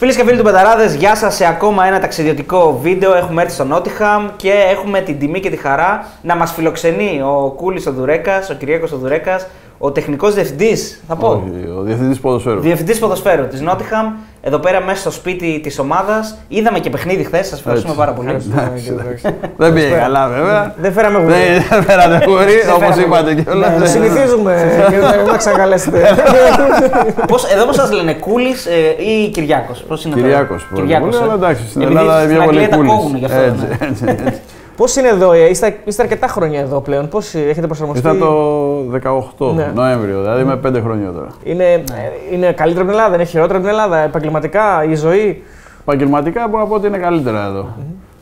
Φίλες και φίλοι του Betarades, γεια σας σε ακόμα ένα ταξιδιωτικό βίντεο. Έχουμε έρθει στο Νότιγχαμ και έχουμε την τιμή και τη χαρά να μας φιλοξενεί ο Κούλης ο Δουρέκας, ο Κυριάκος ο Δουρέκας, ο τεχνικός διευθυντής, θα πω. Όχι, ο διευθυντής ποδοσφαίρου. Διευθυντής ποδοσφαίρου της Νότιγχαμ, εδώ πέρα μέσα στο σπίτι της ομάδας. Είδαμε και παιχνίδι χθες, σας ευχαριστούμε πάρα πολύ. Δεν πήγε καλά, βέβαια. Δεν φέραμε γούρι. Δεν φέρατε γούρι, όπως είπατε κιόλα. Ναι, Συνηθίζουμε και δεν μα ξανακαλέσετε. Πώς, εδώ πώς σας λένε, Κούλης ή Κυριάκος. Πώς είναι Κυριάκος. Κυριάκος, ε. Αλλά εντάξει, στην Επειδή Ελλάδα στην είναι πολύ Αγγλία τα κούλης. Κόβουν γι' αυτό, Έτσι, ναι. έτσι, έτσι. Πώς είναι εδώ, ε, είστε, είστε αρκετά χρόνια εδώ πλέον. Πώς έχετε προσαρμοστεί; Ήρθα το 18 Ναι. Νοέμβριο, δηλαδή είμαι 5 χρόνια τώρα. Είναι, ε, είναι καλύτερο από την Ελλάδα, είναι χειρότερο από την Ελλάδα, επαγγελματικά, η ζωή; Επαγγελματικά μπορώ να πω ότι είναι καλύτερα εδώ.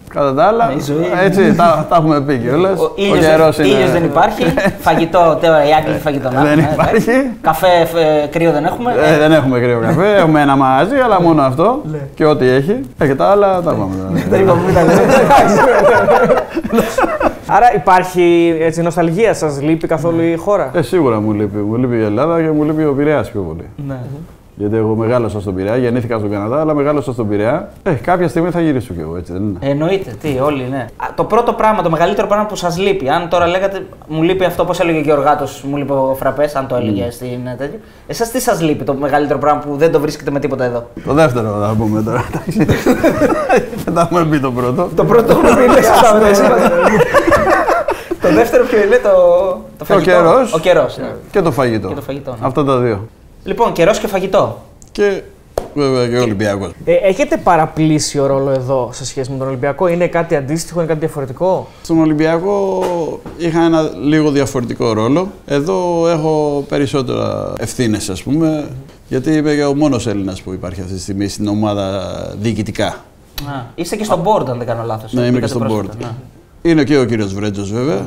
Κατά τα άλλα, Ναι, η ζωή είναι- έτσι τα, τα έχουμε πει κιόλας. Ο ήλιος, καιρός δεν, είναι- ήλιος δεν υπάρχει. φαγητό, τώρα οι Άγγλοι φαγητό να Δεν έχουν, ε, υπάρχει. εντάξει. Καφέ ε, κρύο δεν έχουμε. Ε, δεν έχουμε κρύο καφέ, έχουμε ένα μαγαζί, αλλά μόνο αυτό και ό,τι έχει. Ε, και τα άλλα τα πάμε. Δεν είπαμε που ήταν. Άρα υπάρχει έτσι, νοσταλγία, σας λείπει καθόλου η χώρα; Ε, σίγουρα μου λείπει. Μου λείπει η Ελλάδα και μου λείπει ο Πειραιάς πιο πολύ. Ναι. Γιατί εγώ μεγάλωσα στον Πειραιά, γεννήθηκα στον Καναδά, αλλά μεγάλωσα στον Πειραιά. Ε, κάποια στιγμή θα γυρίσω κι εγώ, έτσι δεν είναι. Εννοείται, τι, όλοι, ναι. Α, Το πρώτο πράγμα, το μεγαλύτερο πράγμα που σας λείπει, αν τώρα λέγατε, μου λείπει αυτό, όπω έλεγε και ο Οργάτος, μου λείπει ο Φραπές, αν το έλεγε στην ε, τέτοιο. Εσάς τι σας λείπει το μεγαλύτερο πράγμα που δεν το βρίσκετε με τίποτα εδώ; Το δεύτερο θα πούμε τώρα. εντάξει. Δεν τα έχουμε πει το πρώτο. Το πρώτο που είναι σωστά, ναι, είπατε. Το δεύτερο ποιο είναι το, το Και ο φαγητό. καιρός. Ο καιρός, ναι. Και το φαγητό. Και το φαγητό, ναι. Αυτά τα δύο. Λοιπόν, καιρό και φαγητό. Και βέβαια και ο Ολυμπιακός. Ε, έχετε παραπλήσιο ρόλο εδώ σε σχέση με τον Ολυμπιακό, είναι κάτι αντίστοιχο, είναι κάτι διαφορετικό; Στον Ολυμπιακό είχα ένα λίγο διαφορετικό ρόλο. Εδώ έχω περισσότερα ευθύνες, ας πούμε, γιατί είμαι και ο μόνος Έλληνας που υπάρχει αυτή τη στιγμή στην ομάδα διοικητικά. Α, είστε και στο board, αν δεν κάνω λάθος. Ναι, είμαι και στο board. Είναι και ο κύριος Βρέτζος βέβαια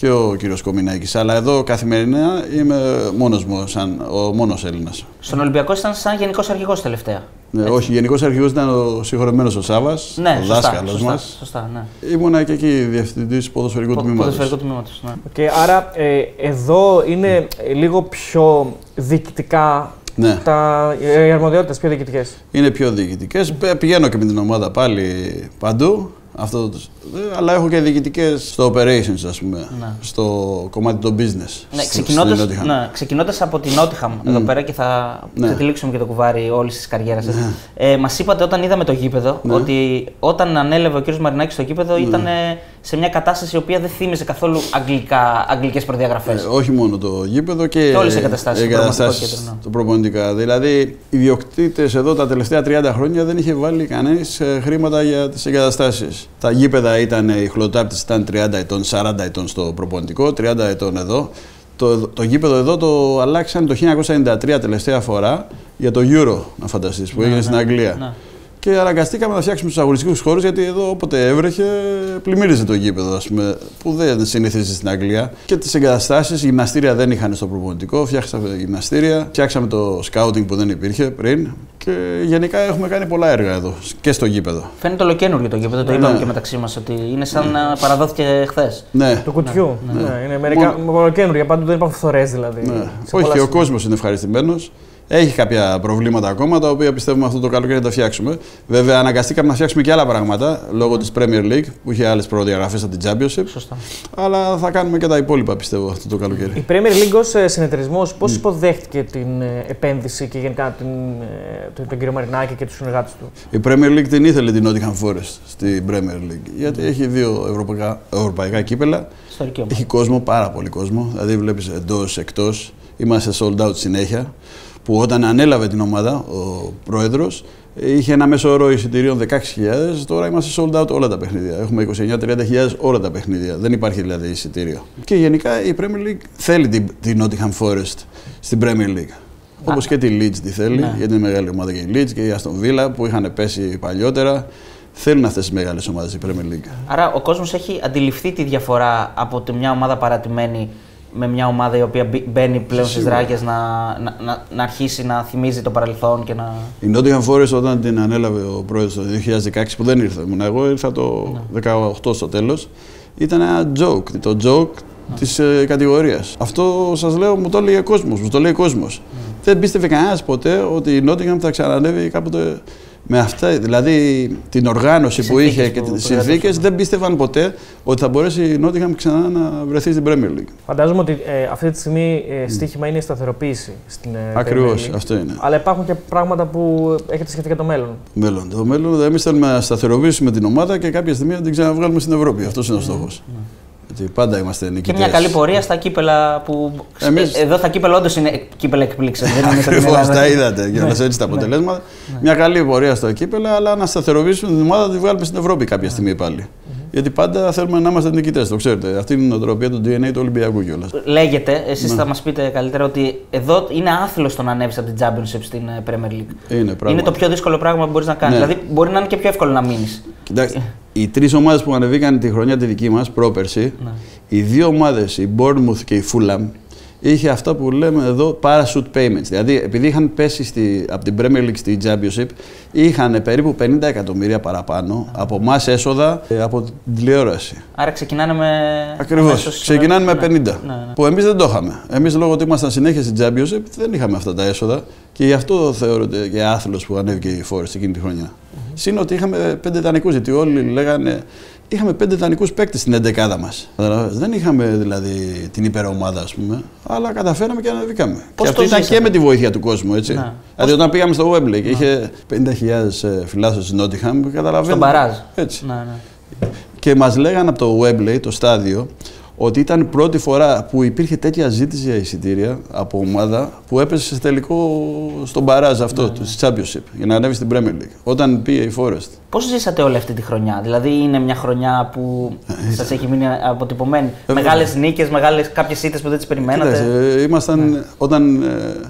και ο κύριος Κομινάκης, αλλά εδώ καθημερινά είμαι μόνος μου, σαν ο μόνος Έλληνας. Στον Ολυμπιακό ήσταν σαν γενικός αρχηγός τελευταία. Ναι, όχι, γενικός αρχηγός ήταν ο συγχωρεμένος ο Σάβας, Ναι, ο σωστά, δάσκαλος σωστά, μας. Σωστά, ναι. Ήμουνα και εκεί διευθυντής ποδοσφαιρικού Πο- τμήματος. Ποδοσφαιρικό τμήματος. Ναι. Και άρα ε, εδώ είναι ε, λίγο πιο διοικητικά Ναι. τα, ε, οι αρμοδιότητες, πιο διοικητικές. Είναι πιο διοικητικές. Πε- Πηγαίνω και με την ομάδα πάλι παντού. Αυτό, το- ε, αλλά έχω και διοικητικές στο operations, ας πούμε. Ναι. Στο κομμάτι το business. Ναι, στο- ξεκινώντας, στην Nottingham. ναι, ξεκινώντας από την Νότιχαμ εδώ πέρα και θα Ναι. ξετυλίξουμε και το κουβάρι όλης της καριέρας σας. Ε, Μας είπατε όταν είδαμε το γήπεδο Ναι. ότι όταν ανέλαβε ο κ. Μαρινάκης στο γήπεδο ήταν ε, σε μια κατάσταση η οποία δεν θύμιζε καθόλου αγγλικά, αγγλικές προδιαγραφές. Ε, όχι μόνο το γήπεδο και, Και όλες οι εγκαταστάσεις, οι το προπονητικό εγκαταστάσεις, κέντρο, ναι. το προπονητικά. Δηλαδή, οι ιδιοκτήτες εδώ τα τελευταία 30 χρόνια δεν είχε βάλει κανείς χρήματα για τις εγκαταστάσεις. Τα γήπεδα ήταν, οι χλωτάπτες ήταν 30 ετών, 40 ετών στο προπονητικό, 30 ετών εδώ. Το, το γήπεδο εδώ το αλλάξαν το 1993 τελευταία φορά για το Euro, να φανταστείς, που έγινε στην Αγγλία. ναι. Και αναγκαστήκαμε να φτιάξουμε τους αγωνιστικούς χώρους γιατί εδώ όποτε έβρεχε πλημμύριζε το γήπεδο, ας πούμε, που δεν συνηθίζει στην Αγγλία. Και τις εγκαταστάσεις, γυμναστήρια δεν είχαν στο προπονητικό, φτιάξαμε γυμναστήρια, φτιάξαμε το σκάουτινγκ που δεν υπήρχε πριν. Και γενικά έχουμε κάνει πολλά έργα εδώ και στο γήπεδο. Φαίνεται ολοκένουργιο το γήπεδο, το Ναι. είπαμε και μεταξύ μας ότι είναι σαν να παραδόθηκε χθες. Ναι, Του κουτιού. Ναι, είναι μερικά μόνο καινούργια, πάντως δεν υπάρχουν φθορές δηλαδή. ναι. σε Όχι, πολλά και ο σημεία. κόσμος είναι ευχαριστημένος. Έχει κάποια προβλήματα ακόμα τα οποία πιστεύουμε αυτό το καλοκαίρι να τα φτιάξουμε. Βέβαια, αναγκαστήκαμε να φτιάξουμε και άλλα πράγματα λόγω της Premier League που είχε άλλες προδιαγραφές από την Championship. Σωστά. Αλλά θα κάνουμε και τα υπόλοιπα πιστεύω αυτό το καλοκαίρι. Η Premier League ως συνεταιρισμός, πώς υποδέχτηκε την ε, επένδυση και γενικά την, ε, τον, τον κύριο Μαρινάκη και τους συνεργάτες του; Η Premier League την ήθελε την Nottingham Forest στην Premier League. Γιατί έχει δύο ευρωπαϊκά, ευρωπαϊκά κύπελα. Ιστορική ομάδα. Έχει κόσμο, πάρα πολύ κόσμο. Δηλαδή βλέπεις εντός, εκτός. Είμαστε sold out συνέχεια. Που όταν ανέλαβε την ομάδα ο πρόεδρος, είχε ένα μέσο όρο εισιτηρίων 16.000. Τώρα είμαστε sold out όλα τα παιχνίδια. Έχουμε 29-30.000 όλα τα παιχνίδια. Δεν υπάρχει δηλαδή εισιτήριο. Και γενικά η Premier League θέλει την, την Nottingham Forest στην Premier League. Όπως και τη Leeds τη θέλει, Ναι. γιατί είναι μεγάλη ομάδα και η Leeds και η Aston Villa που είχαν πέσει παλιότερα. Θέλουν αυτέ τι μεγάλες ομάδες η Premier League. Άρα ο κόσμος έχει αντιληφθεί τη διαφορά από τη μια ομάδα παρατημένη με μια ομάδα η οποία μπη- μπαίνει πλέον στις Σίγουρα. ράγες να, να, να, να αρχίσει να θυμίζει το παρελθόν και να. Η Nottingham Forest όταν την ανέλαβε ο πρόεδρος το 2016 που δεν ήρθα, ήμουν εγώ, ήρθα το 18 στο τέλος, ήταν ένα joke, το joke της ε, κατηγορίας. Αυτό σας λέω μου το λέει ο κόσμος, μου το λέει ο κόσμος. Δεν πίστευε κανένας ποτέ ότι η Nottingham θα ξανανεύει κάποτε Με αυτά, δηλαδή την οργάνωση Τις που είχε συνθήκες και που τις προέδρευε. συνθήκες, δεν πίστευαν ποτέ ότι θα μπορέσει η Νότιχαμ ξανά να βρεθεί στην Premier League. Φαντάζομαι ότι ε, αυτή τη στιγμή ε, στοίχημα είναι η σταθεροποίηση στην ε, Ακριβώς, Premier League. αυτό είναι. Αλλά υπάρχουν και πράγματα που έχετε σκεφτεί για το μέλλον. Μέλλον. Το μέλλον, εμείς θέλουμε να σταθεροποιήσουμε την ομάδα και κάποια στιγμή να την ξαναβγάλουμε στην Ευρώπη. Αυτός είναι ο στόχος. Γιατί πάντα είμαστε Και νικητές. μια καλή πορεία στα κύπελα που. Εμείς- Ε, Εδώ τα κύπελα όντως είναι κύπελα εκπλήξεων. δεν είναι σαν την Ακριβώ, Ελλάδα. τα είδατε και όλες έτσι τα αποτελέσματα. Μια καλή πορεία στο κύπελα, αλλά να σταθεροποιήσουμε την ομάδα να τη βγάλουμε στην Ευρώπη κάποια στιγμή πάλι. Γιατί πάντα θέλουμε να είμαστε νικητές, το ξέρετε. Αυτή είναι η νοοτροπία του DNA του Ολυμπιακού κιόλας. Λέγεται, εσείς θα μας πείτε καλύτερα, ότι εδώ είναι άθλος το να ανέβεις από την Championship στην ε, Premier League. Είναι πράγμα. Είναι το πιο δύσκολο πράγμα που μπορείς να κάνεις. Ναι. Δηλαδή, μπορεί να είναι και πιο εύκολο να μείνεις. Κοιτάξτε, οι τρεις ομάδες που ανεβήκαν τη χρονιά τη δική μας, πρόπερση, Ναι. οι δύο ομάδες, η Bournemouth και η Fulham, είχε αυτά που λέμε εδώ parachute payments. Δηλαδή, επειδή είχαν πέσει στη, από την Premier League στη Championship, είχαν περίπου 50 εκατομμύρια παραπάνω από εμάς έσοδα ε, από την τηλεόραση. Άρα ξεκινάνε με. Ακριβώς. αμέσως- Ξεκινάνε με 50. Ναι, ναι, ναι. Που εμείς δεν το είχαμε. Εμείς λόγω ότι ήμασταν συνέχεια στην Championship δεν είχαμε αυτά τα έσοδα και γι' αυτό θεωρείται και άθλος που ανέβηκε η Forest εκείνη τη χρονιά. Συν ότι είχαμε πέντε δανεικού, γιατί όλοι λέγανε. Είχαμε πέντε δανεικού παίκτες στην 11η μας. Δεν είχαμε δηλαδή την υπερομάδα, ας πούμε, αλλά καταφέραμε και ανεβήκαμε. Πώς και το αυτό ήταν ζήσατε; και με τη βοήθεια του κόσμου, έτσι. Ναι. Δηλαδή, όταν πήγαμε στο Wembley και είχε 50.000 φιλάθλους στην Νότιχαμ, καταλαβαίνετε. Στον μπαράζ. Έτσι. Ναι, ναι. Και μας λέγανε από το Webley, το στάδιο, ότι ήταν η πρώτη φορά που υπήρχε τέτοια ζήτηση για εισιτήρια από ομάδα που έπεσε σε τελικό στον παράζ αυτό Ναι, του της Championship για να ανέβει στην Premier League. Όταν πήγε η Forest. Πώς ζήσατε όλη αυτή τη χρονιά, Δηλαδή, είναι μια χρονιά που σας έχει μείνει αποτυπωμένη. Ε, Μεγάλες νίκες, κάποιες ήττες που δεν τις περιμένατε; Κοίταξε, ε, ήμασταν, Ναι. όταν ε,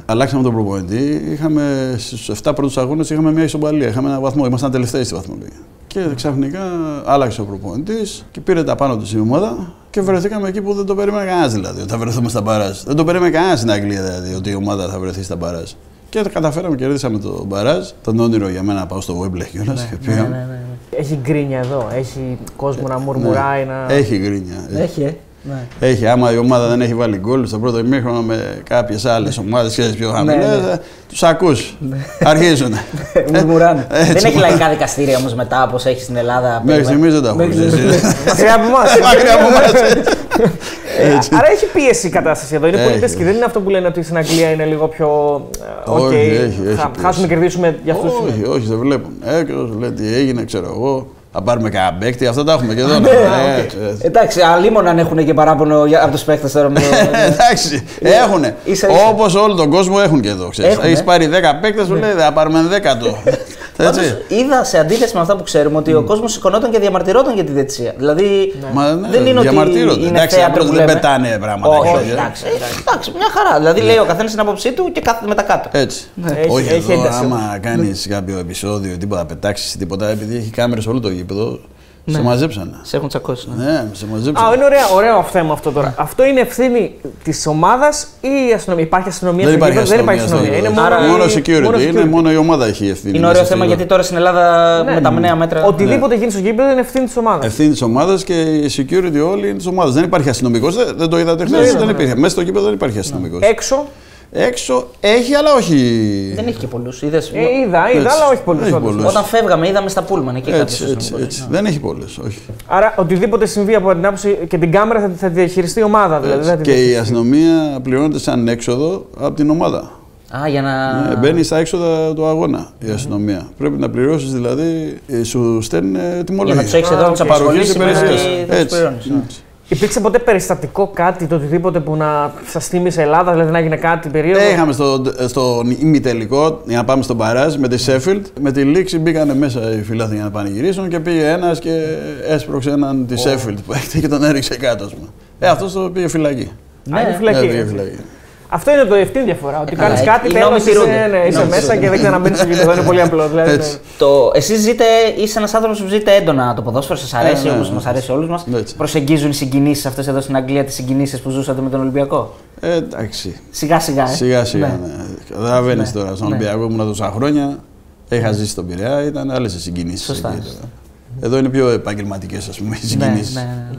αλλάξαμε τον προπονητή, είχαμε στους 7 πρώτους αγώνες είχαμε μια ισοπαλία. Είχαμε ένα βαθμό. Ήμασταν τελευταίοι στη βαθμολογία. Και ξαφνικά άλλαξε ο προπονητής και πήρε τα πάνω του η ομάδα και βρεθήκαμε εκεί που δεν το περίμενε κανένας δηλαδή. Ότι θα βρεθούμε στα μπαράζ. Δεν το περίμενε κανένας στην Αγγλία δηλαδή ότι η ομάδα θα βρεθεί στα μπαράζ. Και τα καταφέραμε, κερδίσαμε το μπαράζ. Ήταν όνειρο για μένα να πάω στο Wembley κιόλας. και Ναι, πήγαμε. ναι, ναι, ναι. Έχει γκρίνια εδώ, έχει κόσμο να μουρμουράει. Να... Ναι. Έχει γκρίνια. Έχει, ε. Ναι. Έχει, άμα η ομάδα δεν έχει βάλει γκολ στο πρώτο ημίχρονο με κάποιες άλλες ομάδες και πιο χαμηλέ, Ναι, ναι. τους ακούς. Αρχίζουν. Μουρμουράνε. Έτσι. δεν έχει λαϊκά δικαστήρια όμως μετά όπως έχει στην Ελλάδα. Μέχρι στιγμής δεν τα έχω Μέχρι ζήσει. Μακριά από εμάς. Μακριά από εμάς. Ε, Άρα έχει πίεση η κατάσταση εδώ. Είναι Έχει. πολύ και δεν είναι αυτό που λένε ότι στην Αγγλία είναι λίγο πιο. ε, οκ, Όχι, έχει, έχει χα- πίεση. χάσουμε, κερδίσουμε για αυτούς. Όχι, όχι, δεν βλέπουν. Έκρος, λέει τι έγινε, ξέρω εγώ. Θα πάρουμε κανένα παίκτη, αυτά τα έχουμε και εδώ. Ναι, ναι ε, ε. Εντάξει, αλίμονο αν έχουν και παράπονο από τους παίκτες τώρα. Ε, ναι. Εντάξει, ναι, έχουν. Όπως όλο τον κόσμο έχουν και εδώ. Έχεις πάρει 10 παίκτες, μου λέει θα πάρουμε 10 Πάντως είδα σε αντίθεση με αυτά που ξέρουμε ότι mm. ο κόσμος σηκωνόταν και διαμαρτυρόταν για τη διετησία. Δηλαδή ναι. ναι. Δεν είναι ότι. Είναι εντάξει, απλώς δεν πετάνε πράγματα. Όχι, εντάξει, εντάξει, εντάξει, μια χαρά. Δηλαδή ναι. λέει ο καθένας την άποψή του και κάθεται μετά κάτω. Έτσι. Ναι. Όχι, άμα κάνεις κάποιο επεισόδιο ή τίποτα, πετάξεις τίποτα, επειδή έχει κάμερες όλο το γήπεδο, σε μαζέψανε. Σε έχουν τσακώσει. ναι. Ναι, σε Α, μαζέψανε. είναι ωραίο, ωραίο θέμα αυτό τώρα. Αυτό είναι ευθύνη της ομάδας ή η αστυνομία; Υπάρχει αστυνομία Δεν στο υπάρχει γήπεδο, δεν υπάρχει αστυνομία. αστυνομία. στο Είναι γήπεδο. μόνο, μόνο η- security. Είναι μόνο η ομάδα έχει ευθύνη. Είναι μέσα ωραίο στο θέμα γήπεδο. γιατί τώρα στην Ελλάδα Ναι. με τα νέα μέτρα. Οτιδήποτε γίνει στο γήπεδο είναι ευθύνη της ομάδας. Ευθύνη της ομάδας και η security όλοι είναι της ομάδας. Δεν υπάρχει αστυνομικός. Δεν, δεν το είδατε χθες. Ναι, ναι, δεν ναι. υπήρχε. Μέσα στο γήπεδο δεν υπάρχει αστυνομικός. Έξω, Έξω έχει, αλλά όχι. Δεν έχει και πολλούς. Είδες, ε, είδα, είδα, Έτσι. αλλά όχι πολλούς. Έχει πολλούς. Όταν φεύγαμε, είδαμε στα πούλμαν εκεί Έτσι, κάποιους έτσι, αστυνομικούς. έτσι. Δεν έχει πολλές. Όχι. Άρα οτιδήποτε συμβεί από την άποψη και την κάμερα θα, θα τη διαχειριστεί η ομάδα. Δηλαδή, Έτσι. δεν θα τη Και η διαχειριστεί. αστυνομία πληρώνεται σαν έξοδο από την ομάδα. Α, για να. Ναι, μπαίνει στα έξοδα του αγώνα η αστυνομία. Πρέπει να πληρώσεις δηλαδή, ε, σου στέλνουν ε, Για τιμολόγια. να τους έχεις εδώ, να τους Παροχές απασχολήσεις υπηρεσίας. πρέπει να Έτσι. Του πληρώνει. Έτσι. Υπήρξε ποτέ περιστατικό κάτι, το οτιδήποτε που να σας θύμισε Ελλάδα, δηλαδή να έγινε κάτι περίεργο; Ε, είχαμε στο, στο ημιτελικό, για να πάμε στον Παράζ, με τη Sheffield. Με τη λήξη μπήκανε μέσα οι φιλάθλοι για να πανηγυρίσουν και πήγε ένας και έσπρωξε έναν τη Sheffield που έχετε και τον έριξε κάτω. ας πούμε. Ε, αυτός το πήγε φυλακή. Α, είναι Ναι. φυλακή. Ναι, πήγε φυλακή. Αυτό είναι το ευθύνη διαφορά. Ότι Ε, καλά, κάνεις οι κάτι, νόμοι τέλος, είσαι, τηρούνται. ναι, Οι είσαι νόμοι μέσα τηρούνται. και δεν ξαναμπαίνεις στο γήπεδο. Είναι πολύ απλό. Δηλαδή, Έτσι. ναι. Το, εσείς ζείτε, είσαι ένας άνθρωπος που ζείτε έντονα το ποδόσφαιρο, σας αρέσει ναι, όπως ναι. μας αρέσει όλους μας. Έτσι. Προσεγγίζουν οι συγκινήσεις αυτές εδώ στην Αγγλία, τις συγκινήσεις που ζούσατε με τον Ολυμπιακό; Ε, εντάξει. Σιγά σιγά, ε. Σιγά σιγά. Ναι. Ναι. Καταλαβαίνεις Ναι. τώρα. Στον Ναι. Ολυμπιακό ήμουν τόσα χρόνια. Είχα ζήσει στον Πειραιά, ήταν άλλες οι συγκινήσεις. Σωστά, σωστά. Εδώ είναι πιο επαγγελματικές, ας πούμε, οι Ναι, συγκινήσεις. ναι, ναι, ναι.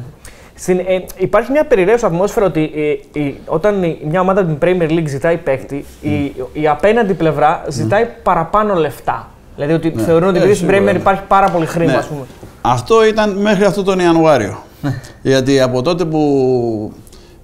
Στην, ε, υπάρχει μια περιραίωση ατμόσφαιρα ότι ε, η- όταν η- μια ομάδα από την Premier League ζητάει παίκτη, η, η απέναντι πλευρά ζητάει παραπάνω λεφτά. Δηλαδή ότι Ναι. θεωρούν ότι Ε, επειδή στην σίγουρα, Premier ναι. υπάρχει πάρα πολύ χρήμα, Ναι. ας πούμε. Αυτό ήταν μέχρι αυτό τον Ιανουάριο. Γιατί από τότε που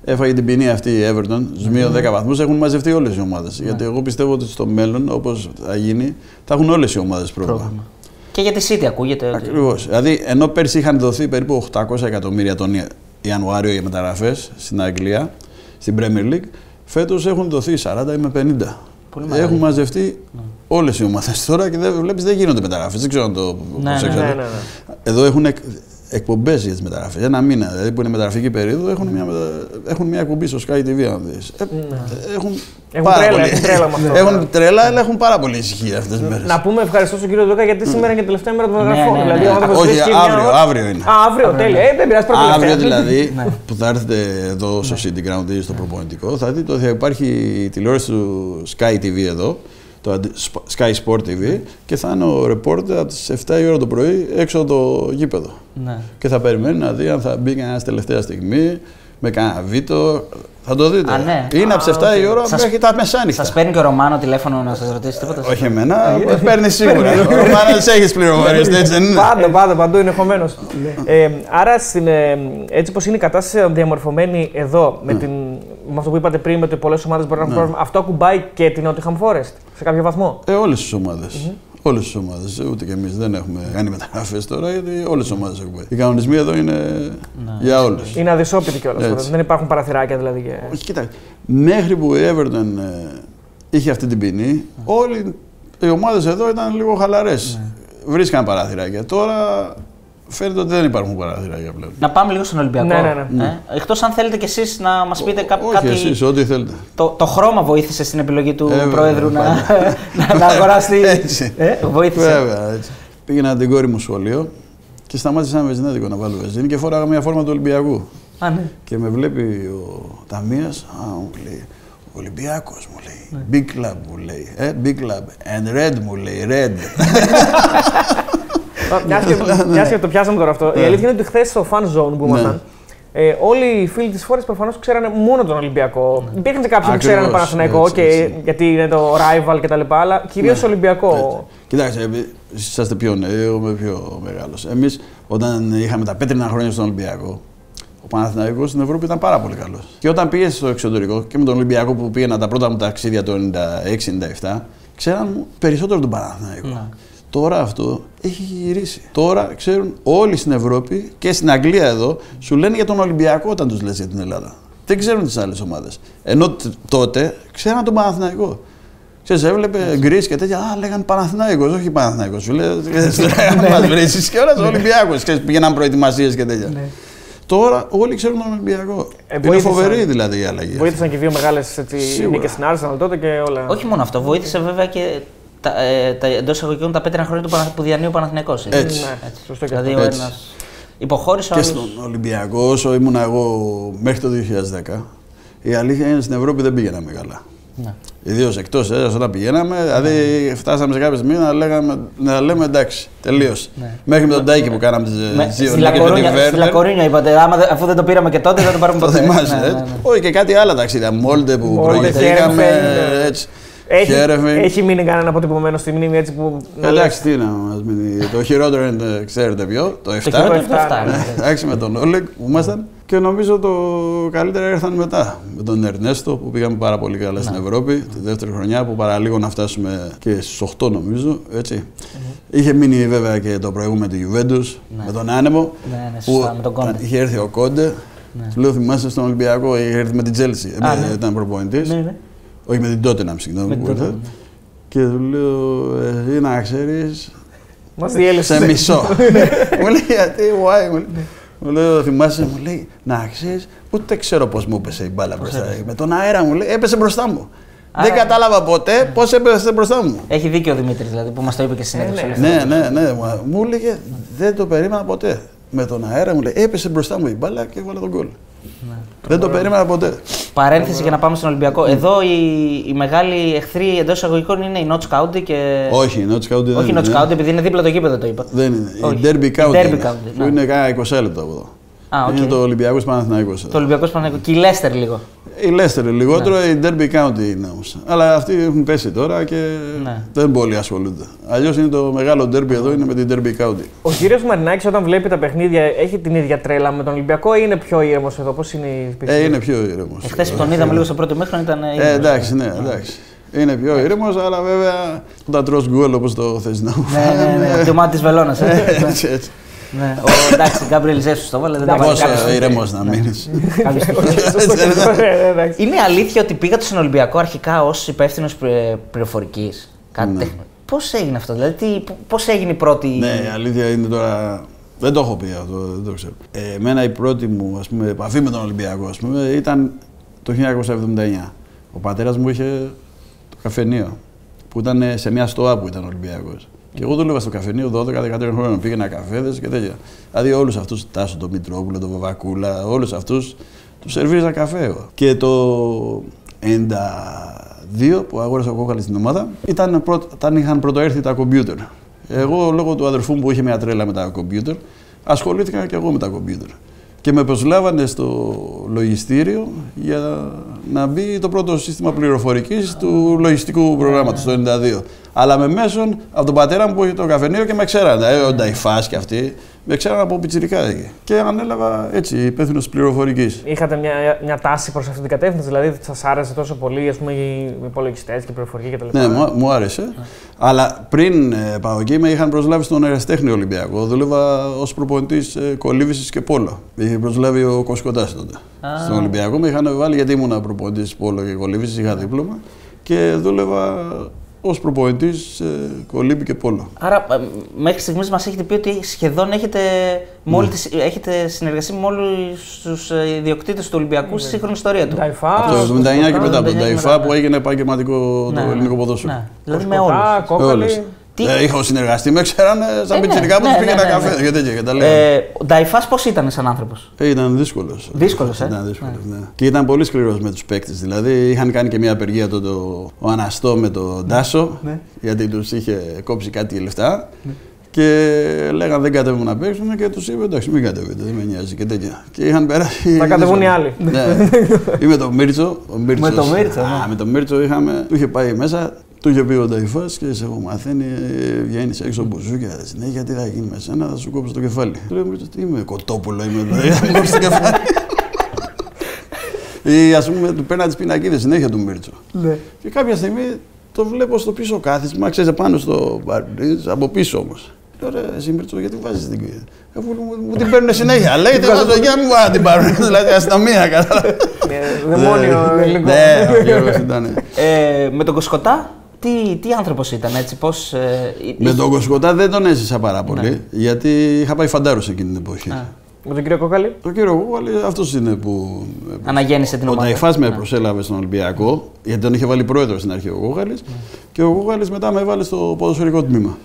έφαγε την ποινή αυτή η Everton, στους μείον 10 βαθμούς, έχουν μαζευτεί όλες οι ομάδες. Γιατί εγώ πιστεύω ότι στο μέλλον, όπως θα γίνει, θα έχουν όλες οι ομάδες πρόβλημα. Πρόβλημα. Και για τη City ακούγεται. ότι- Ακριβώς. Δηλαδή, ενώ πέρσι είχαν δοθεί περίπου 800 εκατομμύρια τον Ια- Ιανουάριο για μεταγραφές στην Αγγλία, στην Premier League, φέτος έχουν δοθεί 40 ή με 50. Πολύ μεγάλη. Έχουν μαζευτεί όλες οι ομάδες τώρα και δεν, βλέπεις, δεν γίνονται μεταγραφές. Δεν ξέρω αν το Ναι, προσέξατε. Ναι, ναι, ναι. Εδώ έχουν εκ, εκπομπές για τις μεταγραφές. Ένα μήνα, δηλαδή που είναι μεταγραφική περίοδο, έχουν μια, μετα- έχουν μια εκπομπή στο Sky TV. Αν δεις. Ε, έχουν, Έχουν πάρα τρέλα, πολύ- έχουν τρέλα με αυτό. Έχουν τρέλα, αλλά έχουν πάρα πολύ ησυχία αυτές τις μέρες. Να πούμε ευχαριστώ στον κύριο Δούκα γιατί σήμερα είναι και τελευταία μέρα των Ναι, μεταγραφών. ναι, ναι. Δηλαδή, άμα το Όχι, προσθέσει μια αύριο, ώρα- αύριο είναι. Α, αύριο, τέλεια. Ε, δεν πειράζει πρώτα Αύριο τελευταία. δηλαδή Ναι. που θα έρθετε εδώ στο City Ground ή στο προπονητικό, θα δείτε ότι θα υπάρχει η τηλεόραση του Sky TV εδώ, το αντι- Sky Sport TV, και θα είναι ο reporter από τις 7 η ώρα το πρωί έξω από το γήπεδο. Ναι. Και θα περιμένει να δει αν θα μπει κανένας τελευταία στιγμή με κανένα βίντεο. Θα το δείτε. Α, ναι. Είναι από τις 7 η ώρα Σας- μέχρι τα μεσάνυχτα. Σας παίρνει και ο Ρωμάνο τηλέφωνο να σας ρωτήσει τίποτα. Όχι εμένα, παίρνει σίγουρα. Ο Ρωμάνος έχεις πληροφορίες, έτσι δεν είναι; Πάντα, πάντα, παντού ενδεχομένω. ε, άρα, στην, ε, έτσι όπως είναι η κατάσταση διαμορφωμένη εδώ, με, την, με αυτό που είπατε πριν, με ότι πολλές ομάδες μπορεί να έχουν Ναι. πρόβλημα, αυτό ακουμπάει και την Nottingham Forest σε κάποιο βαθμό; Ε, όλες τις ομάδες. Όλες τις ομάδες. Ούτε και εμείς δεν έχουμε κάνει μεταγραφές τώρα, γιατί όλες τις ομάδες έχουμε. Οι κανονισμοί εδώ είναι για όλου. Είναι αδυσόπιτη κιόλας. Έτσι. Δεν υπάρχουν παραθυράκια δηλαδή. Και... Όχι, κοίτα. Μέχρι που η Everton ε, είχε αυτή την ποινή, όλοι οι ομάδες εδώ ήταν λίγο χαλαρές. Βρίσκαν παράθυράκια. Τώρα φαίνεται ότι δεν υπάρχουν παράθυράκια πλέον. Να πάμε λίγο στον Ολυμπιακό. Ναι, ναι, ναι. Ε, Εκτός αν θέλετε κι εσείς να μας πείτε κά- Όχι, κάτι. εσείς, ό,τι θέλετε. Το, το χρώμα βοήθησε στην επιλογή του Ε, βέβαια, Πρόεδρου να, πάντα. να, να αγοράσει. Έτσι. Ε, βοήθησε. Βέβαια, έτσι. Πήγαινα την κόρη μου σχολείο και σταμάτησα ένα βεζινάδικο να βάλω βεζίνη και φόραγα μια φόρμα του Ολυμπιακού. Α, ναι. Και με βλέπει ο Ταμία, α, μου λέει, Ολυμπιακός μου λέει. Big club μου λέει. Ε, big club. And red μου λέει. Red. Μια και- Μια και το πιάσαμε τώρα αυτό. Η αλήθεια είναι ότι χθες στο fan zone που ήμασταν, ε, όλοι οι φίλοι της Φόρη προφανώς ξέρανε μόνο τον Ολυμπιακό. Υπήρχαν και κάποιοι που Ακριβώς, ξέρανε Παναθηναϊκό έτσι, και, έτσι. γιατί είναι το rival κτλ. Αλλά κυρίως Ολυμπιακό. Κοιτάξτε, επει- εσείς είσαστε πιο νέοι, εγώ είμαι πιο μεγάλος. Εμείς, όταν είχαμε τα πέτρινα χρόνια στον Ολυμπιακό, ο Παναθηναϊκός στην Ευρώπη ήταν πάρα πολύ καλός. Και όταν πήγε στο εξωτερικό και με τον Ολυμπιακό που πήγαινα τα πρώτα μου ταξίδια το 96-97, ξέραν περισσότερο τον Παναθηναϊκό. Ναι. Τώρα αυτό έχει γυρίσει. Τώρα ξέρουν όλοι στην Ευρώπη και στην Αγγλία εδώ σου λένε για τον Ολυμπιακό όταν τους λες για την Ελλάδα. Δεν ξέρουν τις άλλες ομάδες. Ενώ τ- τότε ξέραν τον Παναθηναϊκό. Ξέρεις, έβλεπε γκρι και τέτοια. Α, λέγανε Παναθηναϊκός, όχι Παναθηναϊκός. Σου λέει, Ναι. μας βρει και όλας Ολυμπιακός. Ξέρεις, πήγαιναν προετοιμασίες και τέτοια. Τώρα όλοι ξέρουν τον Ολυμπιακό. Ε, Είναι βοήθησαν. φοβερή δηλαδή η αλλαγή. Βοήθησαν και δύο μεγάλες Σίγουρα. νίκες στην Arsenal τότε και όλα. Όχι μόνο αυτό, βοήθησε βέβαια και τα, ε, τα εντός εισαγωγικών τα πέτρινα χρόνια του Παναθ- που διανύει ο Παναθηναϊκός. έτσι. Έτσι. Ναι, σωστό και Δηλαδή αυτό. ο Έτσι. ένας υποχώρησε, ο Και άλλος... στον Ολυμπιακός, όσο ήμουν εγώ μέχρι το 2010, η αλήθεια είναι στην Ευρώπη δεν πήγαιναμε καλά. Ναι. Ιδίως εκτός έδρα όταν πηγαίναμε, δηλαδή φτάσαμε σε κάποια στιγμή να, λέγαμε, να λέμε εντάξει, τελείω. Ναι. Μέχρι με τον Τάκη που κάναμε τι Με- δύο στη νίκες με τη Λακορούνια, στη Βέρνερ. Λακορούνια είπατε, άμα, δεν- αφού δεν το πήραμε και τότε δεν το πάρουμε Το ποτέ. θυμάσαι, Ναι, ναι, έτσι. ναι. Όχι και κάτι άλλα ταξίδια. Μόλτε που Μόλτε, προηγηθήκαμε. Χέρεφεν, ναι. Έτσι. Έχει, Χέρεφεν. έχει μείνει κανένα αποτυπωμένο στη μνήμη έτσι που. να λες, Εντάξει, τι να μας μείνει. Το χειρότερο είναι, ξέρετε ποιο, το 7. Το χειρότερο Το είναι το εφτά, 7. ναι. ναι. Εντάξει, με τον Όλεκ που ήμασταν. Και νομίζω το καλύτερα ήρθαν μετά. Με τον Ερνέστο που πήγαμε πάρα πολύ καλά στην Ευρώπη τη δεύτερη χρονιά που παραλίγο να φτάσουμε και στους 8 νομίζω. Έτσι. Είχε μείνει βέβαια και το προηγούμενο με τη Juventus, με τον Άνεμο. Ναι, ναι, που σωστά, με τον Κόντε. είχε έρθει ο Κόντε. Του λέω θυμάσαι στον Ολυμπιακό, είχε έρθει με την Τσέλσι. Α, ναι. Ήταν προπονητής. Ναι, ναι. Όχι με την Τότεναμ, συγγνώμη. Με την που ήρθε. Tottenham, Και του λέω, εσύ να ξέρεις, Μας διέλυσε. σε μισό. μου λέει γιατί, why, μου λέει. Μου λέω, θυμάσαι, μου λέει, να ξέρεις, ούτε ξέρω πώς μου έπεσε η μπάλα μπροστά. Με τον αέρα μου λέει, έπεσε μπροστά μου. Άρα- Δεν κατάλαβα ποτέ πώς έπεσε μπροστά μου. Έχει δίκιο ο Δημήτρης δηλαδή που μας το είπε και στην Ε, συνέντευξη. ναι. ελεύθερη. Ναι, ναι, ναι. μα- Μου έλεγε, δεν το περίμενα ποτέ. Με τον αέρα μου λέει, έπεσε μπροστά μου η μπάλα και έβαλα τον κόλ. Ναι. Δεν το περίμενα ποτέ. Παρένθεση για να πάμε στον Ολυμπιακό. Εδώ οι, οι μεγάλοι εχθροί εντός εισαγωγικών είναι η Notch County και. Όχι, η Notts County δεν Όχι η είναι. Notch County, επειδή είναι δίπλα το γήπεδο το είπα. Δεν είναι. Όχι. Η Derby Η County. Derby είναι, County, Που ναι. είναι κάνα 20 λεπτό από εδώ. Α, οκ. Είναι το Ολυμπιακός Παναθηναϊκός. Το Ολυμπιακός Παναθηναϊκός. Και η Λέστερ λίγο. Η Λέστερ λιγότερο, η Derby County είναι όμως. Αλλά αυτοί έχουν πέσει τώρα και Ναι. δεν πολύ ασχολούνται. Αλλιώς είναι το μεγάλο ντέρμπι εδώ, είναι με την Derby County. Ο κύριος Μαρινάκης, όταν βλέπει τα παιχνίδια, έχει την ίδια τρέλα με τον Ολυμπιακό ή είναι πιο ήρεμος εδώ, πώς είναι η Ε, είναι πιο ήρεμος. Εχθές που τον είδαμε λίγο στο πρώτο ημίχρονο ήταν. Ε, εντάξει, ναι, εντάξει. Είναι πιο ήρεμος, αλλά βέβαια όταν τρως γκολ όπως το θες να μου Ναι, ναι, ναι. Το μάτι τη Βελόνα. Έτσι, έτσι. Ναι. Ο, εντάξει, Γκάμπριελ Ζέσου το βάλε. Δεν τα βάλε Πόσο κάποιος. ηρεμό να Ναι. μείνει. Κάποιος το Ε, εντάξει. Είναι αλήθεια ότι πήγατε στον Ολυμπιακό αρχικά ως υπεύθυνος πληροφορικής. Κάτι Ναι. τεχνο- Πώς έγινε αυτό, δηλαδή, πώς έγινε η πρώτη. Ναι, η αλήθεια είναι τώρα. Δεν το έχω πει αυτό, δεν το ξέρω. Ε, εμένα η πρώτη μου ας πούμε, επαφή με τον Ολυμπιακό ας πούμε, ήταν το 1979. Ο πατέρας μου είχε το καφενείο που ήταν σε μια στοά που ήταν Ολυμπιακός. Και εγώ δούλευα στο καφενείο 12-13 χρόνια. Πήγαινα καφέδες και τέτοια. Δηλαδή όλους αυτούς, Τάσο, τον Μητρόπουλο, τον Βαβακούλα, όλους αυτούς τους σερβίριζα καφέ εγώ. Και το 92 που αγόρασα ο Κόκαλη στην ομάδα ήταν πρώτο, όταν είχαν πρωτοέρθει τα κομπιούτερ. Εγώ λόγω του αδερφού μου που είχε μια τρέλα με τα κομπιούτερ, ασχολήθηκα και εγώ με τα κομπιούτερ. Και με προσλάβανε στο λογιστήριο για να μπει το πρώτο σύστημα πληροφορικής του λογιστικού προγράμματος το 92. Αλλά με μέσον από τον πατέρα μου που είχε το καφενείο και με ξέρανε. Ε, ο Νταϊφάς και αυτοί. Με ξέρανε από πιτσιρικά εκεί. Και ανέλαβα έτσι υπεύθυνος πληροφορικής. Είχατε μια, μια τάση προς αυτή την κατεύθυνση, δηλαδή σα άρεσε τόσο πολύ ας πούμε, οι υπολογιστές και η πληροφορική κτλ. Ναι, μου, μου άρεσε. Αλλά πριν ε, πάω εκεί με είχαν προσλάβει στον Εραστέχνη Ολυμπιακό. Δούλευα ως προπονητής ε, κολύβηση και πόλο. Με είχε προσλάβει ο Κοσκοτάς τότε. Α. Στον Ολυμπιακό με είχαν βάλει γιατί ήμουν προπονητής πόλο και κολύβηση, είχα δίπλωμα. Και δούλευα ως προπονητής ε, κολύμπη και πόλο. Άρα, ε, μέχρι στιγμής μας έχετε πει ότι σχεδόν έχετε, με όλη τη- έχετε συνεργασία με όλους τους ιδιοκτήτες του Ολυμπιακού στη σύγχρονη ιστορία του. Νταϊφά, από το 79 και Κοσκοτά, μετά, από τον 79 Ταϊφά μετά, που ναι. έγινε επαγγελματικό Ναι, το ναι. ελληνικό ποδόσφαιρο. Ναι, δηλαδή με όλους. Κοσκοτά, Κόκαλη. Όλους. Τι- Ε, είχα συνεργαστεί, με ξέρανε σαν Ε, ναι, πιτσιρικά που ναι, τους ναι, πήγαινα ναι, καφέ ναι. και τέτοια και τα λέγανε. Ε, ο Νταϊφάς πώς ήταν σαν άνθρωπος; Ε, ήταν δύσκολος. Δύσκολος, ε; Ήταν δύσκολος, ναι. Και ήταν πολύ σκληρός με τους παίκτες. Δηλαδή είχαν κάνει και μια απεργία τότε ο, ο Αναστό με τον Τάσο, Ναι. γιατί τους είχε κόψει κάτι λεφτά. Και λέγανε δεν κατέβουν να παίξουν και τους είπε εντάξει, μην κατέβετε, δεν με νοιάζει και τέτοια. Και είχαν περάσει. Θα κατεβούν οι άλλοι. Ναι. Ή με τον Μίρτσο. Ο Μίρτσος, Με τον Μίρτσος, Α, ναι. με τον Μίρτσο είχαμε, του είχε πάει μέσα, του είχε πει ο Νταϊφά και σε έχω μαθαίνει, ε, βγαίνεις έξω μπουζούκια συνέχεια, τι θα γίνει με σένα, θα σου κόψω το κεφάλι. Του λέει ο Μίρτσος, τι είμαι, κοτόπουλο είμαι εδώ, θα μου κόψει το κεφάλι. Ή ας πούμε, του παίρνα τις πινακίδες συνέχεια του Μίρτσο. Ναι. Και κάποια στιγμή το βλέπω στο πίσω κάθισμα, ξέρετε, πάνω στο μπαρμπρίζ, από πίσω όμως. Λέω ρε, εσύ Μίρτσο, γιατί βάζεις την κύριε. Αφού μου, μου την παίρνουν συνέχεια. Λέει, τη βάζω για μου να την πάρουν. δηλαδή αστυνομία, κατάλαβα. Ε, Δαιμόνιο Ναι, υλικό. Ναι, ο Γιώργος ήταν. Ε, με τον Κοσκοτά, τι, τι άνθρωπος ήταν έτσι, πώς. Ε, Με τον Κοσκοτά δεν τον έζησα πάρα Ναι. πολύ, γιατί είχα πάει φαντάρος εκείνη την εποχή. Α. Με τον κύριο Κόκαλη. Το κύριο Γούγαλη, αυτός είναι που. Αναγέννησε την Ο ομάδα. Ταϊφάς με Ναι. προσέλαβε στον Ολυμπιακό, γιατί τον είχε βάλει πρόεδρος στην αρχή ο Γούγαλη. Ναι. Και ο Γούγαλη μετά με έβαλε στο ποδοσφαιρικό τμήμα.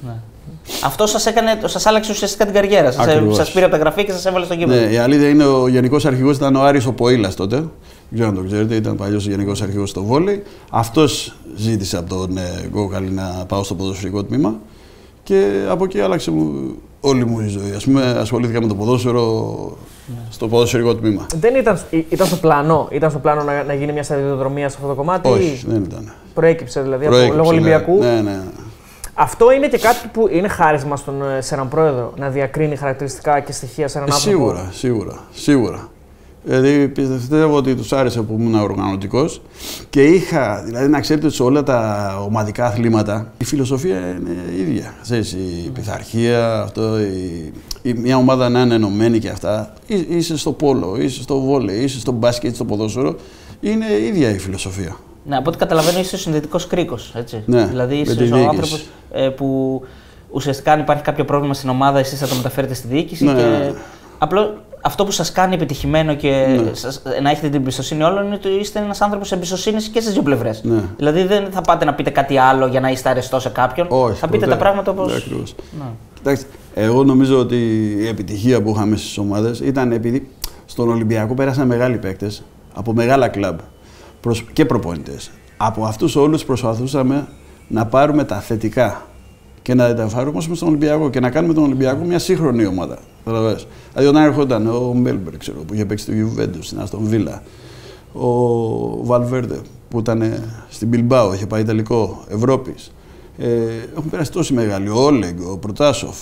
Αυτό σας έκανε, σας άλλαξε ουσιαστικά την καριέρα. Σας Ακριβώς. σας πήρε από τα γραφεία και σας έβαλε στο κήπεδο. Ναι, η αλήθεια είναι ο γενικός αρχηγός ήταν ο Άρης ο Ποήλα τότε. Δεν ξέρω αν το ξέρετε, ήταν παλιός γενικός αρχηγός στο βόλεϊ. Αυτός ζήτησε από τον ε, Γκόκαλη να πάω στο ποδοσφαιρικό τμήμα. Και από εκεί άλλαξε μου, όλη μου η ζωή. Α πούμε, ασχολήθηκα με το ποδόσφαιρο στο ποδοσφαιρικό τμήμα. Δεν ήταν, ή- ήταν στο πλάνο, ήταν στο πλάνο να, να γίνει μια σταδιοδρομία σε αυτό το κομμάτι. Όχι, ή δεν ήταν. Προέκυψε δηλαδή από, Προέκυψε, λόγω ναι. Ολυμπιακού; Ναι, ναι. Αυτό είναι και κάτι που είναι χάρισμα στον, ε, σε έναν πρόεδρο να διακρίνει χαρακτηριστικά και στοιχεία σε έναν Ε, άνθρωπο. Σίγουρα, σίγουρα, σίγουρα. Δηλαδή πιστεύω ότι τους άρεσε που ήμουν οργανωτικός και είχα, δηλαδή να ξέρετε ότι σε όλα τα ομαδικά αθλήματα η φιλοσοφία είναι ίδια. Ξέρεις, η πειθαρχία, αυτό, η, η- μια ομάδα να είναι ενωμένη και αυτά. Εί- Είσαι στο πόλο, είσαι στο βόλεϊ, είσαι στο μπάσκετ, στο ποδόσφαιρο. Είναι ίδια η φιλοσοφία. Ναι, από ό,τι καταλαβαίνω είσαι ο συνδετικός κρίκος. Ναι, δηλαδή με είσαι τη ο διοίκηση. άνθρωπος ε, που ουσιαστικά αν υπάρχει κάποιο πρόβλημα στην ομάδα, εσείς θα το μεταφέρετε στη διοίκηση. Ναι, και... ναι, ναι. Απλό αυτό που σας κάνει επιτυχημένο και Ναι. σας, να έχετε την εμπιστοσύνη όλων είναι ότι είστε ένας άνθρωπος εμπιστοσύνης και στις δύο πλευρές. Ναι. Δηλαδή δεν θα πάτε να πείτε κάτι άλλο για να είστε αρεστός σε κάποιον. Όχι, θα πείτε ποτέ. τα πράγματα όπω. Ναι, ακριβώς. Κοιτάξτε, εγώ νομίζω ότι η επιτυχία που είχαμε στις ομάδες ήταν επειδή στον Ολυμπιακό πέρασαν μεγάλοι παίκτες από μεγάλα κλαμπ προς- και προπονητές. Από αυτούς όλους προσπαθούσαμε να πάρουμε τα θετικά και να τα εφαρμόσουμε στον Ολυμπιακό και να κάνουμε τον Ολυμπιακό μια σύγχρονη ομάδα. Καταλαβαίνεις. Δηλαδή, όταν έρχονταν ο Μέλμπερ, ξέρω, που είχε παίξει στο Juventus, στην Αστον Βίλα, Ο Βαλβέρντε που ήταν στην Μπιλμπάο, είχε πάει τελικό Ευρώπης. Ε, έχουν περάσει τόσοι μεγάλοι. Ο Όλεγκ, ο Προτάσοφ.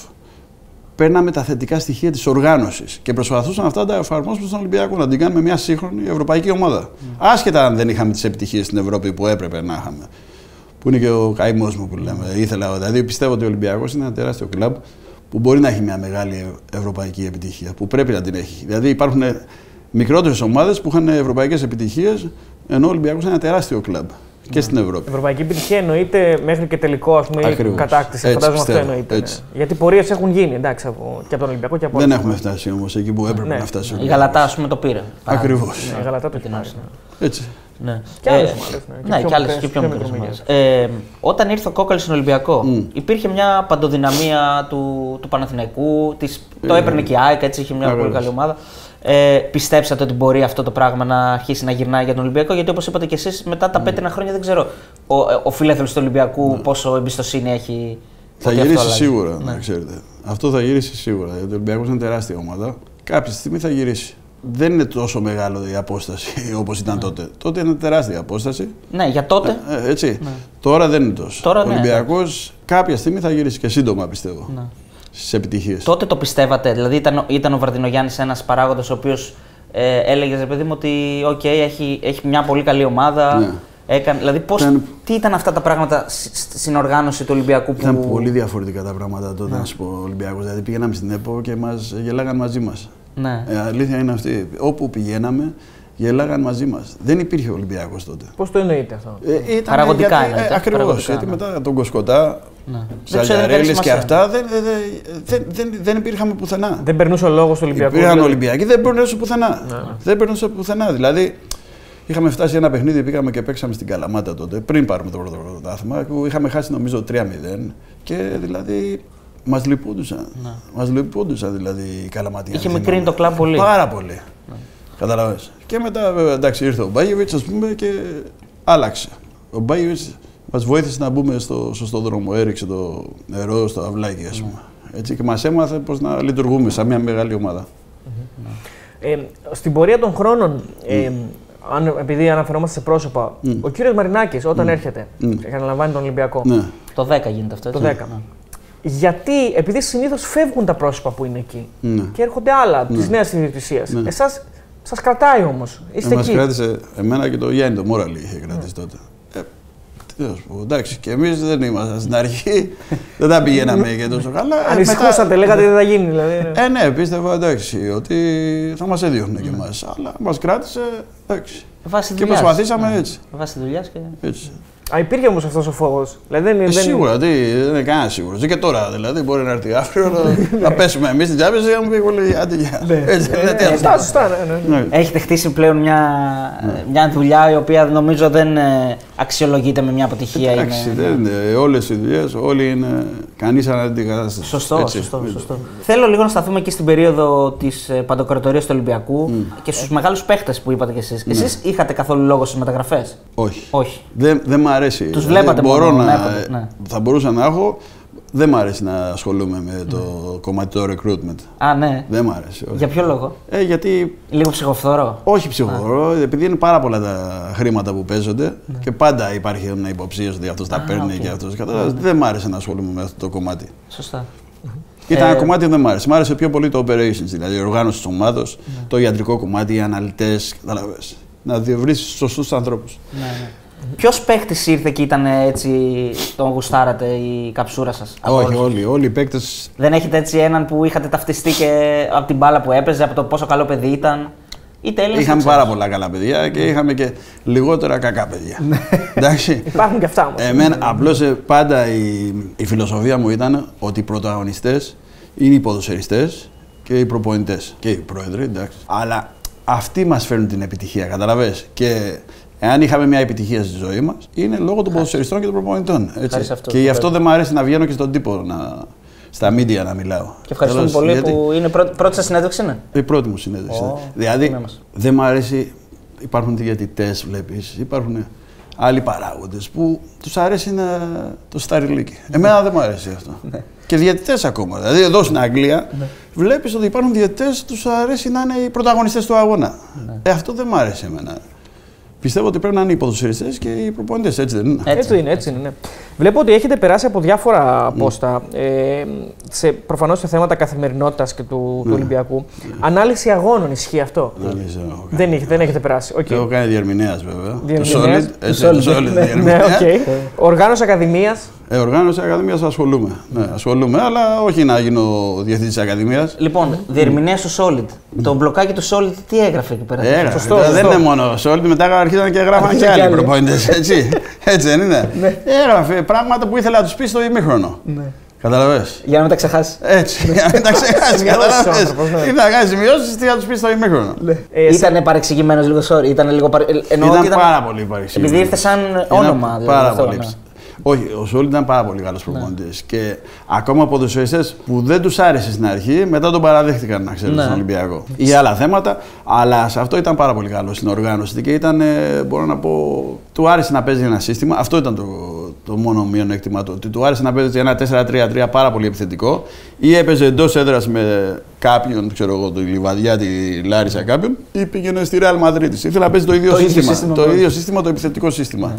Παίρναμε τα θετικά στοιχεία της οργάνωσης και προσπαθούσαν αυτά να τα εφαρμόσουμε στον Ολυμπιακό, να την κάνουμε μια σύγχρονη ευρωπαϊκή ομάδα. Mm. Άσχετα αν δεν είχαμε τις επιτυχίες στην Ευρώπη που έπρεπε να είχαμε. Που είναι και ο καημός μου που λέμε. Ήθελα, δηλαδή πιστεύω ότι ο Ολυμπιακός είναι ένα τεράστιο κλαμπ που μπορεί να έχει μια μεγάλη ευρωπαϊκή επιτυχία, που πρέπει να την έχει. Δηλαδή υπάρχουν μικρότερες ομάδες που είχαν ευρωπαϊκές επιτυχίες, ενώ ο Ολυμπιακός είναι ένα τεράστιο κλαμπ και στην Ευρώπη. Η ευρωπαϊκή επιτυχία εννοείται μέχρι και τελικό ας πούμε, Ακριβώς. κατάκτηση. Έτσι, Φαντάζομαι αυτό πιστεύω. εννοείται. ναι. Έτσι. Γιατί πορείες έχουν γίνει εντάξει, από, και από τον Ολυμπιακό και από Δεν όλους. έχουμε φτάσει όμως εκεί που έπρεπε Ναι. να φτάσει. ο Η Ολυμπιακός. Γαλατά, ας πούμε, το πήρε. Ακριβώς. Ναι, η Γαλατά το έχει την πάρει. Arsenal. ναι. Έτσι. Ναι. Και άλλες Ε, ομάδες, ναι. Και Ναι, πιο και άλλες μικρές, και πιο πιο μικρές μικρομεσαίες. ομάδες. Ε, όταν ήρθε ο Κόκαλης στον Ολυμπιακό, υπήρχε μια παντοδυναμία του, του Παναθηναϊκού. Της, το Ε, έπαιρνε και η ΑΕΚ, έτσι είχε μια πολύ ακριβώς. καλή ομάδα. Ε, πιστέψατε ότι μπορεί αυτό το πράγμα να αρχίσει να γυρνάει για τον Ολυμπιακό, γιατί όπως είπατε και εσείς, μετά τα πέτρινα χρόνια δεν ξέρω ο, ο φίλαθλο του Ολυμπιακού πόσο εμπιστοσύνη έχει. Θα ότι αυτό γυρίσει αλλάζει. σίγουρα, Ναι. να ξέρετε. Αυτό θα γυρίσει σίγουρα. Γιατί ο Ολυμπιακός είναι τεράστια ομάδα. Κάποια στιγμή θα γυρίσει. Δεν είναι τόσο μεγάλο η απόσταση όπως ήταν τότε. Τότε ήταν τεράστια η απόσταση. Ναι, για τότε. Ε, έτσι. Τώρα δεν είναι τόσο. Τώρα ο ναι, Ολυμπιακός κάποια στιγμή θα γυρίσει και σύντομα πιστεύω. Ναι. Στις επιτυχίες. Τότε το πιστεύατε, δηλαδή ήταν, ήταν ο Βαρδινογιάννης ένας παράγοντας ο οποίος ε, έλεγε ρε παιδί μου ότι οκ, έχει, έχει μια πολύ καλή ομάδα. Ναι. Έκανε, δηλαδή, πώς, Ήταν- τι ήταν αυτά τα πράγματα σ- σ- στην οργάνωση του Ολυμπιακού που. Ήταν πολύ διαφορετικά τα πράγματα τότε, Ναι. να σου πω, ο Ολυμπιακός. Δηλαδή πήγαιναμε στην ΕΠΟ και μας γελάγαν μαζί μας. Ναι. Ε, αλήθεια είναι αυτή. Όπου πηγαίναμε, γελάγαν μαζί μας. Δεν υπήρχε Ολυμπιακός τότε. Πώς το εννοείτε αυτό; Ε, ήταν Παραγωγικά γιατί, εννοείται, Ακριβώς. παραγωγικά, Γιατί ναι. μετά τον Κοσκοτά, Ναι. Δεν τους έδινε Ζαλιαρέλη και σημασία. αυτά δεν, δεν, δεν, δεν, δεν υπήρχαμε πουθενά. Δεν περνούσε ο λόγος του Ολυμπιακού. Υπήρχαν δηλαδή. Ολυμπιακοί, δεν περνούσε πουθενά. Ναι, Δεν περνούσε πουθενά. Δηλαδή, είχαμε φτάσει ένα παιχνίδι, πήγαμε και παίξαμε στην Καλαμάτα τότε, πριν πάρουμε το πρώτο πρωτάθλημα, που είχαμε χάσει νομίζω 3-0 και δηλαδή μας λυπούντουσαν. Ναι. Μας λυπούντουσαν δηλαδή οι Καλαματιάνοι. Είχε μικρύνει το κλαμπ πολύ. Πάρα πολύ. Καταλαβες. Και μετά βέβαια εντάξει ήρθε ο Μπάγεβιτ, ας πούμε, και άλλαξε. Ο Μπάγεβιτ μας βοήθησε να μπούμε στο σωστό δρόμο. Έριξε το νερό στο αυλάκι, ας πούμε. Έτσι, και μας έμαθε πώς να λειτουργούμε σαν μια μεγάλη ομάδα. Ε, στην πορεία των χρόνων, ε, αν, επειδή αναφερόμαστε σε πρόσωπα, ο κύριος Μαρινάκης όταν έρχεται Μμ. και αναλαμβάνει τον Ολυμπιακό, Ναι. Το 10 γίνεται αυτό. το έτσι. 10. Ναι. Γιατί, επειδή συνήθως φεύγουν τα πρόσωπα που είναι εκεί Ναι. και έρχονται άλλα της νέας ιδιοκτησία. Ναι. Εσάς σας κρατάει όμως. Είστε Μας εκεί. κράτησε εμένα και το Γιάννη το Μόραλι είχε κρατήσει τότε. Ε, τι να σου πω, εντάξει, και εμείς δεν ήμασταν στην αρχή, δεν τα πηγαίναμε και τόσο καλά. Ε, Ανησυχούσατε, μετά- λέγατε δεν θα γίνει. Δηλαδή. ναι. Ε, ναι, πίστευα εντάξει, ότι θα μας έδιωχνε και εμάς. Αλλά μας κράτησε εντάξει. Βάσει Και δουλειάς. προσπαθήσαμε Ναι. έτσι. Βάσει δουλειάς και. έτσι. Α, υπήρχε όμως αυτός ο φόβος. Δηλαδή, δεν, Ε, δεν... Σίγουρα, τι, δεν είναι κανένα σίγουρο. Και τώρα δηλαδή μπορεί να έρθει αύριο να, να πέσουμε εμείς στην τράπεζα και να μου πει πολύ άντε γεια. Έτσι, Ε, δηλαδή, τι ε, να Σωστά, πω. σωστά. Ναι, ναι. Ναι. Έχετε χτίσει πλέον μια, μια δουλειά η οποία νομίζω δεν ε, αξιολογείται με μια αποτυχία. Εντάξει, είναι... δεν είναι. Όλες οι δουλειές, όλοι είναι. Κανείς ανά την κατάσταση. Σωστό, Έτσι. σωστό, σωστό. Θέλω λίγο να σταθούμε και στην περίοδο της παντοκρατορίας του Ολυμπιακού και στους μεγάλους παίχτες που είπατε κι εσείς. Εσείς είχατε καθόλου λόγο στις μεταγραφές; Όχι. Όχι. Δεν, δεν μ' αρέσει. Δηλαδή, βλέπατε μπορώ μόνο, να, ναι, έπρεπε, ναι. Θα μπορούσα να έχω. Δεν μ' αρέσει να ασχολούμαι με το κομμάτι του recruitment. Α, ναι. Δεν μ' αρέσει. όχι. Για ποιο λόγο; Ε, γιατί Λίγο ψυχοφθόρο. όχι ψυχοφθόρο, επειδή είναι πάρα πολλά τα χρήματα που παίζονται και πάντα υπάρχει μια υποψία ότι αυτός τα Ναι. Α, παίρνει οκ. και αυτός. Δεν μ' άρεσε να ασχολούμαι με αυτό το κομμάτι. Σωστά. Ήταν Ε, ένα κομμάτι που δεν μ' άρεσε. Μ' άρεσε πιο πολύ το operations, δηλαδή η οργάνωση της ομάδας, Ναι. το ιατρικό κομμάτι, οι αναλυτές. Να διευρύσει του σωστούς ανθρώπους. Ναι, ναι. Ποιος παίχτης ήρθε και ήταν έτσι, τον γουστάρατε η καψούρα σας; Όχι, όλοι, όλοι οι παίκτες. Δεν έχετε έτσι έναν που είχατε ταυτιστεί και από την μπάλα που έπαιζε, από το πόσο καλό παιδί ήταν; Είτε Έλληνες, Είχαμε είτε πάρα ξένους. πολλά καλά παιδιά και είχαμε και λιγότερα κακά παιδιά. Εντάξει. Υπάρχουν και αυτά όμως. Εμένα απλώς πάντα η, η φιλοσοφία μου ήταν ότι οι πρωταγωνιστές είναι οι ποδοσφαιριστές και οι προπονητές. Και οι πρόεδροι, εντάξει. Αλλά αυτοί μας φέρνουν την επιτυχία, καταλαβες. Και εάν είχαμε μια επιτυχία στη ζωή μας, είναι λόγω των ποδοσφαιριστών και των προπονητών. Χάρη Έτσι. σε αυτό, και γι' αυτό βέβαια. δεν μου αρέσει να βγαίνω και στον τύπο, να, στα media να μιλάω. Και ευχαριστούμε Τέλος, πολύ γιατί- που είναι πρώτη, πρώτη σας συνέντευξη. Είναι. η πρώτη μου συνέντευξη. Ω, δηλαδή, τιμή μας. δεν μου αρέσει. Υπάρχουν διαιτητές, βλέπεις. Υπάρχουν άλλοι παράγοντες που τους αρέσει να το σταριλίκι. Εμένα δεν μου αρέσει αυτό. Ναι. και διαιτητές ακόμα. Δηλαδή, εδώ στην Αγγλία βλέπεις ότι υπάρχουν διαιτητές που τους αρέσει να είναι οι πρωταγωνιστές του αγώνα. Ναι. Ε, αυτό δεν μου αρέσει εμένα. Πιστεύω ότι πρέπει να είναι οι ποδοσφαιριστές και οι προπονητές, έτσι δεν είναι. Έτσι. Έτσι, είναι, έτσι είναι. Ναι. Βλέπω ότι έχετε περάσει από διάφορα πόστα. Ε, σε, προφανώς σε θέματα καθημερινότητας και του, του Ολυμπιακού. Ανάλυση αγώνων, ισχύει αυτό; Ανάλυση, έχω κάνει. Δεν, έχει- δεν έχετε περάσει. Οκ. Το έχω κάνει διερμηνέας βέβαια. Διερμηνέας. Του Σόλιντ, έτσι, Του Σόλιντ, του Σόλιντ Ναι, διερμηνέα. οκ. Οργάνωση Ακαδημίας. Ε, οργάνωση Ακαδημίας ασχολούμαι. Ναι, ασχολούμαι, αλλά όχι να γίνω διευθυντής της Ακαδημίας. Λοιπόν, διερμηνέας του Solid. Το μπλοκάκι του Solid τι έγραφε εκεί πέρα; Έγραφε. Σωστό, Τώρα σωστό. Δεν είναι μόνο solid, μετά αρχίσαν και γράφαν και Αρχίσαν και άλλοι άλλοι. προπονητές. Έτσι. έτσι δεν είναι. Έγραφε πράγματα που ήθελε να τους πεις στο ημίχρονο. Καταλαβέ. Για να μην τα ξεχάσεις. Έτσι, για να μην τα ξεχάσεις. Σημειώσεις Καταλαβέ. άνθρωπος, ναι. Ή να κάνεις σημειώσεις, τι να τους πεις στο ημίχρονο; Ε, σε- Ήταν παρεξηγημένος λίγο, sorry. Ήταν λίγο παρε... ε, εννοώ ότι Ήταν πάρα πολύ παρεξηγημένος. Επειδή ήρθε σαν Ήταν όνομα. δηλαδή, Πάρα αυτό, πολύ. Ναι. Όχι, ο Σόλ ήταν πάρα πολύ καλός προπονητής. Και ακόμα ποδοσφαιριστές που δεν τους άρεσε στην αρχή, μετά τον παραδέχτηκαν να ξέρεις Ναι. στον Ολυμπιακό. Ή άλλα θέματα, αλλά σε αυτό ήταν πάρα πολύ καλό στην οργάνωση. Και ήταν, ε, μπορώ να πω, του άρεσε να παίζει ένα σύστημα. Αυτό ήταν το, το μόνο μειονέκτημα του. Ότι του άρεσε να παίζει ένα 4-3-3 πάρα πολύ επιθετικό ή έπαιζε εντός έδρας με κάποιον, ξέρω εγώ, τη Λιβαδιά, τη Λάρισα κάποιον, ή πήγαινε στη Real Madrid. Ήθελε να παίζει το ίδιο Το ίδιο σύστημα. σύστημα, το βέβαια. ίδιο σύστημα, το επιθετικό σύστημα.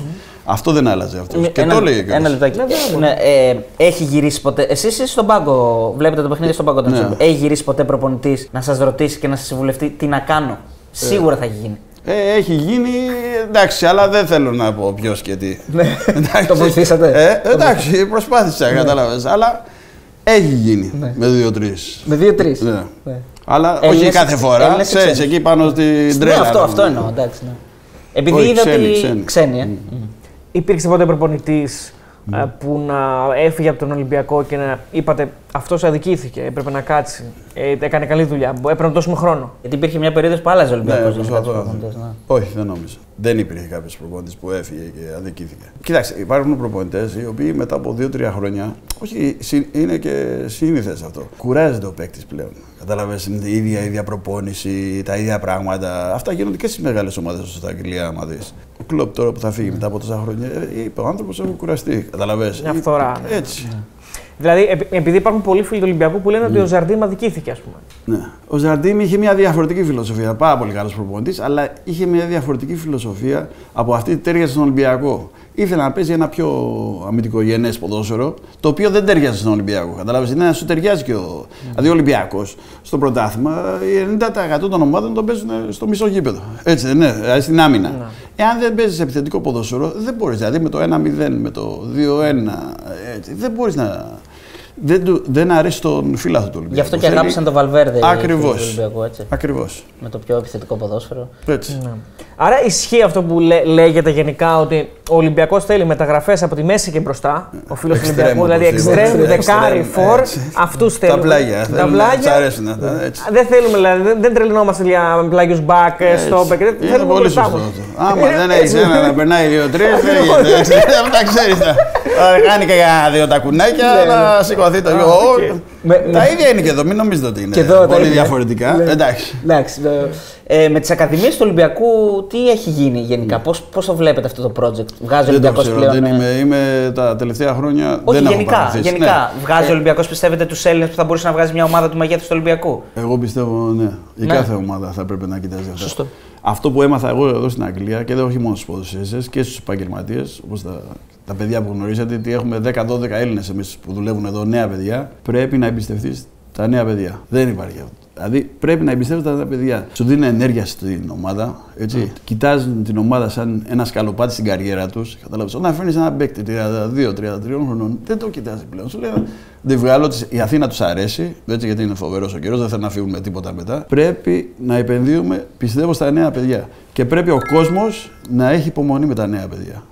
Αυτό δεν άλλαζε αυτός. Και ένα, το έλεγε κιόλας. Ένα λεπτάκι. Ναι, βέβαια. Ναι, ε, έχει γυρίσει ποτέ. Εσείς είστε στον πάγκο, βλέπετε το παιχνίδι στον πάγκο. όταν Ναι. ξέρετε. Έχει γυρίσει ποτέ προπονητής να σας ρωτήσει και να σας συμβουλευτεί τι να κάνω. Σίγουρα θα έχει γίνει. Ε, έχει γίνει, εντάξει, αλλά δεν θέλω να πω ποιος και τι. Ναι. Εντάξει. Το βοηθήσατε. Ε, εντάξει, προσπάθησα, κατάλαβες. Αλλά έχει γίνει Ναι. με δύο-τρει. Με δύο-τρει. Ναι. Αλλά Έλληνες όχι κάθε ή- φορά. Έλληνες ή Ξέρεις, ξένοι; εκεί πάνω στην Ναι, τρέλα. αυτό, ναι. αυτό εννοώ. Εντάξει, ναι. Επειδή Όχι, είδα ξένοι, ότι. ξένοι. Ξένοι, ε. Υπήρξε ποτέ προπονητής που να έφυγε από τον Ολυμπιακό και να είπατε αυτός αδικήθηκε, έπρεπε να κάτσει. Ε, έκανε καλή δουλειά. Έπρεπε να του δώσουμε χρόνο. Γιατί υπήρχε μια περίοδος που άλλαζε ο Ναι, Ολυμπιακό. προσπαθώ να δω. Όχι, δεν νόμιζα. Δεν υπήρχε κάποιος προπονητής που έφυγε και αδικήθηκε. Κοιτάξτε, υπάρχουν προπονητές οι οποίοι μετά από 2-3 χρόνια. Όχι, συ- είναι και σύνηθες αυτό. Κουράζεται ο παίκτης πλέον. Κατάλαβες, είναι η ίδια, η ίδια προπόνηση, τα ίδια πράγματα. Αυτά γίνονται και στις μεγάλες ομάδες όσο στα Αγγλία, άμα δεις. Ο κλοπ τώρα που θα φύγει μετά από τόσα χρόνια, ε, είπε ο άνθρωπος έχω κουραστεί. Καταλαβέ. Μια φθορά, ναι. Έτσι. Δηλαδή, επει- επειδή υπάρχουν πολλοί φίλοι του Ολυμπιακού που λένε ότι ο Ζαρντίμα αδικήθηκε, ας πούμε. Ναι. Ο Ζαρντίμ είχε μια διαφορετική φιλοσοφία. Πάρα πολύ καλός προπονητής, αλλά είχε μια διαφορετική φιλοσοφία από αυτή που τέριαζε στον Ολυμπιακό. Ήθελε να παίζει ένα πιο αμυντικογενέ ποδόσφαιρο, το οποίο δεν τέριαζε στον Ολυμπιακό. Κατάλαβε, είναι να σου ταιριάζει και ο. Δηλαδή, ο Ολυμπιακός στο πρωτάθλημα, οι 90% των ομάδων τον παίζουν στο μισό γήπεδο. Έτσι δεν είναι, δηλαδή στην άμυνα. Εάν δεν παίζεις επιθετικό ποδόσφαιρο, δεν μπορείς. Δηλαδή με το 1-0, με το 2-1, έτσι, δεν μπορείς να. Δεν, του, δεν αρέσει τον φίλαθο του Ολυμπιακού. Γι' αυτό και Θέλει- αγάπησαν τον Βαλβέρδε. Ακριβώς. του Ολυμπιακού, έτσι. Ακριβώς. Με το πιο επιθετικό ποδόσφαιρο. Έτσι. Ναι. Άρα ισχύει αυτό που λέ- λέγεται γενικά ότι ο Ολυμπιακός θέλει μεταγραφές από τη μέση και μπροστά. Ο φίλος του Εξτρέμ, Ολυμπιακού, δηλαδή οπωσδήποτε. εξτρέμ, δεκάρι, Εξτρέμ, φορ, έτσι. αυτούς θέλουμε. Τα πλάγια. Τα θέλουν- πλάγια. Τους αρέσουν αυτά. Έτσι. Δεν θέλουμε, δηλαδή, δεν, δεν τρελνόμαστε για πλάγιους μπακ, στο Έτσι. Θέλουμε Είναι πολύ μπροστά σωστό μας. αυτό. Άμα Ε, δεν έτσι. έχεις ένα να περνάει δύο-τρεις, δεν γίνεται. έτσι. Αυτά ξέρεις. Κάνει και για δύο τακουνάκια να σηκωθεί το γιο. οκ. Με- Τα ίδια είναι και εδώ, μην νομίζετε ότι είναι Και εδώ τα πολύ ίδια. διαφορετικά. Ναι. Εντάξει. Εντάξει. το- Ε, με τις ακαδημίες του Ολυμπιακού, τι έχει γίνει γενικά, πώ πώς το βλέπετε αυτό το project, Βγάζει ο Δεν το Ολυμπιακός ξέρω. πλέον. Δεν ε, είμαι, είμαι τα τελευταία χρόνια. Όχι, δεν έχω γενικά. παρακολουθήσει. γενικά. Ναι. Βγάζει ο Ολυμπιακός, πιστεύετε, τους Έλληνες που θα μπορούσε να βγάζει μια ομάδα του μεγέθους του Ολυμπιακού; Εγώ πιστεύω, ναι. Η Ναι. κάθε ομάδα θα πρέπει να κοιτάζει αυτά. Σωστό. Αυτό που έμαθα εγώ εδώ στην Αγγλία και δεν όχι μόνο στους ποδοσφαιριστές και στους επαγγελματίες, όπως τα, τα παιδιά που γνωρίζετε, ότι έχουμε 10-12 Έλληνες εμείς που δουλεύουν εδώ, νέα παιδιά. Πρέπει να εμπιστευτείς τα νέα παιδιά. Δεν υπάρχει αυτό. Δηλαδή πρέπει να εμπιστεύει τα νέα παιδιά. Σου δίνει ενέργεια στην ομάδα. Έτσι. Κοιτάζουν την ομάδα σαν ένα σκαλοπάτι στην καριέρα τους. Κατάλαβες. Όταν φέρνεις ένα παίκτη 32-33 χρονών, δεν το κοιτάζει πλέον. Σου λέει δεν βγάλω, ότι η Αθήνα τους αρέσει, έτσι, γιατί είναι φοβερός ο καιρός, δεν θέλουν να φύγουν με τίποτα μετά. Πρέπει να επενδύουμε, πιστεύω, στα νέα παιδιά. Και πρέπει ο κόσμος να έχει υπομονή με τα νέα παιδιά.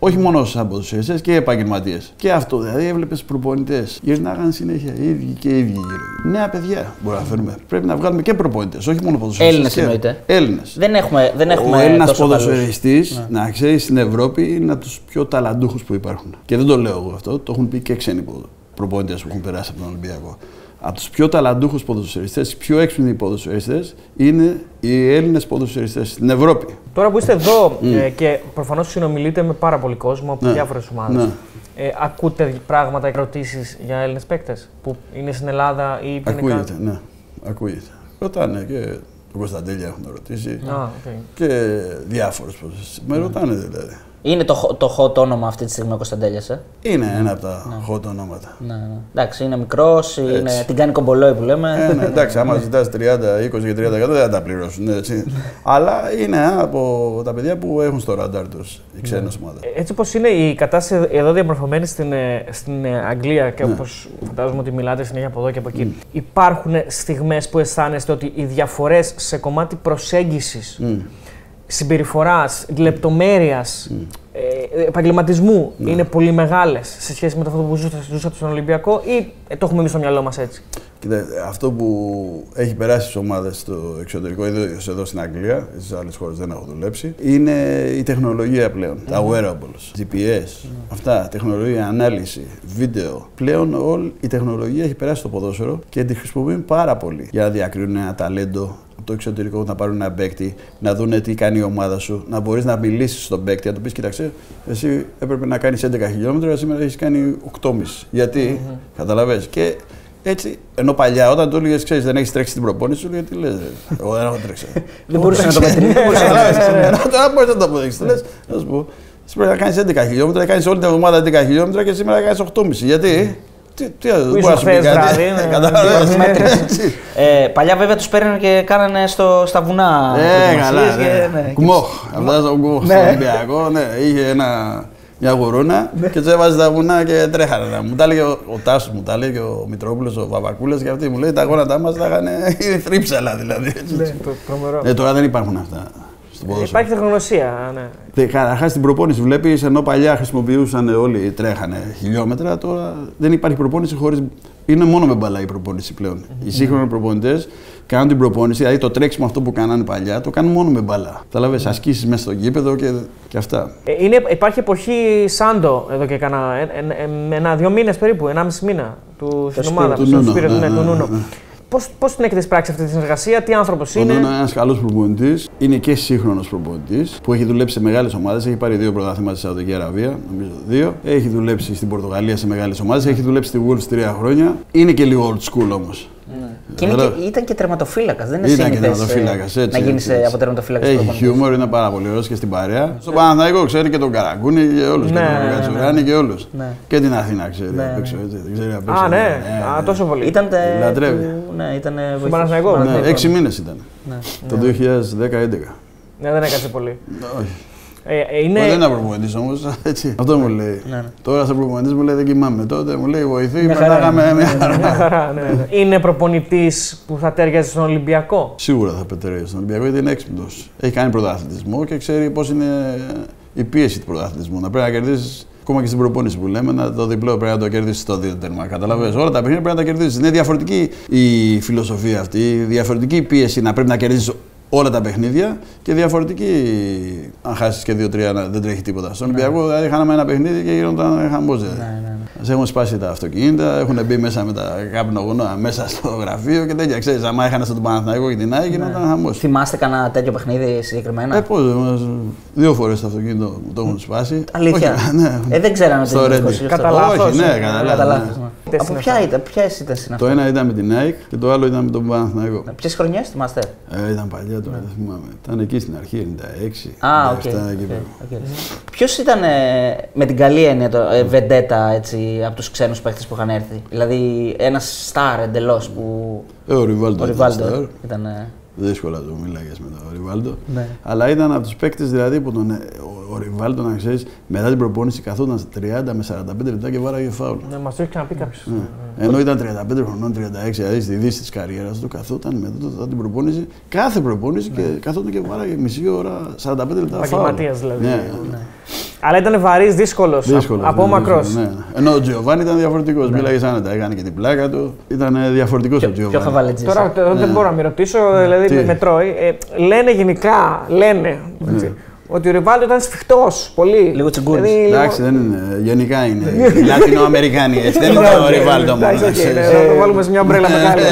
Όχι μόνο σαν ποδοσφαιριστές και επαγγελματίες. Και αυτό, δηλαδή έβλεπες προπονητές. Γυρνάγαν συνέχεια οι ίδιοι και οι ίδιοι γύρω. Νέα παιδιά μπορούμε να φέρουμε. Πρέπει να βγάλουμε και προπονητές, όχι μόνο ποδοσφαιριστές. Έλληνες εννοείται. Έλληνες. Δεν έχουμε, δεν έχουμε Ο Έλληνας τόσο καλούς. ποδοσφαιριστής, να ξέρεις, στην Ευρώπη είναι από τους πιο ταλαντούχους που υπάρχουν. Και δεν το λέω εγώ αυτό, το έχουν πει και ξένοι προπονητές που έχουν περάσει από τον Ολυμπιακό. Από τους πιο ταλαντούχους ποδοσφαιριστές, οι πιο έξυπνοι ποδοσφαιριστές είναι οι Έλληνες ποδοσφαιριστές στην Ευρώπη. Τώρα που είστε εδώ ε, και προφανώς συνομιλείτε με πάρα πολύ κόσμο από Ναι. διάφορες ομάδες. Ναι. Ε, ακούτε πράγματα, ερωτήσεις για Έλληνες παίκτες που είναι στην Ελλάδα ή γενικά; Ακούγεται, ναι. Ακούγεται. Ρωτάνε και τον Κωνσταντέλια έχουν ρωτήσει. Α, οκ. Και διάφορους Με ρωτάνε δηλαδή. Είναι το, χ- το hot όνομα αυτή τη στιγμή ο Κωνσταντέλιας. Ε; Είναι ένα από τα hot ονόματα. Ναι, ναι. Εντάξει, είναι μικρός, είναι... την κάνει κομπολόι που λέμε. Ε, ναι, εντάξει, άμα ζητάς 30, 20 και 30% δεν θα τα πληρώσουν. Έτσι. Αλλά είναι ένα από τα παιδιά που έχουν στο ραντάρ τους οι ξένες ομάδες. Έτσι όπω είναι η κατάσταση εδώ διαμορφωμένη στην, ε, στην ε, Αγγλία και όπως φαντάζομαι ότι μιλάτε συνέχεια από εδώ και από εκεί, υπάρχουν στιγμές που αισθάνεστε ότι οι διαφορές σε κομμάτι προσέγγισης, συμπεριφοράς, λεπτομέρειας, ε, επαγγελματισμού είναι πολύ μεγάλες σε σχέση με το αυτό που ζούσατε, ζούσατε στον Ολυμπιακό ή ε, το έχουμε εμεί στο μυαλό μας έτσι; Κοίτα, αυτό που έχει περάσει στις ομάδες στο εξωτερικό, ιδίω εδώ στην Αγγλία, στις άλλες χώρες δεν έχω δουλέψει, είναι η τεχνολογία πλέον. Τα wearables, GPS, αυτά, τεχνολογία, ανάλυση, βίντεο. Πλέον όλη η τεχνολογία έχει περάσει στο ποδόσφαιρο και τη χρησιμοποιούν πάρα πολύ για να διακρίνουν ένα ταλέντο από το εξωτερικό, να πάρουν ένα παίκτη, να δουν τι κάνει η ομάδα σου, να μπορείς να μιλήσεις στον παίκτη, να του πεις: Κοίταξε, εσύ έπρεπε να κάνεις 11 χιλιόμετρα, σήμερα έχεις κάνει 8,5. Γιατί, καταλαβες. Και έτσι, ενώ παλιά όταν του έλεγες, ξέρεις, δεν έχεις τρέξει την προπόνηση, σου λέει τι λε. Εγώ δεν έχω τρέξει. Δεν μπορούσες να το μετρήσει. δεν μπορούσες να το Καταλάβες. μετρήσει. Ενώ τώρα μπορείς να το αποδείξεις. Λες, να σου πω, εσύ πρέπει να κάνεις 11 χιλιόμετρα, κάνεις όλη την εβδομάδα 11 χιλιόμετρα και σήμερα κάνεις 8,5. Γιατί, τι, τι, δεν μπορεί να σου πει χθες κάτι. βράδυ, ναι. Κατάλαβες. Μέτρηση. Έτσι. ε, παλιά βέβαια τους παίρνανε και κάνανε στο, στα βουνά. Ε, προετοιμασίες καλά. και- ναι. ναι, και- Κουμόχ. Αυτά στον κουμόχ. Ναι. Στο Ολυμπιακό, ναι. Είχε ένα, μια γουρούνα και τους έβαζε τα βουνά και τρέχανε. Μου τα έλεγε ο, ο Τάσος, μου τα έλεγε ο Μητρόπουλος, ο Βαβακούλας και αυτοί. Μου λέει τα γόνατά μας τα είχαν θρύψαλα δηλαδή. έτσι. Ναι, το τρομερό. Ε, τώρα δεν υπάρχουν αυτά στο ποδόσφαιρο. Υπάρχει τεχνογνωσία, ναι. Καταρχάς στην προπόνηση βλέπεις, ενώ παλιά χρησιμοποιούσαν όλοι, τρέχανε χιλιόμετρα, τώρα δεν υπάρχει προπόνηση χωρίς. Είναι μόνο με μπαλά η προπόνηση πλέον. Οι σύγχρονοι προπονητές κάνουν την προπόνηση, δηλαδή το τρέξιμο αυτό που κάνανε παλιά, το κάνουν μόνο με μπαλά. Κατάλαβε, ασκήσεις μέσα στο γήπεδο και, και αυτά. Ε, Είναι, υπάρχει εποχή Σάντο εδώ και κάνα ε, ένα-δύο μήνες περίπου, ενάμιση μήνα του, στην ομάδα. του του Νούνο, Σπύρο, ναι, ναι, ναι, του ναι, Νούνο. Ναι. Πώς, πώς την έχετε εισπράξει αυτή τη συνεργασία, τι άνθρωπος Ο είναι; Νόνο είναι ένας καλός προπονητής, είναι και σύγχρονος προπονητής που έχει δουλέψει σε μεγάλες ομάδες. Έχει πάρει δύο πρωταθλήματα στη Σαουδική Αραβία, νομίζω δύο. Έχει δουλέψει στην Πορτογαλία σε μεγάλες ομάδες. Έχει δουλέψει στη Wolves τρία χρόνια. Είναι και λίγο old school όμως. Και, είναι και, ήταν και τερματοφύλακας. Δεν είναι Ήταν και σύνηθες, τερματοφύλακας. ε, Έτσι, να έτσι, γίνεις έτσι. από τερματοφύλακα. Έχει χιούμορ, είναι πάρα πολύ ωραίος και στην παρέα. Στον Παναθηναϊκό ξέρει και τον Καραγκούνη και όλους. Ναι, και ναι, τον ναι, Κατσουράνη και όλους. Ναι. Και την Αθήνα ξέρει Ναι, απ' έξω. έτσι, δεν ξέρει απ' έξω. Α, ναι, Α, τόσο πολύ. Ήταν. τε- Λατρεύει. του- Ναι, ήταν. βοηθός. Παναθηναϊκό, Στον ναι. Ναι, Παναθηναϊκό. έξι μήνες ήταν. Ναι. Το 2010-2011. Ναι, δεν έκατσε πολύ. Όχι. Ε, ε, είναι... Μα Δεν ήταν προπονητής όμως. Αυτό μου λέει. Ναι, ναι. Τώρα σαν προπονητής μου λέει δεν κοιμάμαι. Τότε μου λέει βοηθεί. Μια Μετά χαρά είχαμε είναι. μια χαρά. Μια χαρά, ναι, ναι. Είναι προπονητής που θα τέριαζε στον Ολυμπιακό; Σίγουρα θα πετρέει στον Ολυμπιακό γιατί είναι έξυπνος. Έχει κάνει πρωταθλητισμό και ξέρει πώς είναι η πίεση του πρωταθλητισμού. Να πρέπει να κερδίσεις ακόμα και στην προπόνηση που λέμε, να το διπλό πρέπει να το κερδίσεις στο δύο τέρμα. Καταλαβαίνεις, όλα τα παιχνίδια πρέπει να τα κερδίσεις. Είναι διαφορετική η φιλοσοφία αυτή, διαφορετική η πίεση να πρέπει να κερδίσεις όλα τα παιχνίδια και διαφορετική αν χάσεις και δύο-τρία να- δεν τρέχει τίποτα. Στον Ολυμπιακό δηλαδή χάναμε ένα παιχνίδι και γινόταν χαμός. Ναι, ναι, ναι. Μα έχουν σπάσει τα αυτοκίνητα, έχουν μπει μέσα με τα καπνογόνα μέσα στο γραφείο και τέτοια. Ξέρεις, άμα είχαν στον Παναθηναϊκό και την ΑΕΚ, γινόταν χαμός. Θυμάστε κανένα τέτοιο παιχνίδι συγκεκριμένα; Ε, πώς, μας- δύο φορές το αυτοκίνητο μου το έχουν σπάσει. Αλήθεια. Όχι, ναι. Ε, δεν ξέραμε Στο την Reddit. υπόθεση αυτό. Κατά λάθος, Όχι, ναι, ε. κατά Κατά λάθος, λάθος, ναι. ναι. Τι Από είναι ποια αυτά; ήταν, ποια ήταν Το αυτό. ένα ήταν με την ΑΕΚ και το άλλο ήταν με τον Παναθηναϊκό. Ποιες χρονιές θυμάστε; Ε, ήταν παλιά τώρα, δεν θυμάμαι. Ήταν εκεί στην αρχή, 96, Ναι. Α, οκ. 97, εκεί πέρα. Ποιος ήταν ε, με την καλή έννοια το ε, βεντέτα έτσι, από τους ξένους παίχτες που είχαν έρθει. Δηλαδή ένας σταρ εντελώς που. Ε, ο Ριβάλτο. Ο ήταν Ριβάλντο star. ήταν. ε, Δύσκολα το μίλαγε με τον Ριβάλτο. Ναι. Αλλά ήταν από τους παίκτες δηλαδή που τον, ο, ο Ριβάλτο, να ξέρεις, μετά την προπόνηση καθόταν 30 με 45 λεπτά και βάραγε φάουλ. Ναι, μας το έχει ξαναπεί κάποιος. Ναι. Ενώ ήταν 35 χρονών, 36, δηλαδή στη δύση της καριέρας του, καθόταν μετά την προπόνηση, κάθε προπόνηση και καθόταν και βάραγε μισή ώρα, 45 λεπτά φάουλ. Επαγγελματίας δηλαδή. Ναι. Αλλά ήταν βαρύς, δύσκολος. Δύσκολος, Από ναι, μακρός. δύσκολος, ναι. Ενώ ο Τζιοβάνι ήταν διαφορετικός. Μίλαγες άνετα, έκανε και την πλάκα του. Ήταν διαφορετικός ο Πιο, πιο Τζιοβάνι. χαβαλετζής. Τώρα Ναι. το- δεν μπορώ να με ρωτήσω, δηλαδή Τι; με, με τρώει. Ε, λένε γενικά, λένε, έτσι, Ότι ο Ριβάλτο ήταν σφιχτός. Πολύ. Λίγο τσιγκούνης. Δηλαδή, λίγο- Εντάξει, δεν είναι. Γενικά είναι. Οι Λατινοαμερικάνοι έτσι. Δεν είναι ο Ριβάλτο μόνος. Εντάξει, οκ, ξέρεις. ναι, να το βάλουμε σε μια ομπρέλα μεγάλη.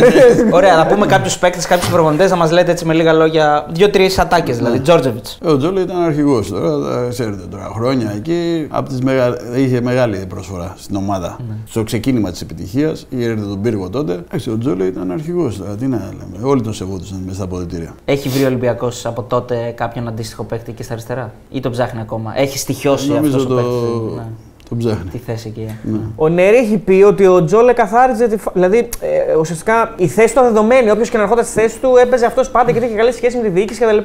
Ωραία, να πούμε κάποιους παίκτες, κάποιους προπονητές να μας λέτε έτσι με λίγα λόγια. Δύο-τρεις ατάκες δηλαδή. Τζόρτζεβιτς. Ο Τζόλο ήταν αρχηγός τώρα, τα ξέρετε τώρα. Χρόνια εκεί από τις μεγα... είχε μεγάλη προσφορά στην ομάδα. Στο ξεκίνημα της επιτυχίας, είχε τον πύργο τότε. Εντάξει, ο Τζόλο ήταν αρχηγός τώρα. Τι να λέμε. Όλοι τον σεβόντουσαν μέσα στα αποδητήρια. Έχει βρει ο Ολυμπιακός από τότε κάποιον αντίστοιχο παίκτη και στα αριστερά. Ή τον ψάχνει ακόμα. Έχει στοιχειώσει Νομίζω αυτός ο το... παίκτης. Ναι. Τον ψάχνει. Τη θέση εκεί. Ναι. Ο Νέρη έχει πει ότι ο Τζόλε καθάριζε. Τη... φα- Δηλαδή, ε, ουσιαστικά η θέση του ήταν δεδομένη. Όποιος και να ερχόταν στη θέση του έπαιζε αυτός πάντα και είχε καλή σχέση με τη διοίκηση κτλ.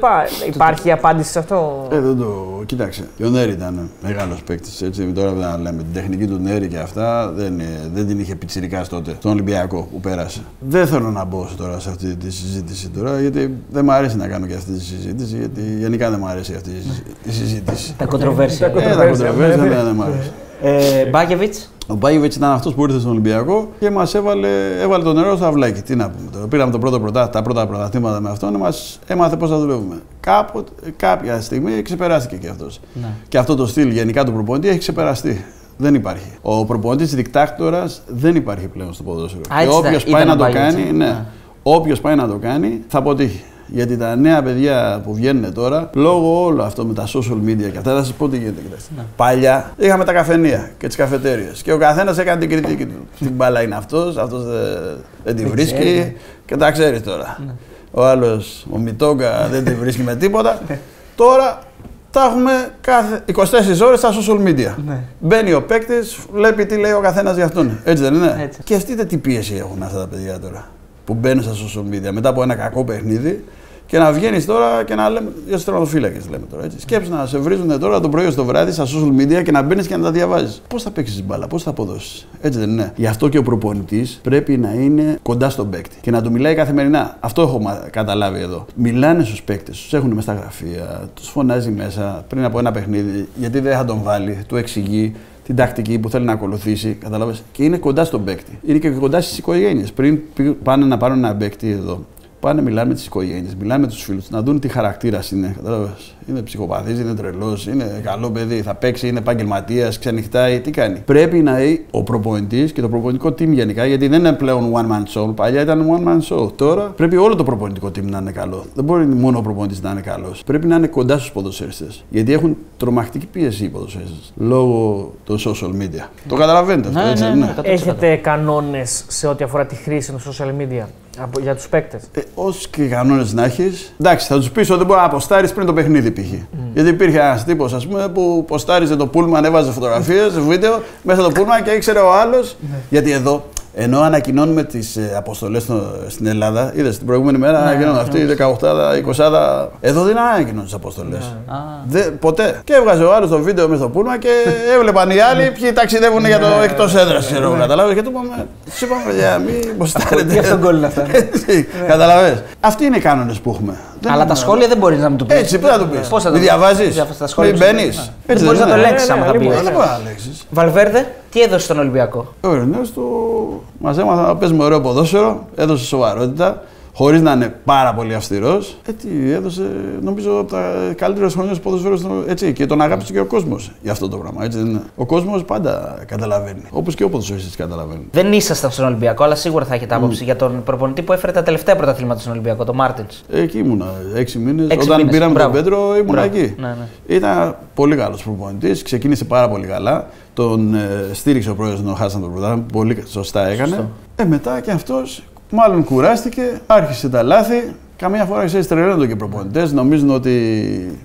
Υπάρχει απάντηση σε αυτό; Ε, δεν το. Κοίταξε. Και ο Νέρη ήταν μεγάλος παίκτης. Τώρα να λέμε την τεχνική του Νέρη και αυτά δεν, ε, δεν την είχε πιτσιρικά τότε στον Ολυμπιακό που πέρασε. Δεν θέλω να μπω τώρα σε αυτή τη συζήτηση τώρα γιατί δεν μου αρέσει να κάνω και αυτή τη συζήτηση. Γιατί γενικά δεν μου αρέσει αυτή η συζη- η συζήτηση. Τα κοντροβέρσια. Τα Ε, τα controversial, κοντροβέρσια ναι, ναι. δεν δεν μου αρέσει. Ε, Μπάκεβιτ. Ο Μπάγεβιτ ήταν αυτός που ήρθε στον Ολυμπιακό και μας έβαλε, έβαλε το νερό στο αυλάκι. Τι να πούμε τώρα. Πήραμε το πρώτο πρωτά, τα πρώτα πρωταθλήματα με αυτόν, μας έμαθε πώς θα δουλεύουμε. Κάποτε, κάποια στιγμή ξεπεράστηκε και αυτός. Ναι. Και αυτό το στυλ γενικά του προπονητή έχει ξεπεραστεί. Δεν υπάρχει. Ο προπονητής δικτάκτορας δεν υπάρχει πλέον στο ποδόσφαιρο. Α, και έτσι όποιος ήταν- πάει ήταν να ο το Μπάγεβιτς, κάνει, ναι. ναι. Όποιος πάει να το κάνει θα αποτύχει. Γιατί τα νέα παιδιά που βγαίνουν τώρα, λόγω όλο αυτό με τα social media και αυτά, θα σας πω τι γίνεται. κοιτάξτε. Ναι. Παλιά είχαμε τα καφενεία και τις καφετέρειες. Και ο καθένας έκανε την κριτική του. Την μπάλα είναι αυτός, αυτός δεν, δεν τη βρίσκει. ξέρει. Και τα ξέρεις τώρα. Ναι. Ο άλλος, ο Μιτόγκα, δεν τη βρίσκει με τίποτα. τώρα τα έχουμε κάθε 24 ώρες στα social media. Ναι. Μπαίνει ο παίκτης, βλέπει τι λέει ο καθένας για αυτόν. Έτσι δεν είναι; Έτσι. Και σκεφτείτε τι πίεση έχουν αυτά τα παιδιά τώρα. Που μπαίνουν στα social media μετά από ένα κακό παιχνίδι και να βγαίνεις τώρα και να λέμε. Για τους τερματοφύλακε λέμε τώρα. Έτσι. Σκέψου να σε βρίζουν τώρα το πρωί στο βράδυ στα social media και να μπαίνεις και να τα διαβάζεις. Πώς θα παίξεις μπάλα, πώς θα αποδώσεις. Έτσι δεν είναι. Γι' αυτό και ο προπονητής πρέπει να είναι κοντά στον παίκτη και να του μιλάει καθημερινά. Αυτό έχω μα- καταλάβει εδώ. Μιλάνε στους παίκτες, τους έχουν μέσα στα γραφεία, τους φωνάζει μέσα πριν από ένα παιχνίδι γιατί δεν θα τον βάλει, του εξηγεί την τακτική που θέλει να ακολουθήσει. Κατάλαβες. Και είναι κοντά στον παίκτη. Είναι και κοντά στις οικογένειες. Πριν πη- πάνε να πάρουν ένα παίκτη εδώ, πάνε μιλάνε με τις οικογένειες, μιλάνε με τους φίλους, να δουν τι χαρακτήρα είναι. Κατάλαβες. Είναι ψυχοπαθής, είναι τρελός, είναι καλό παιδί, θα παίξει, είναι επαγγελματίας, ξενυχτάει, τι κάνει. Πρέπει να είναι ο προπονητής και το προπονητικό team γενικά, γιατί δεν είναι πλέον one man show. Παλιά ήταν one man show. Τώρα πρέπει όλο το προπονητικό team να είναι καλό. Δεν μπορεί μόνο ο προπονητής να είναι καλός. Πρέπει να είναι κοντά στους ποδοσφαιριστές. Γιατί έχουν τρομακτική πίεση οι ποδοσφαιριστές λόγω των social media. Το καταλαβαίνετε αυτό, Ναι, έτσι ναι, δεν ναι, είναι. 100%. Έχετε κανόνες σε ό,τι αφορά τη χρήση των social media; Από, για τους παίκτες. Ε, Όσοι και κανόνες να έχεις, εντάξει, θα τους πεις ότι δεν μπορεί να αποστάρεις πριν το παιχνίδι π.χ. Γιατί υπήρχε ένας τύπος, ας πούμε, που ποστάριζε το πούλμα, ανέβαζε φωτογραφίες, βίντεο μέσα στο πούλμα και ήξερε ο άλλος. γιατί εδώ, ενώ ανακοινώνουμε τις ε, αποστολές στην Ελλάδα, είδες την προηγούμενη μέρα ανακοινώνουν αυτή η 18η, 20η. Εδώ δεν ανακοινώνουν τις αποστολές. Α, Ποτέ. Και έβγαζε ο άλλος το βίντεο μέσα στο πούλμα και έβλεπαν οι άλλοι ποιοι ταξιδεύουν για το εκτός έδρας. Ξέρω εγώ, καταλάβει. Και του είπαμε, τους είπαμε, παιδιά, μην ποστάρετε. Γι' αυτό γκολ είναι αυτά. Καταλαβες. Αυτοί είναι οι κανόνε που έχουμε. Δεν Αλλά είναι- τα σχόλια δεν μπορείς να μου το πεις. Έτσι, πού θα το πεις; Πώς θα το Μην πεις. διαβάζεις; Διαβάζεις τα σχόλια Μην που σου μπαίνει. λένε. Δεν μπορείς να το λέξεις άμα θα πει. Ναι, ναι, Δεν μπορείς να λέξεις. Βαλβέρδε, τι έδωσε στον Ολυμπιακό; Ο Ερνέστο μας έμαθα να παίζουμε ωραίο ποδόσφαιρο, έδωσε σοβαρότητα, χωρίς να είναι πάρα πολύ αυστηρός. Ε, τι, έδωσε νομίζω από τα καλύτερες χρονιέ του ποδοσφαίρου. στο- Έτσι, και τον αγάπησε και ο κόσμος για αυτό το πράγμα. Έτσι, δεν είναι. Ο κόσμος πάντα καταλαβαίνει. Όπως και ο ποδοσφαιριστής καταλαβαίνει. Δεν ήσασταν στον Ολυμπιακό, αλλά σίγουρα θα έχετε άποψη για τον προπονητή που έφερε τα τελευταία πρωταθλήματα στον Ολυμπιακό, τον Μάρτινς. Εκεί ήμουνα έξι μήνες. Έξι Όταν μήνες, πήραμε μπράβο. τον Πέτρο, ήμουνα Μπράβο. εκεί. Ναι, ναι. Ήταν πολύ καλός προπονητής, ξεκίνησε πάρα πολύ καλά. Τον ε, στήριξε ο πρόεδρος να χάσαν τον πρωτάθλημα. Πολύ σωστά έκανε. Σωστό. Ε, μετά και αυτός μάλλον κουράστηκε, άρχισε τα λάθη. Καμιά φορά ξέρεις, τρελαίνονται και οι προπονητές. Νομίζουν ότι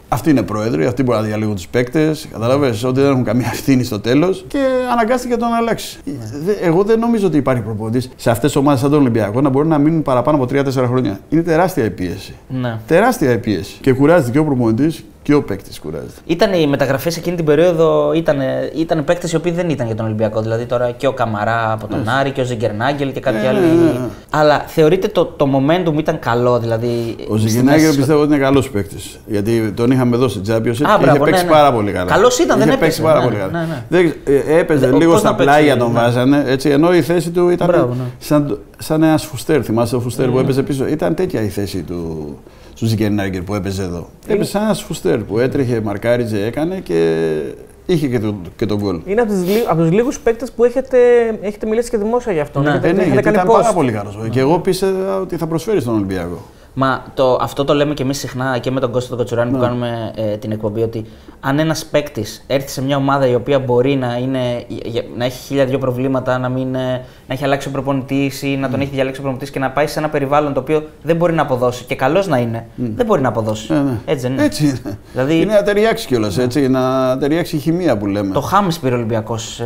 αυτοί είναι πρόεδροι, αυτοί μπορούν να διαλύουν τους παίκτες. Καταλαβαίνετε, ότι δεν έχουν καμία ευθύνη στο τέλος. Και αναγκάστηκε να τον αλλάξει. Δε- Εγώ δεν νομίζω ότι υπάρχει προπονητής σε αυτές τις ομάδες σαν τον Ολυμπιακό να μπορούν να μείνουν παραπάνω από 3-4 χρόνια. Είναι τεράστια η πίεση. Ναι. Τεράστια η πίεση. Και κουράζεται και ο προπονητής και ο παίκτης κουράζεται. Ήταν οι μεταγραφές εκείνη την περίοδο, ήταν, ήταν παίκτες οι οποίοι δεν ήταν για τον Ολυμπιακό. Δηλαδή τώρα και ο Καμαρά από τον Άρη και ο Ζιγκερνάγκελ και κάποιοι Ναι, άλλοι. ναι, ναι. Αλλά θεωρείτε το, το momentum ήταν καλό, δηλαδή. Ο στη Ζιγενάκη μέση- πιστεύω ότι είναι καλός παίκτης. Γιατί τον είχαμε δώσει Champions Α, και είχε μπράβο, παίξει ναι, ναι. πάρα πολύ καλά. Καλός ήταν, δεν είχε έπαιξε, παίξει πάρα ναι, πολύ καλά. ναι, ναι. Δεν, ε, έπαιζε Δε- λίγο πώς στα να παίξει, πλάγια τον ναι. βάζανε. Έτσι, ενώ η θέση του ήταν Μπράβο, ναι. σαν, σαν ένας φουστέρ. Θυμάσαι το φουστέρ που έπαιζε πίσω. Ήταν τέτοια η θέση του, στο Ζικερνάγκερ που έπαιζε εδώ. Έπαιζε σαν ένα φουστέρ που έτρεχε, μαρκάριζε, έκανε και είχε και, το, και τον γκολ. Είναι από τους από τους λίγους παίκτες που έχετε, έχετε μιλήσει και δημόσια για αυτό. Ναι. Έχετε, Ε, ναι, έχετε γιατί κάνει ήταν πάρα post. πολύ καλός. Και εγώ πίστευα ότι θα προσφέρει στον Ολυμπιακό. Μα το, αυτό το λέμε και εμείς συχνά και με τον Κώστα τον Κοτσουράνη Ναι. που κάνουμε ε, την εκπομπή. Ότι αν ένας παίκτης έρθει σε μια ομάδα η οποία μπορεί να, είναι, για- να έχει χίλια δυο προβλήματα, να, μην, ε, να έχει αλλάξει ο προπονητής ή να τον έχει διαλέξει ο προπονητής και να πάει σε ένα περιβάλλον το οποίο δεν μπορεί να αποδώσει και καλός να είναι, δεν μπορεί να αποδώσει. Ναι, ναι. Έτσι δεν είναι. Έτσι είναι. Δηλαδή- Είναι να ταιριάξει κιόλας έτσι, να ταιριάξει η χημεία που λέμε. Το Χάμε πήρε ο Ολυμπιακός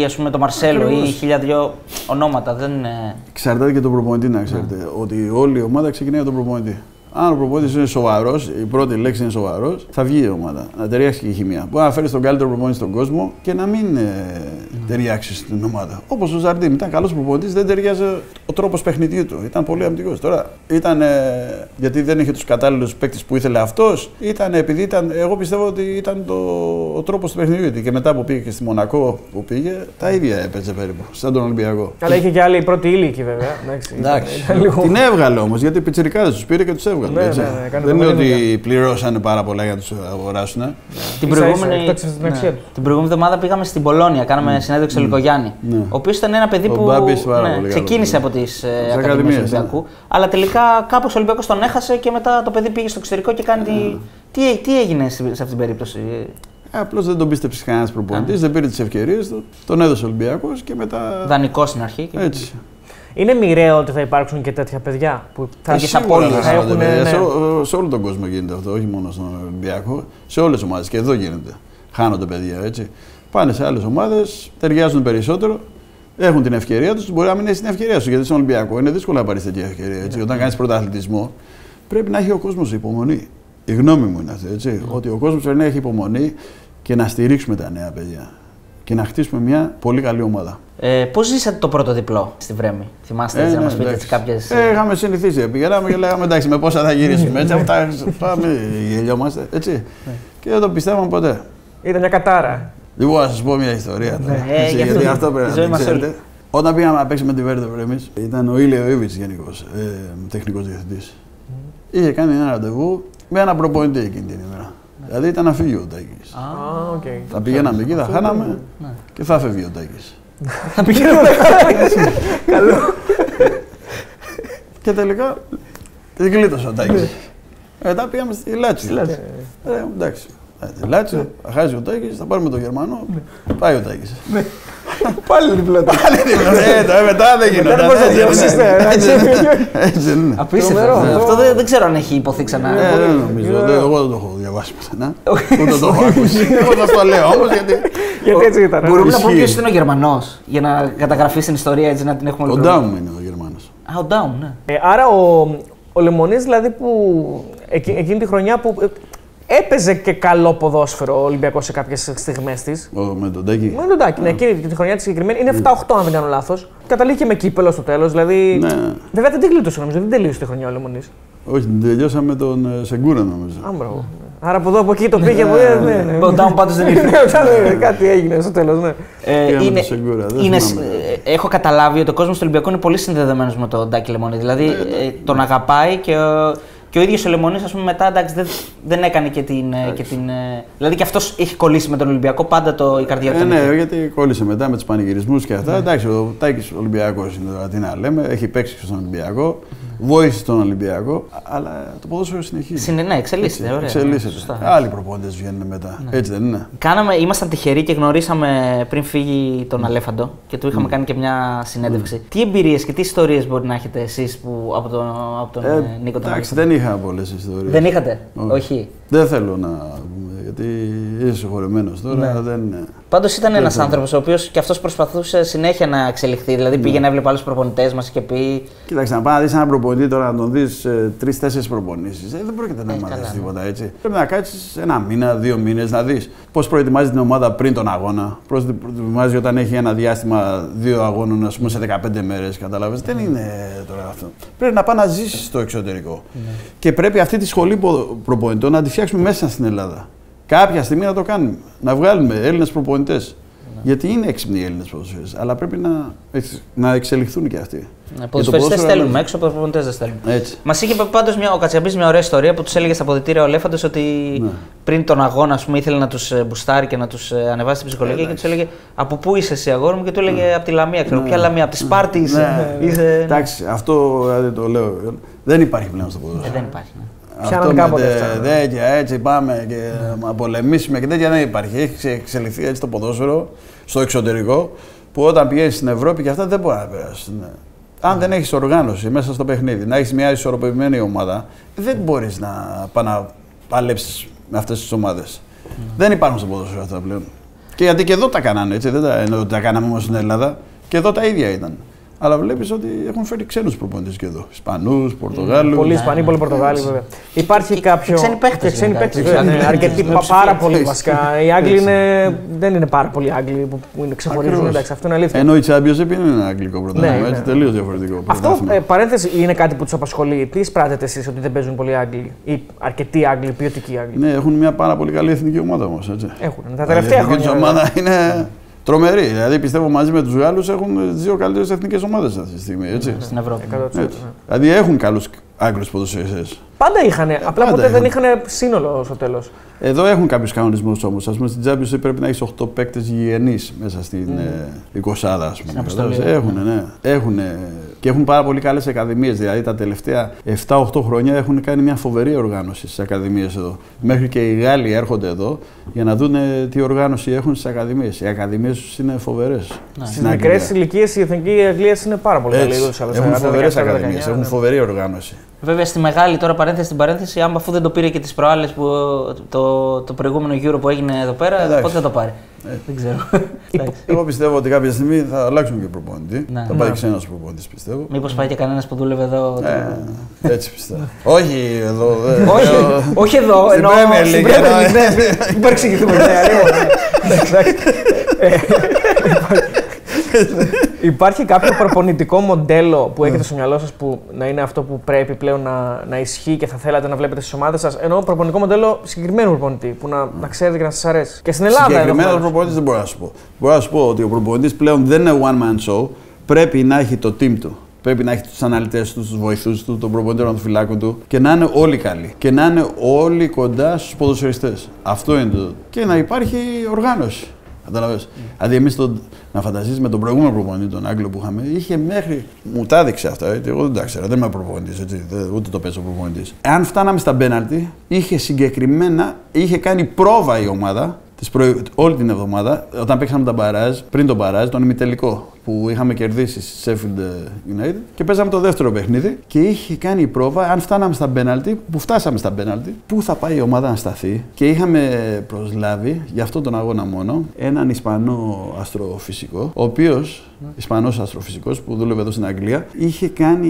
ή ας πούμε το Μαρσέλο ή Ακριβώς. χίλια δυο ονόματα. Δεν είναι. Εξαρτάται και τον προπονητή, να ξέρετε. Ότι όλη η ομάδα ξεκινάει από τον προπονητή. Αν ο προπονητής είναι σοβαρός, η πρώτη λέξη είναι σοβαρός, θα βγει η ομάδα. Να ταιριάξει και η χημεία. Μπορεί να φέρει τον καλύτερο προπονητή στον κόσμο και να μην ε, ταιριάξει στην ομάδα. Όπως ο Ζαρντίν ήταν καλός προπονητής, δεν ταιριάζει ο τρόπος παιχνιδιού του. Ήταν πολύ αμυντικός. Τώρα ήταν ε, γιατί δεν είχε τους κατάλληλους παίκτες που ήθελε αυτός, ήταν επειδή ήταν. Εγώ πιστεύω ότι ήταν το, ο τρόπος του παιχνιδιού. Γιατί και μετά που πήγε και στη Μονακό που πήγε, τα ίδια έπαιζε περίπου. Σαν τον Ολυμπιακό. Αλλά είχε και άλλη πρώτη ήλικη εκεί βέβαια. Εντάξει. Εντάξει. Ήταν λίγο- Την έβγαλε όμως γιατί οι πιτσιρικάδες τους πήρε και τους έβγαλε. Ναι, έτσι. ναι, ναι, έκανε Δεν είναι πολύ ότι πληρώσανε πάρα πολλά για να τους αγοράσουν. Την Ίσα-ίσα, προηγούμενη, εκτόξευσε την αξία τους. την προηγούμενη εβδομάδα πήγαμε στην Πολώνια, κάναμε συνέντευξη στο Λικογιάννη. Ναι. Ο οποίος ήταν ένα παιδί Ο που Μπάμπης πάρα πολύ ξεκίνησε καλός. από τις ε, Στις Ακαδημίε ακαδημίες, Ολυμπιακού. Αλλά τελικά κάπως ο Ολυμπιακός τον έχασε και μετά το παιδί πήγε στο εξωτερικό και κάνει. τη- Τι, τι έγινε σε σε αυτή την περίπτωση; Απλώς δεν τον πίστεψε κανένας προπονητής, δεν πήρε τις ευκαιρίες του. Τον έδωσε ο Ολυμπιακός και μετά. Δανεικό στην αρχή. Και... Έτσι. Είναι μοιραίο ότι θα υπάρξουν και τέτοια παιδιά που θα Τέτοιες Ε, Σίγουρα απώλειες. θα θα χάνονται, έχουν. παιδιά. ναι. Σε, ό- σε όλο τον κόσμο γίνεται αυτό, όχι μόνο στον Ολυμπιακό. Σε όλες τις ομάδες και εδώ γίνεται. Χάνονται παιδιά έτσι. Πάνε σε άλλες ομάδες, ταιριάζουν περισσότερο, έχουν την ευκαιρία τους. Μπορεί να μην έχει την ευκαιρία σου γιατί στον Ολυμπιακό είναι δύσκολο να πάρεις τέτοια ευκαιρία. Έτσι. Όταν κάνεις πρωταθλητισμό, πρέπει να έχει ο κόσμος υπομονή. Η γνώμη μου είναι αυτή. Έτσι. Ότι ο κόσμος πρέπει να έχει υπομονή και να στηρίξουμε τα νέα παιδιά. Και να χτίσουμε μια πολύ καλή ομάδα. Ε, Πώς ζήσατε το πρώτο διπλό στη Βρέμη, Θυμάστε έτσι, να μας πείτε έτσι κάποιε. Ε, είχαμε συνηθίσει. Πηγαίναμε και λέγαμε εντάξει με πόσα θα γυρίσουμε. Έτσι, αυτά πάμε, γελιόμαστε. Έτσι. Ναι. Και δεν το πιστεύαμε ποτέ. Ήταν μια κατάρα. Λοιπόν, να σας πω μια ιστορία. τώρα. Ε, Έτσι, γι' αυτό γιατί η- αυτό η πρέπει ζωή να το μας ξέρετε. όλη. Όταν πήγαμε να παίξουμε τη Βέρντε Βρέμι, ήταν ο Ήλιο Ιβιτς γενικός, ε, τεχνικός διευθυντής. Είχε κάνει ένα ραντεβού με ένα προπονητή εκείνη την ημέρα. Δηλαδή ήταν να φύγει ο Τάκης. Α, οκ. Θα πηγαίναμε εκεί, θα χάναμε Ναι. και θα φεύγει ο Τάκης. Θα πηγαίνουμε. Και τελικά την γλίτωσε ο Τάκης. Μετά πήγαμε στη Λάτσιο. Ε, εντάξει. Ε, Τη Λάτσιο, θα χάσει ο Τάκης, θα πάρουμε τον Γερμανό. Πάει ο Τάκης. Πάλι διπλό. Πάλι διπλό. Ε, τώρα μετά δεν γινόταν. δεν μπορείς να Έτσι είναι. διώξεις, ναι. Έτσι είναι. Έτσι δεν είναι. Απίστευτο. Τρομερό. Ναι, Αυτό δεν, δεν ξέρω αν έχει υποθεί ξανά. Ε, δεν νομίζω. δεν- Εγώ δεν το έχω διαβάσει πουθενά. Ούτε το έχω ακούσει. Εγώ σα το λέω όμως γιατί. Γιατί έτσι ήταν. Μπορούμε να πούμε Ισχύει. ποιος ήταν ο Γερμανός για να καταγραφεί την ιστορία έτσι να την έχουμε Ο ολοκληρώσει. Ντάουμ είναι ο Γερμανός. Α, ο Ντάουν, ναι. Ε, άρα ο, ο Λεμονής δηλαδή που εκεί- εκείνη τη χρονιά που ε, έπαιζε και καλό ποδόσφαιρο ο Ολυμπιακός σε κάποιες στιγμές της. Με τον Τάκη. Με τον Τάκη, ναι, εκείνη τη χρονιά της συγκεκριμένη είναι 7-8 αν δεν κάνω λάθος. Καταλήγει και με κύπελο στο τέλος. Δηλαδή. Ναι. Βέβαια δεν την κλείτωσε νομίζω, δεν τελείωσε τη χρονιά ο Λεμονής. Όχι, την τελειώσαμε με τον ε, Σεγκούρα νομίζω. Α, μπράβο. Άρα από εδώ από εκεί το πήγε. από- ε, ναι, ναι, ναι. Ο Ντάουν πάντως δεν ήρθε. Ναι, Κάτι έγινε στο τέλος, ναι. Ε, Πήγαμε είναι, το Σεγκούρα, δεν είναι, θυμάμαι. ε, έχω καταλάβει ότι ο κόσμος του Ολυμπιακού είναι πολύ συνδεδεμένος με τον Ντάκη Λεμονή. Δηλαδή ε, τον αγαπάει και, ο- και ο ίδιος ο Λεμονής, ας πούμε, μετά εντάξει, δεν, δεν έκανε και την. ε, Και την ε, δηλαδή και αυτός έχει κολλήσει με τον Ολυμπιακό πάντα το, η καρδιά του. Ε, ήταν εκεί. ναι, γιατί κόλλησε μετά με τους πανηγυρισμούς και αυτά. Εντάξει, ο Τάκης Ολυμπιακός είναι τώρα, τι να λέμε. Έχει παίξει και στον Ολυμπιακό. Βοήθησε τον Ολυμπιακό. Αλλά το ποδόσφαιρο συνεχίζει. Συνε- ναι, εξελίσσεται. Ωραία, Εξελίσσεται. Σωστά. Άλλοι προπονητές βγαίνουν μετά. Έτσι δεν είναι. Κάναμε, ήμασταν τυχεροί και γνωρίσαμε πριν φύγει τον Αλέφαντο και του είχαμε κάνει και μια συνέντευξη. Τι εμπειρίες και τι ιστορίες μπορεί να έχετε εσείς από τον, από τον Ε, ε, Νίκο τον εντάξει, Αλέφαντο; δεν είχα πολλές ιστορίες. Δεν είχατε, Όχι. όχι. Δεν θέλω να πούμε, γιατί είσαι συγχωρεμένος τώρα. Ναι. Δεν... Πάντως ήταν ένας θέλω. άνθρωπος ο οποίος και αυτός προσπαθούσε συνέχεια να εξελιχθεί. Δηλαδή πήγαινε, έβλεπε άλλους προπονητές μας και πει. Κοίταξε, να πάει να δεις έναν προπονητή τώρα να τον δεις τρει-τέσσερι προπονήσεις. Ε, δεν πρόκειται να Ε, μάθεις καλά, ναι. τίποτα έτσι. Πρέπει να κάτσεις ένα μήνα, δύο μήνες να δεις πώς προετοιμάζει την ομάδα πριν τον αγώνα. Πώς την προετοιμάζει όταν έχει ένα διάστημα δύο αγώνων, ας πούμε, σε 15 μέρες. Κατάλαβες. Δεν είναι τώρα αυτό. Πρέπει να πάει να ζήσεις στο εξωτερικό. Ναι. Και πρέπει αυτή τη σχολή πο- προπονητών να τη φτιάξουμε μέσα στην Ελλάδα. Κάποια στιγμή να το κάνουμε. Να βγάλουμε Έλληνες προπονητές. Ναι. Γιατί είναι έξυπνοι οι Έλληνες ποδοσφαιριστέ, αλλά πρέπει να, εξ- να εξελιχθούν και αυτοί. Ναι, Ποδοσφαιριστέ ποδόσφαιρο, στέλνουμε ναι. έξω, προπονητές δεν στέλνουμε. Έτσι. Μας είχε πάντως ο Κατσιαμπής μια ωραία ιστορία που τους έλεγε στα αποδητήρια ο Λέφαντο ότι Ναι. πριν τον αγώνα ας πούμε, ήθελε να τους μπουστάρει και να τους ανεβάσει την ψυχολογία και τους έλεγε Από πού είσαι εσύ, αγόρι μου, και του έλεγε Από τη Λαμία. Ξέρω, Ναι. Ποια Λαμία, από τη Σπάρτη είσαι; Ναι, είσαι... Εντάξει, αυτό δηλαδή, το λέω. Δεν υπάρχει πλέον στο Ε, ποδόσφαιρο. δεν υπάρχει. Ναι. Αυτό Πιάνανε με κάποτε τε- αυτά. τέτοια έτσι πάμε και να πολεμήσουμε και τέτοια δεν υπάρχει. Έχει ξε- εξελιχθεί έτσι το ποδόσφαιρο στο εξωτερικό που όταν πηγαίνει στην Ευρώπη και αυτά δεν μπορεί να περάσεις. Ναι. Αν δεν έχεις οργάνωση μέσα στο παιχνίδι, να έχεις μια ισορροπημένη ομάδα, δεν μπορείς να πάει να παλέψεις με αυτές τις ομάδες. Δεν υπάρχουν στο ποδόσφαιρο αυτά πλέον. Και γιατί και εδώ τα κάνανε έτσι, δεν τα, εννοώ ότι τα κάναμε όμως στην Ελλάδα. Και εδώ τα ίδια ήταν. Αλλά βλέπεις ότι έχουν φέρει ξένους προπονητές και εδώ. Ισπανούς, Πορτογάλους. Πολλοί Ισπανοί, πολλοί Πορτογάλοι βέβαια. Υπάρχει Και- κάποιο. και ξένοι παίκτες και ξένοι γενικά, παίκτες, έτσι. βέβαια, ναι, Ναι, Αρκετοί, ναι, πα- ναι, πάρα ναι, πολλοί ναι, βασικά. Οι Άγγλοι Έτσι. είναι, δεν είναι πάρα πολλοί Άγγλοι που που είναι ξεχωρίζουν. Ακριβώς. Εντάξει, αυτό είναι αλήθεια. Ενώ η Championship είναι ένα αγγλικό πρωτάθλημα, Ναι, έτσι ναι. τελείως διαφορετικό. Αυτό, πρωτάθλημα. ε, παρένθεση, είναι κάτι που τους απασχολεί. Τι εισπράτετε εσείς ότι δεν παίζουν πολλοί Άγγλοι ή αρκετοί Άγγλοι, ποιοτικοί Άγγλοι; Ναι, έχουν μια πάρα πολύ καλή εθνική ομάδα όμως. Έχουν. Τα τελευταία η εθνική τους χρόνια. ομάδα είναι τρομερή. Δηλαδή πιστεύω μαζί με τους Γάλλους έχουν τι δύο καλύτερες εθνικές ομάδες αυτή τη στιγμή. Έτσι. Στην Ευρώπη. 100%, έτσι. ναι. Δηλαδή έχουν καλούς Άγγλου ποδοσφαιριστές. Πάντα είχαν, απλά πάντα ποτέ δεν είχαν. είχαν σύνολο στο τέλος. Εδώ έχουν κάποιους κανονισμούς όμως. Α πούμε στην Champions League πρέπει να έχεις 8 παίκτες γηγενείς μέσα στην ε, 20 ας πούμε. Στην αποστολή, Έχουν, ναι. Έχουν, και έχουν πάρα πολύ καλές ακαδημίες. Δηλαδή τα τελευταία 7-8 χρόνια έχουν κάνει μια φοβερή οργάνωση στις ακαδημίες εδώ. Μέχρι και οι Γάλλοι έρχονται εδώ για να δουν τι οργάνωση έχουν στις ακαδημίες. Οι ακαδημίες τους είναι φοβερές. Ναι. Στις μικρές ηλικίες η εθνική Αγγλία είναι πάρα πολύ καλή. ούτως ή άλλως, Έχουν 17, φοβερές 18, 19, ακαδημίες. Έχουν ναι. φοβερή οργάνωση. Βέβαια στη μεγάλη τώρα παρένθεση στην παρένθεση, άμα αφού δεν το πήρε και τις προάλλες που το, το προηγούμενο γύρο που έγινε εδώ πέρα, Εντάξει. πότε θα το πάρει; Ε. Δεν ξέρω. Εντάξει. Εγώ πιστεύω ότι κάποια στιγμή θα αλλάξουν και προπονητή. Ναι. Θα πάει Ναι. ξένος προπονητής, πιστεύω. Μήπως πάει και κανένας που δούλευε εδώ. Ε, έτσι πιστεύω. Όχι εδώ. ε, όχι, εδώ. όχι εδώ, Στην εννοώ Premier στην League, Premier εννοώ. League, ναι. Μην παρεξηγηθούμε. ναι, ναι. Εντάξει, εντάξει. Υπάρχει κάποιο προπονητικό μοντέλο που έχετε στο μυαλό σας που να είναι αυτό που πρέπει πλέον να, να ισχύει και θα θέλατε να βλέπετε στις ομάδες σας; Ενώ προπονητικό μοντέλο συγκεκριμένου προπονητή που να, να ξέρετε και να σας αρέσει. Και στην Ελλάδα Συγκεκριμένο ενδεχομένως. προπονητής δεν μπορώ να σου πω. Μπορώ να σου πω ότι ο προπονητής πλέον δεν είναι one man show. Πρέπει να έχει το team του. Πρέπει να έχει τους αναλυτές του, τους βοηθούς του, τον προπονητή των φυλάκων του και να είναι όλοι καλοί. Και να είναι όλοι κοντά στους ποδοσφαιριστές. Αυτό είναι το. Και να υπάρχει οργάνωση. Καταλαβέ. Δηλαδή, εμείς να φανταστείς με τον προηγούμενο προπονητή, τον Άγγλο που είχαμε, είχε μέχρι. Μου τα έδειξε αυτά. Έτσι. Εγώ δεν τα ξέρω. Δεν είμαι προπονητής, έτσι. δεν- Ούτε το παίζω προπονητής. Αν φτάναμε στα πέναλτι, είχε συγκεκριμένα. είχε κάνει πρόβα η ομάδα της προη- όλη την εβδομάδα, όταν παίξαμε τα μπαράζ, πριν τον μπαράζ, τον ημιτελικό που είχαμε κερδίσει στη Sheffield United και παίζαμε το δεύτερο παιχνίδι και είχε κάνει η πρόβα, αν φτάναμε στα πέναλτι, που φτάσαμε στα πέναλτι, πού θα πάει η ομάδα να σταθεί. Και είχαμε προσλάβει για αυτόν τον αγώνα μόνο έναν Ισπανό αστροφυσικό, ο οποίος, Ισπανός αστροφυσικός που δούλευε εδώ στην Αγγλία, είχε κάνει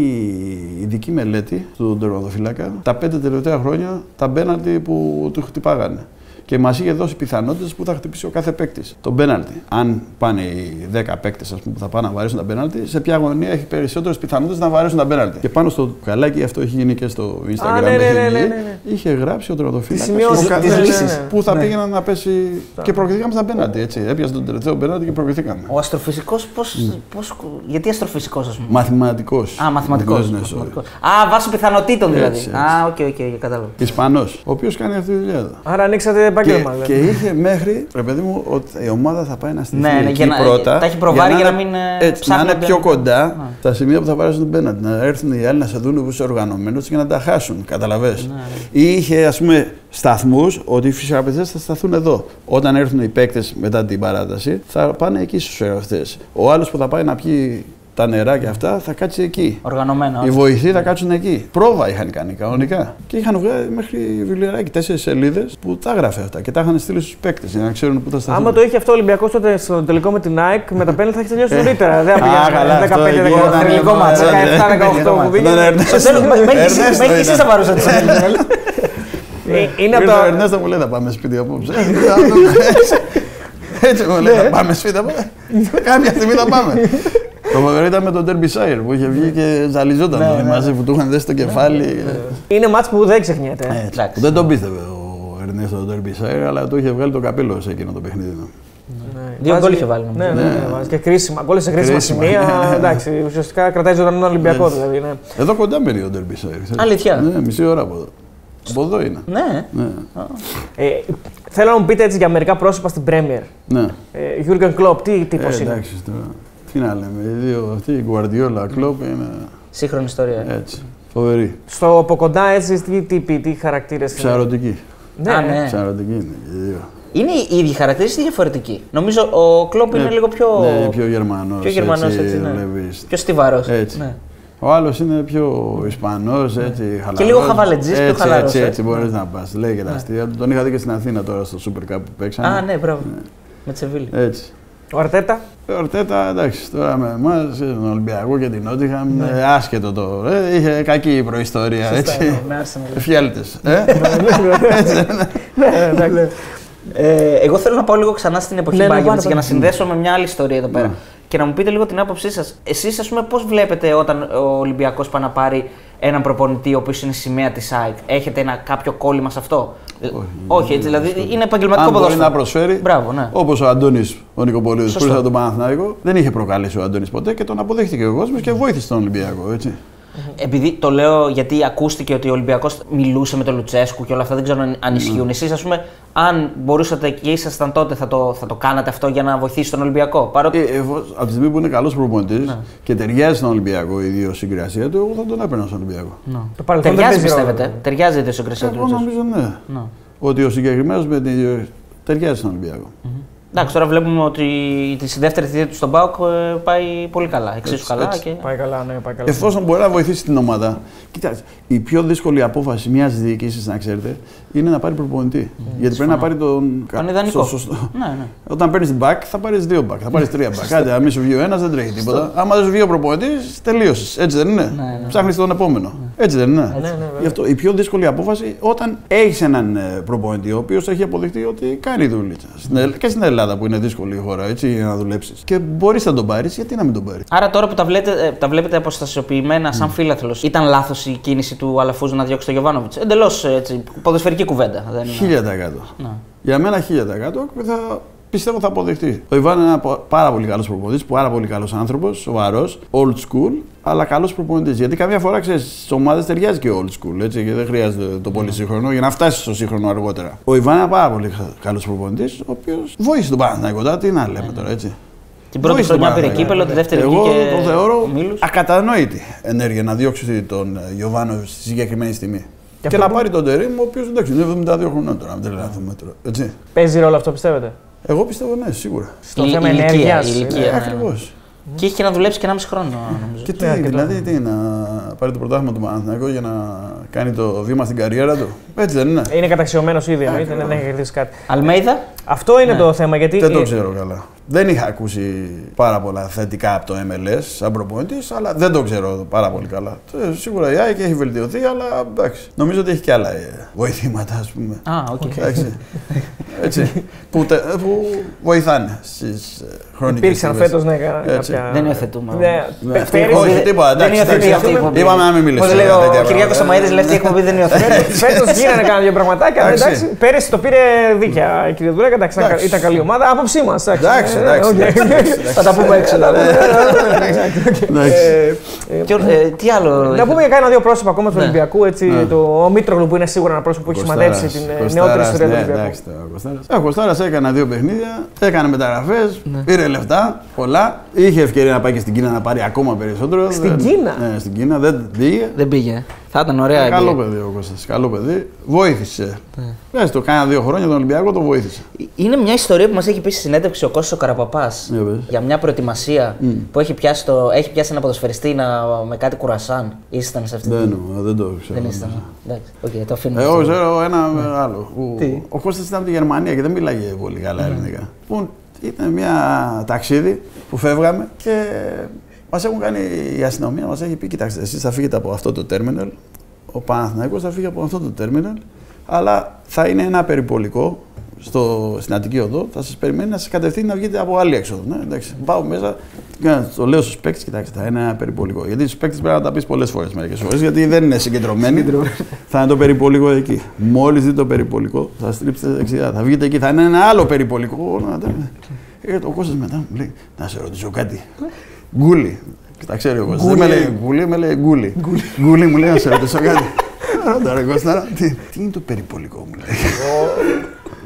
ειδική μελέτη στον τερματοφυλάκα τα πέντε τελευταία χρόνια τα πέναλτι που του χτυπάγανε και μας είχε δώσει πιθανότητες που θα χτυπήσει ο κάθε παίκτης. Τον πέναλτι. Αν πάνε οι 10 παίκτες που θα πάνε να βαρέσουν τα πέναλτι, σε ποια γωνία έχει περισσότερες πιθανότητες να βαρέσουν τα πέναλτι. Και πάνω στο καλάκι, αυτό έχει γίνει και στο Instagram. ναι, ναι, έχει ναι, ναι, βγει, ναι, ναι. Είχε γράψει ο τερματοφύλακα. Τις σημειώσεις, που, τις λύσεις. που θα Ναι. πήγαιναν να πέσει. Και προκριθήκαμε στα πέναλτι. Έτσι. Έπιασε τον τελευταίο πέναλτι και προκριθήκαμε. Ο αστροφυσικός, πώς, πώς, γιατί αστροφυσικός, ας πούμε; Μαθηματικός. Α, μαθηματικός. Ναι, sorry. Α, βάσει πιθανότητων δηλαδή. Έτσι, έτσι. Α, OK, OK, κατάλαβα. Ισπανός, ο οποίος κάνει αυτή τη δουλειά εδώ. Άρα ανοίξατε Και, επάγγελμα. και δηλαδή. είχε μέχρι, ρε παιδί μου, ότι η ομάδα θα πάει να στηθεί Ναι, ναι, εκεί για να- πρώτα. τα έχει προβάρει για να είναι- μην, ε, έτσι, να είναι ψάχνονται. πιο κοντά Ναι. τα σημεία που θα πάρει τον πέναντι. Να έρθουν οι άλλοι να σε δουν που είσαι οργανωμένος και να τα χάσουν. Κατάλαβες. Ναι, Ή είχε, ας πούμε, σταθμούς ότι οι φυσιοθεραπευτές θα σταθούν εδώ. Όταν έρθουν οι παίκτες μετά την παράταση, θα πάνε εκεί στους φυσιοθεραπευτές. Ο άλλος που θα πάει να πιει τα νερά και αυτά θα κάτσει εκεί. Οργανωμένο. Οι βοηθοί θα κάτσουν εκεί. Πρόβα είχαν κάνει κανονικά. Και είχαν βγάλει μέχρι βιβλιαράκι τέσσερις σελίδες που τα έγραφε αυτά και τα είχαν στείλει στους παίκτες για να ξέρουν πού θα σταθούν. Άμα το είχε αυτό ο Ολυμπιακός τότε στο τελικό με την ΑΕΚ, με τα πέναλτι θα έχει τελειώσει νωρίτερα. Δεν θα Ε. Α, καλά, αυτό εκεί πήγαινε 15-18 ήταν, θρηλυκό ναι, μάτς. ναι, 17-18 που πήγαινε. Ήταν Ερνέστο. Στο τέλος, μέχρι και εσύ- Ερνέστο μέχρι και εσύ ήταν. θα βαρούσατε. Ε, Είναι από Ήρθε ο τα. Ερνέστο μου λέει θα πάμε σπίτι απόψε. Έτσι μου λέει θα πάμε σπίτι. θα πάμε. Κάποια στιγμή θα πάμε. Το φοβερό ήταν με τον Derbyshire που είχε βγει και ζαλιζόταν. Ναι, το ναι. θυμάσαι που του είχαν δέσει το κεφάλι. Είναι μάτς που δεν ξεχνιέται. Έτσι. Εντάξει. Που Δεν τον πίστευε ο Ερνέστο τον Derbyshire, αλλά του είχε βγάλει το καπέλο σε εκείνο το παιχνίδι. Ναι, Δύο Βάζει- γκολ είχε βάλει, νομίζω. Ναι, ναι, ναι, βάζει και κρίσιμα. Γκολ σε κρίσιμα Κρίσιμα. σημεία. Εντάξει, ουσιαστικά κρατάει ζωντανό τον Ολυμπιακό Έτσι. δηλαδή. Ναι. Εδώ κοντά μένει ο Derbyshire. Αλήθεια; Ναι, μισή ώρα από εδώ. Από εδώ είναι. Ναι. Ναι. Ε, θέλω να μου πείτε έτσι για μερικά πρόσωπα στην Premier. ναι. Ε, Jurgen Klopp, τι τύπος Ε, είναι; εντάξει τώρα. Τι να λέμε, οι δύο αυτοί, η Guardiola, Klopp είναι Σύγχρονη ιστορία. έτσι. Φοβερή. Στο από κοντά έτσι, τι τύποι, τι χαρακτήρες είναι; Ψαρωτική. Α, ναι. Ψαρωτική είναι και οι δύο. Είναι οι ίδιοι χαρακτήρες ή διαφορετικοί; Νομίζω ο Κλόπ είναι Ναι, λίγο πιο. Ναι, πιο Γερμανός. πιο Γερμανός, έτσι, ναι. Πιο στιβαρός. Έτσι. Ναι. Ο άλλος είναι πιο Ισπανός, έτσι χαλαρός. λίγο χαβαλετζής, πιο Έτσι, χαλαρός, Έτσι, ε. έτσι μπορείς να πας. Λέει και τα αστεία του. Τον είχα δει και στην Αθήνα τώρα στο Super Cup που παίξαμε. Α, ναι, μπράβο. Με Τσεβίλη. Έτσι. Ο Αρτέτα. Ο Ορτέτα, εντάξει, τώρα με εμάς, τον Ολυμπιακό και την Νότιχαμ, ε, άσχετο το. Ε, είχε κακή προϊστορία, έτσι. Με Arsenal. Εφιάλτε. Ε; Ναι, εντάξει. Ε, εγώ θέλω να πάω λίγο ξανά στην εποχή Ναι, ναι, Bayern πάρε, για να πάρε. συνδέσω με μια άλλη ιστορία εδώ πέρα. Ναι. Και να μου πείτε λίγο την άποψή σας. Εσείς, ας πούμε, πώς βλέπετε όταν ο Ολυμπιακός πάει να πάρει έναν προπονητή ο οποίος είναι σημαία της ΑΕΚ. Έχετε ένα κάποιο κόλλημα σε αυτό; Ε, Όχι, έτσι, δηλαδή είναι επαγγελματικό Αν μπορεί ποδόσφαιρο. να προσφέρει. Μπράβο, ναι. Όπως ο Αντώνης ο Νικοπολίδης που Σωστό. ήρθε από τον Παναθηναϊκό, δεν είχε προκαλέσει ο Αντώνης ποτέ και τον αποδέχτηκε ο κόσμος και βοήθησε τον Ολυμπιακό. Έτσι. Επειδή το λέω γιατί ακούστηκε ότι ο Ολυμπιακός μιλούσε με τον Λουτσέσκου και όλα αυτά, δεν ξέρω αν- αν ισχύουν. Εσείς, ας πούμε, αν μπορούσατε και ήσασταν τότε, θα το, θα το κάνατε αυτό για να βοηθήσει τον Ολυμπιακό. Παρότι. Ε, εγώ, από τη στιγμή που είναι καλός προπονητής Ναι. και ταιριάζει στον Ολυμπιακό η ιδιοσυγκρασία του, εγώ θα τον έπαιρνα στον Ολυμπιακό. Ναι. Το παρελθόν δεν Ταιριάζει, παίζει ρόλο. πιστεύετε; Ταιριάζει η ιδιοσυγκρασία του Εγώ Λουτσέσκου; νομίζω ναι. Ναι. Ότι ο συγκεκριμένος με την ίδιο ταιριάζει στον Ολυμπιακό. Εντάξει, τώρα βλέπουμε ότι τη δεύτερη θητεία του στον Πάοκ ε, πάει πολύ καλά. Εξίσου Έτσι, καλά. έτσι. Και... Πάει καλά, ναι, πάει καλά. Εφόσον μπορεί να βοηθήσει την ομάδα. Κοιτάξτε, η πιο δύσκολη απόφαση μιας διοίκησης, να ξέρετε, είναι να πάρει προπονητή. Γιατί πρέπει να πάρει τον. Τον ιδανικό. στο σωστό. Ναι, ναι. Όταν παίρνεις back, θα πάρεις δύο back, θα πάρεις τρία back. Άντε, αν μη σου βγει ο ένας, δεν τρέχει τίποτα. Άμα δεν σου βγει ο προπονητής, τελείωσες. Έτσι δεν είναι. ναι. Ψάχνεις τον επόμενο. Έτσι δεν είναι. Ναι, ναι, βέβαια. Γι' αυτό η πιο δύσκολη απόφαση όταν έχεις έναν ε, προπονητή ο οποίος έχει αποδειχτεί ότι κάνει δουλίτσα. Στην Ελλ- Και στην Ελλάδα που είναι δύσκολη η χώρα έτσι, για να δουλέψεις. Και μπορείς να τον πάρεις, γιατί να μην τον πάρεις; Άρα τώρα που τα βλέπετε, ε, τα βλέπετε αποστασιοποιημένα σαν φίλαθλος, ήταν λάθος η κίνηση του Αλαφούζου να διώξει τον Γιωβάνοβιτς; Εντελώς έτσι, ποδοσφαιρική κουβέντα. Δεν είναι. 1000%. Ναι. Για μένα 1000% θα, πιστεύω θα αποδειχτεί. Ο Ιβάν είναι ένα πο- πάρα πολύ καλός προπονητής, πάρα πολύ καλός άνθρωπος, σοβαρός, old school, αλλά καλός προπονητής. Γιατί καμιά φορά ξέρεις, στις ομάδες ταιριάζει και old school έτσι, και δεν χρειάζεται το πολύ σύγχρονο για να φτάσει στο σύγχρονο αργότερα. Ο Ιβάν είναι ένα πάρα πολύ καλός προπονητής, ο οποίος βοήθησε τον Παναθηναϊκό. τώρα, Τι να λέμε τώρα έτσι. Την πρώτη Βοήθησε τον χρονιά πήρε Παναθηναϊκό. κύπελο, τη δεύτερη Εγώ βγήκε το θεωρώ ομίλους. ακατανόητη ενέργεια να διώξει τον ε, Γιωβάνο στη συγκεκριμένη στιγμή. Και, αυτό να που- πάρει τον Τερήμ, ο οποίος εντάξει είναι 72 χρονών τώρα, αν δεν τρελαθούμε τώρα. Έτσι. Παίζει ρόλο αυτό, πιστεύετε; Εγώ πιστεύω ναι, σίγουρα. Στο Η- θέμα η ηλικία, ενέργειας. η ηλικία. Ε, ναι, ναι. Ακριβώς. Και είχε και να δουλέψει και 1,5 χρόνο, νομίζω. Και τι, Ναι, αρκετό. δηλαδή, τι, να πάρει το πρωτάθλημα του Παναθηναϊκού για να κάνει το βήμα στην καριέρα του. Έτσι δεν είναι. Είναι καταξιωμένος ήδη, εννοείται, δεν έχει κερδίσει κάτι. Αλμέιδα, Αυτό είναι Ναι. το θέμα. Γιατί Δεν το ε, ξέρω καλά. Δεν είχα ακούσει πάρα πολλά θετικά από το MLS σαν προπονητής, αλλά δεν το ξέρω πάρα πολύ καλά. Ε, Σίγουρα η ΑΕΚ έχει βελτιωθεί, αλλά εντάξει. Νομίζω ότι έχει και άλλα ε, βοηθήματα, ας πούμε. Α, οκ. Εντάξει. Έτσι. που, τε- που βοηθάνε στις χρονικές Υπήρξαν φέτος ναι, κα- Έτσι. κάποια. Δεν υιοθετούμε. Ναι, Ναι, πε- αυτή- πέρυσι- όχι, τίποτα. Δεν εντάξει, υιοθετεί εντάξει, αυτή η εκπομπή. Είπαμε να μην μιλήσουμε. Πώς λέει για ο τέτοια Κυριάκος πράγματα. Σαμαίδης, λέει αυτή η εκπομπή δεν υιοθετεί. Φέτος γίνανε κάνα δύο πραγματάκια. Εντάξει. Εντάξει. Πέρυσι το πήρε δίκαια η κύριε Δουρέκα. Εντάξει, ήταν- Εντάξει. ήταν καλή ομάδα. Άποψή μας. Εντάξει, εντάξει, εντάξει, εντάξει. Θα τα πούμε έξω. να πούμε. Εντάξει. Και, ε, Τι άλλο. Να είχα- πούμε για κάνα δύο πρόσωπα ακόμα του Ναι. Ολυμπιακού. Έτσι, Ναι. το, ο Μήτρογλου που είναι σίγουρα ένα πρόσωπο που έχει Κωστάρας, σημαδέψει την ε, Κωστάρας, νεότερη ιστορία του ναι, Ολυμπιακού. εντάξει, τώρα, ο Κωστάρας. Ε, Ο Κωστάρας έκανε δύο παιχνίδια, έκανε μεταγραφές, Ναι. πήρε λεφτά, πολλά. Είχε ευκαιρία να πάει και στην Κίνα να πάρει ακόμα περισσότερο. Στην Δεν- Κίνα; Ναι, στην Κίνα δεν πήγε. Δεν πήγε. Θα ήταν ωραία. Καλό εμπειρία. παιδί ο Κώστας, καλό παιδί. Βοήθησε. Ναι. Ναι. το κάνα δύο χρόνια τον Ολυμπιακό το βοήθησε. Είναι μια ιστορία που μας έχει πει στη συνέντευξη ο Κώστας ο Καραπαπάς Ναι, βέβαια. για μια προετοιμασία που έχει πιάσει, το, έχει πιάσει ένα ποδοσφαιριστή να, με κάτι κρουασάν. Ήσασταν σε αυτή Δεν, την. νο- δεν το ξέρω. Δεν ήσασταν. Εντάξει, οκ, το αφήνουμε. Εγώ αυτό. ξέρω ένα άλλο. που Τι; Ο Κώστας ήταν από τη Γερμανία και δεν μιλάγε πολύ καλά ελληνικά. Λοιπόν, ήταν μια ταξίδι που φεύγαμε και μας έχουν κάνει η αστυνομία, μας έχει πει: Κοιτάξτε, εσείς θα φύγετε από αυτό το terminal. Ο Παναθηναϊκός θα φύγει από αυτό το terminal, αλλά θα είναι ένα περιπολικό στο, στην Αττική Οδό. Θα σας περιμένει να σας κατευθύνει να βγείτε από άλλη έξοδο. Ναι, εντάξει. Πάω μέσα και να το λέω στους παίκτες: Κοιτάξτε, θα είναι ένα περιπολικό. Γιατί στους παίκτες πρέπει να τα πεις πολλές φορές μερικές φορές, γιατί δεν είναι συγκεντρωμένοι. θα είναι το περιπολικό εκεί. Μόλις δείτε το περιπολικό, θα στρίψετε δεξιά. Θα βγείτε εκεί, θα είναι ένα άλλο περιπολικό. Ε, ο Κώστας μετά μου λέει, να σε ρωτήσω κάτι. Γκούλι. Τα ξέρει ο Κώστας. Δεν με λέει γκούλι, με λέει γκούλι. Γκούλι μου λέει, να σε ρωτήσω κάτι. Ρώτα ρε Κώστα, τι, τι είναι το περιπολικό μου λέει.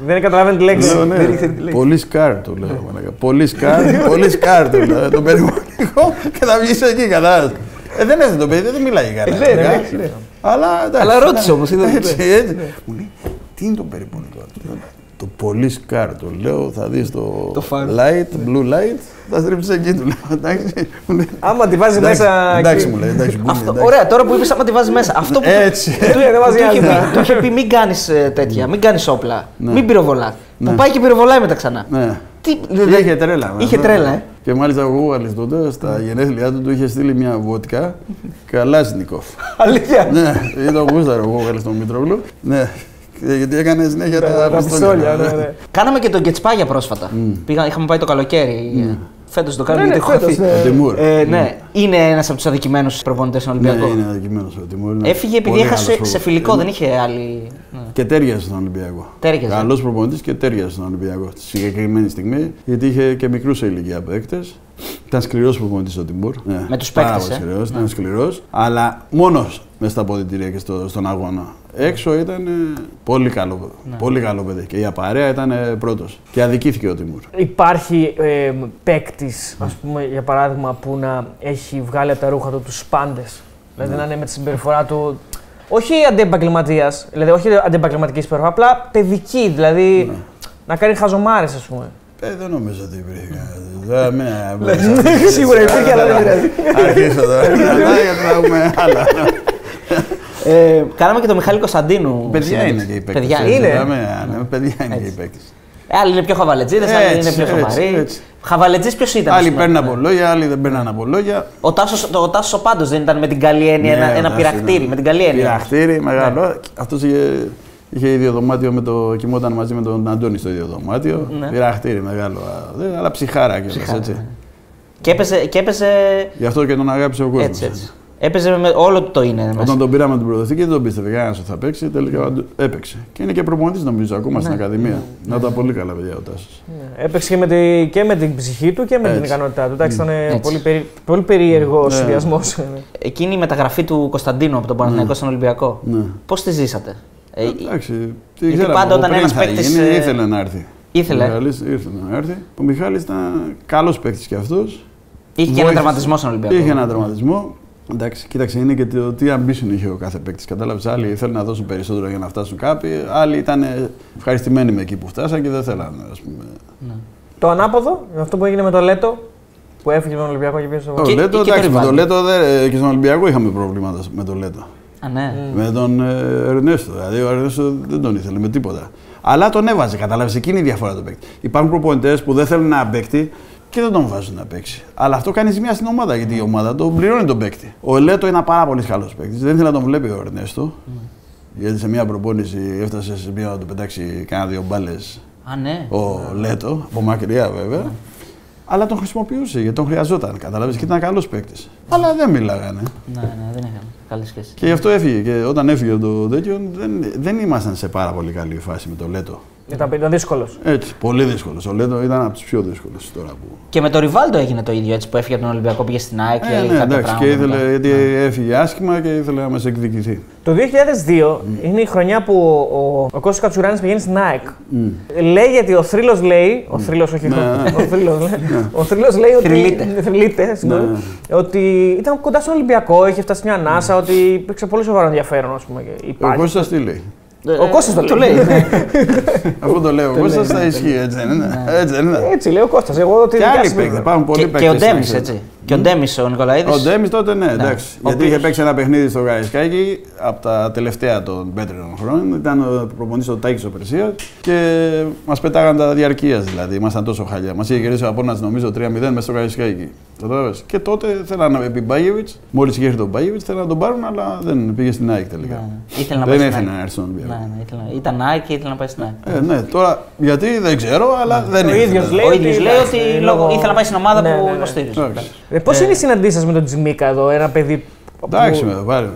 Δεν καταλαβαίνει τη λέξη. Λέω, ναι. Δεν ήξερε τη λέξη. Πολύ σκάρ το λέω. μαλάκα. Πολύ σκάρ, πολύ σκάρ το λέω. Το περιπολικό και θα βγεις εκεί κατάλαβε. Ε, δεν έρθει το παιδί, δεν μιλάει καλά. ναι, ναι, εντάξει. ναι. Αλλά, εντάξει, Αλλά ρώτησε όμως, είδα ότι Έτσι, είπε. έτσι. Μου λέει, τι είναι το περιπολικό; Του λέω, Το πολύ σκάρ το λέω, θα δεις το, Το φαν. light, blue light, θα στρίψεις εκεί του λέω. Εντάξει. Μου λέει, Άμα τη βάζεις εντάξει, μέσα. Εντάξει εκεί. μου λέει, εντάξει, γκούλι, Αυτό, εντάξει. ωραία, τώρα που είπες, άμα τη βάζεις μέσα. Αυτό που. Έτσι. Του λέει, δεν που μας του είχε νοιάζει. πει, του είχε πει, μην κάνεις τέτοια, μην κάνεις όπλα, Ναι. μην πυροβολά. Ναι. Που πάει και πυροβολάει μετά ξανά. Ναι. Τι, Είχε τρέλα. Είχε ναι. τρέλα, ε. Και μάλιστα ο Γούγαλης τότε στα γενέθλιά του του είχε στείλει μια βότκα Καλάσνικοφ. Αλήθεια. ναι, ήταν ο Γούσταρο ο Γούγαλης τον Μητρόγλου. Ναι, Και γιατί έκανε συνέχεια τα Τα πιστόλια, ναι, ναι. Κάναμε και τον Κετσπάγια πρόσφατα. Πήγα, είχαμε πάει το καλοκαίρι. Φέτος το κάνουμε Ναι, γιατί ναι, έχω φέτος, χαθεί. ναι. Ο Τιμούρ. Ε, ναι, είναι ένας από τους αδικημένους προπονητές στον Ναι, Ολυμπιακό. είναι αδικημένος ο Τιμούρ. είναι Έφυγε επειδή πολύ έχασε καλός σε προπονητής. φιλικό, δεν Ε, είχε άλλη. ναι. Και τέριαζε στον Ολυμπιακό. Τέριαζε. Καλός προπονητής και τέριαζε στον Ολυμπιακό στη συγκεκριμένη στιγμή. Γιατί είχε και μικρούς σε ηλικία παίκτες. Ήταν σκληρός προπονητής ο Τιμούρ. Ναι, Με τους πάρα παίκτες, πολύ ε. Σκληρός, Ήταν σκληρός. Αλλά μόνος μέσα στα ποδητήρια και στο, στον αγώνα. Έξω ήταν ε, πολύ καλό, Ναι. πολύ καλό παιδί. Και η απαρέα ήταν πρώτο. Και αδικήθηκε ο Τιμούρ. Υπάρχει ε, παίκτη, α πούμε, για παράδειγμα, που να έχει βγάλει από τα ρούχα του του πάντε. Δηλαδή να είναι με τη συμπεριφορά του. Όχι αντιεπαγγελματία, δηλαδή όχι αντιεπαγγελματική συμπεριφορά, απλά παιδική. Δηλαδή να κάνει χαζομάρε, α πούμε. Ε, δεν νομίζω ότι υπήρχε κάτι. Δεν με- Σίγουρα υπήρχε, αλλά δεν πειράζει. Αρχίσω τώρα. Αλλά γιατί να έχουμε άλλα. Ε, κάναμε και τον Μιχάλη Κωνσταντίνου. Παιδιά συνέντευξη. είναι και οι παίκτες. Παιδιά έτσι, είναι. λέμε, ναι, Παιδιά είναι και οι παίκτες. Ε, άλλοι είναι πιο χαβαλετζίδες, άλλοι είναι Έτσι, πιο έτσι, σοβαροί. έτσι. Χαβαλετζή ποιος ήταν. Άλλοι ας πούμε; παίρνουν από λόγια, άλλοι δεν παίρνουν από λόγια. Ο Τάσος ο Τάσος ο Πάντος δεν ήταν με την καλή έννοια, ένα, Ναι, ένα ο πειρακτήρι. Τάσος Με την καλή έννοια. Πειραχτήρι, μεγάλο. Αυτός είχε, είχε ίδιο δωμάτιο με το. κοιμόταν μαζί με τον Αντώνη στο ίδιο δωμάτιο. Ναι. Πειραχτήρι, μεγάλο. Δε, Αλλά ψυχάρα κιόλας Ψυχάρα, έτσι. ναι. Και έπαιζε, και έπαιζε Γι' αυτό και τον αγάπησε ο κόσμος. έτσι, έτσι. Έπαιζε με όλο του το είναι μέσα. Όταν τον πήραμε την πρωτοθήκη δεν τον πίστευε κανένας ότι θα παίξει. Τελικά έπαιξε. Και είναι και προπονητής νομίζω ακόμα στην Ναι. Ακαδημία. Να ήταν πολύ καλά παιδιά ο Τάσος. Ναι. Έπαιξε και με, τη, και με την ψυχή του και με την Έτσι. ικανότητά του. Εντάξει, ήταν Έτσι. πολύ, περί, πολύ περίεργο Ναι. συνδυασμός. Εκείνη η μεταγραφή του Κωνσταντίνου από τον Παναθηναϊκό στον Ολυμπιακό. Ναι. Πώς τη ζήσατε; Ε, Εντάξει. Τι γιατί ξέραμε, πάντα από όταν πριν ένας θα παίκτης, γίνει, ε, ήθελε να έρθει. Ήθελε. Ο Μιχάλης ήρθε να έρθει. Ο Μιχάλης ήταν καλός παίκτης κι αυτός. είχε και ένα τραυματισμό στον Ολυμπιακό. Είχε ένα τραυματισμό. Εντάξει, κοίταξε, είναι και το τι ambition είχε ο κάθε παίκτης. Κατάλαβες. Άλλοι θέλουν να δώσουν περισσότερο για να φτάσουν κάποιοι. Άλλοι ήταν ευχαριστημένοι με εκεί που φτάσαν και δεν θέλανε. Ας πούμε. το ανάποδο, αυτό που έγινε με το Λέτο, που έφυγε με τον Ολυμπιακό και πήγε στο Το Και- Λέτο, και το εντάξει, με το Ριβάλντι. Λέτο δεν- και στον Ολυμπιακό είχαμε προβλήματα με το Λέτο. Α, ναι. Με τον ε, Ερνέστο. Δηλαδή ο Ερνέστο δεν τον ήθελε με τίποτα. Αλλά τον έβαζε, κατάλαβες. Εκείνη η διαφορά του παίκτη. Υπάρχουν προπονητές που δεν θέλουν να παίκτη και δεν τον βάζουν να παίξει. Αλλά αυτό κάνει ζημιά στην ομάδα γιατί η ομάδα τον πληρώνει τον παίκτη. Ο Λέτο είναι ένα πάρα πολύ καλός παίκτης. Δεν ήθελε να τον βλέπει ο Ερνέστο. Γιατί σε μια προπόνηση έφτασε σε μια να του πετάξει κάνα δύο μπάλες Α, ναι. ο Λέτο, από μακριά βέβαια. Αλλά τον χρησιμοποιούσε γιατί τον χρειαζόταν. Κατάλαβε και ήταν καλός παίκτης. Αλλά δεν μιλάγανε. Ναι, ναι, δεν είχαν καλή σχέση. Και γι' αυτό έφυγε. Και όταν έφυγε το τέτοιο, δεν, δεν ήμασταν σε πάρα πολύ καλή φάση με το Λέτο. Ήταν, ήταν δύσκολος. Έτσι, πολύ δύσκολος. Ο Λέτο ήταν από τους πιο δύσκολους τώρα που. Και με τον Ριβάλντο έγινε το ίδιο έτσι που έφυγε από τον Ολυμπιακό, πήγε στην ΑΕΚ και Ε, είχε ναι, κάποια εντάξει, και πράγματα ήθελε, μετά. γιατί έφυγε άσχημα και ήθελε να μας εκδικηθεί. Το 2002 είναι η χρονιά που ο, ο Κώστας Κατσουράνης πηγαίνει στην ΑΕΚ. Λέγεται ο θρύλος λέει, ο θρύλος όχι Ναι, ναι. ο θρύλος, λέει, ο θρύλος λέει ότι, Θρυλείται. θρυλείται, συγγνώμη, Ναι. ότι ήταν κοντά στον Ολυμπιακό, είχε φτάσει μια ανάσα, ότι υπήρξε πολύ σοβαρό ενδιαφέρον, ας πούμε, και Ο υπάρχει. Κώστας τι λέει; Ο Κώστας το το λέει. λέει. ναι. Αυτό το λέω. Ο Κώστας θα ισχύει, έτσι δεν είναι; Έτσι δεν είναι; Έτσι λέει ο Κώστας, εγώ ότι Και δικιά άλλοι σας- παίκτες, υπάρχουν πολλοί Και, παίκτες. και ο Ντέμις, ξέρετε. έτσι. Και ο Ντέμις ο Νικολαίδης. Ο Ντέμις τότε ναι, εντάξει. Ο Γιατί οποίος- είχε παίξει ένα παιχνίδι στο Καραϊσκάκη από τα τελευταία των πέτρινων χρόνων. Ήταν ο προπονητής ο Τάκης ο Περσίας και μας πετάγαν τα διαρκείας δηλαδή. Ήμασταν τόσο χάλια. Μας είχε γυρίσει ο Απόνα νομίζω 3-0 μέσα στο Καραϊσκάκη. Κατάλαβες. Και τότε θέλανε επί Μπάγεβιτς. Μόλις είχε έρθει τον Μπάγεβιτς, θέλανε να τον πάρουν, αλλά δεν πήγε στην ΑΕΚ τελικά. Ναι, ναι. Ήθελε να πάει δεν στην ήθελε ΑΕΚ. να έρθει στον Ολυμπιακό. Ναι, ναι, ήθελε να- Ήταν ΑΕΚ και ήθελε να πάει στην ΑΕΚ. Ε, ναι, τώρα γιατί δεν ξέρω, αλλά δεν Ο ήθελε. ίδιος λέει Ο ότι ίδιος λέει εντάξει, ότι λόγω- λόγω- ήθελε να πάει στην ομάδα Ναι, ναι, που ναι. Υποστήριζε. Εντάξει. Ε, Πώς είναι οι συναντήσεις σας με τον Τζιμίκα εδώ, ένα παιδί που- Εντάξει, με πάρε.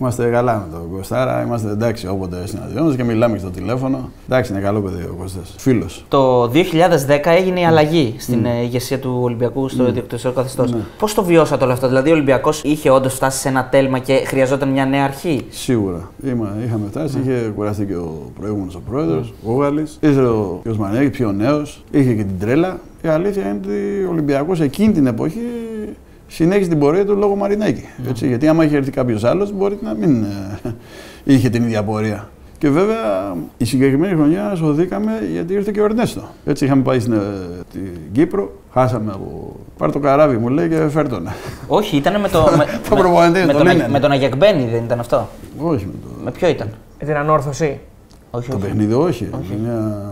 Είμαστε καλά με τον Κωστάρα, είμαστε εντάξει όποτε συναντιόμαστε και μιλάμε και στο τηλέφωνο. Εντάξει, είναι καλό παιδί ο Κώστας. Φίλος. Το 2010 έγινε η αλλαγή στην ε, ηγεσία του Ολυμπιακού στο ιδιοκτησιακό καθεστώς. Ναι. Πώς το βιώσατε όλο αυτό, Δηλαδή, ο Ολυμπιακός είχε όντως φτάσει σε ένα τέλμα και χρειαζόταν μια νέα αρχή; Σίγουρα. Είμα, είχαμε φτάσει, είχε κουραστεί και ο προηγούμενος ο πρόεδρος, ο Γάλη. Ήρθε ο κ. Μανέκη, πιο νέος, είχε και την τρέλα. Η αλήθεια είναι ότι ο Ολυμπιακός εκείνη την εποχή συνέχισε την πορεία του λόγω Μαρινέκη. Έτσι, γιατί άμα είχε έρθει κάποιος άλλος, μπορεί να μην ε, είχε την ίδια πορεία. Και βέβαια η συγκεκριμένη χρονιά σωθήκαμε γιατί ήρθε και ο Ερνέστο. Έτσι είχαμε πάει στην ε, την Κύπρο, χάσαμε από. Πάρ το καράβι μου λέει και φέρ τον. Όχι, ήταν με, το, με, Το προπονητή, με, το τον, λένε. με τον Αγιακμπένη, δεν ήταν αυτό; όχι με το. Με ποιο ήταν; Ε, Την ανόρθωση. Όχι, Το όχι. παιχνίδι όχι. Μια...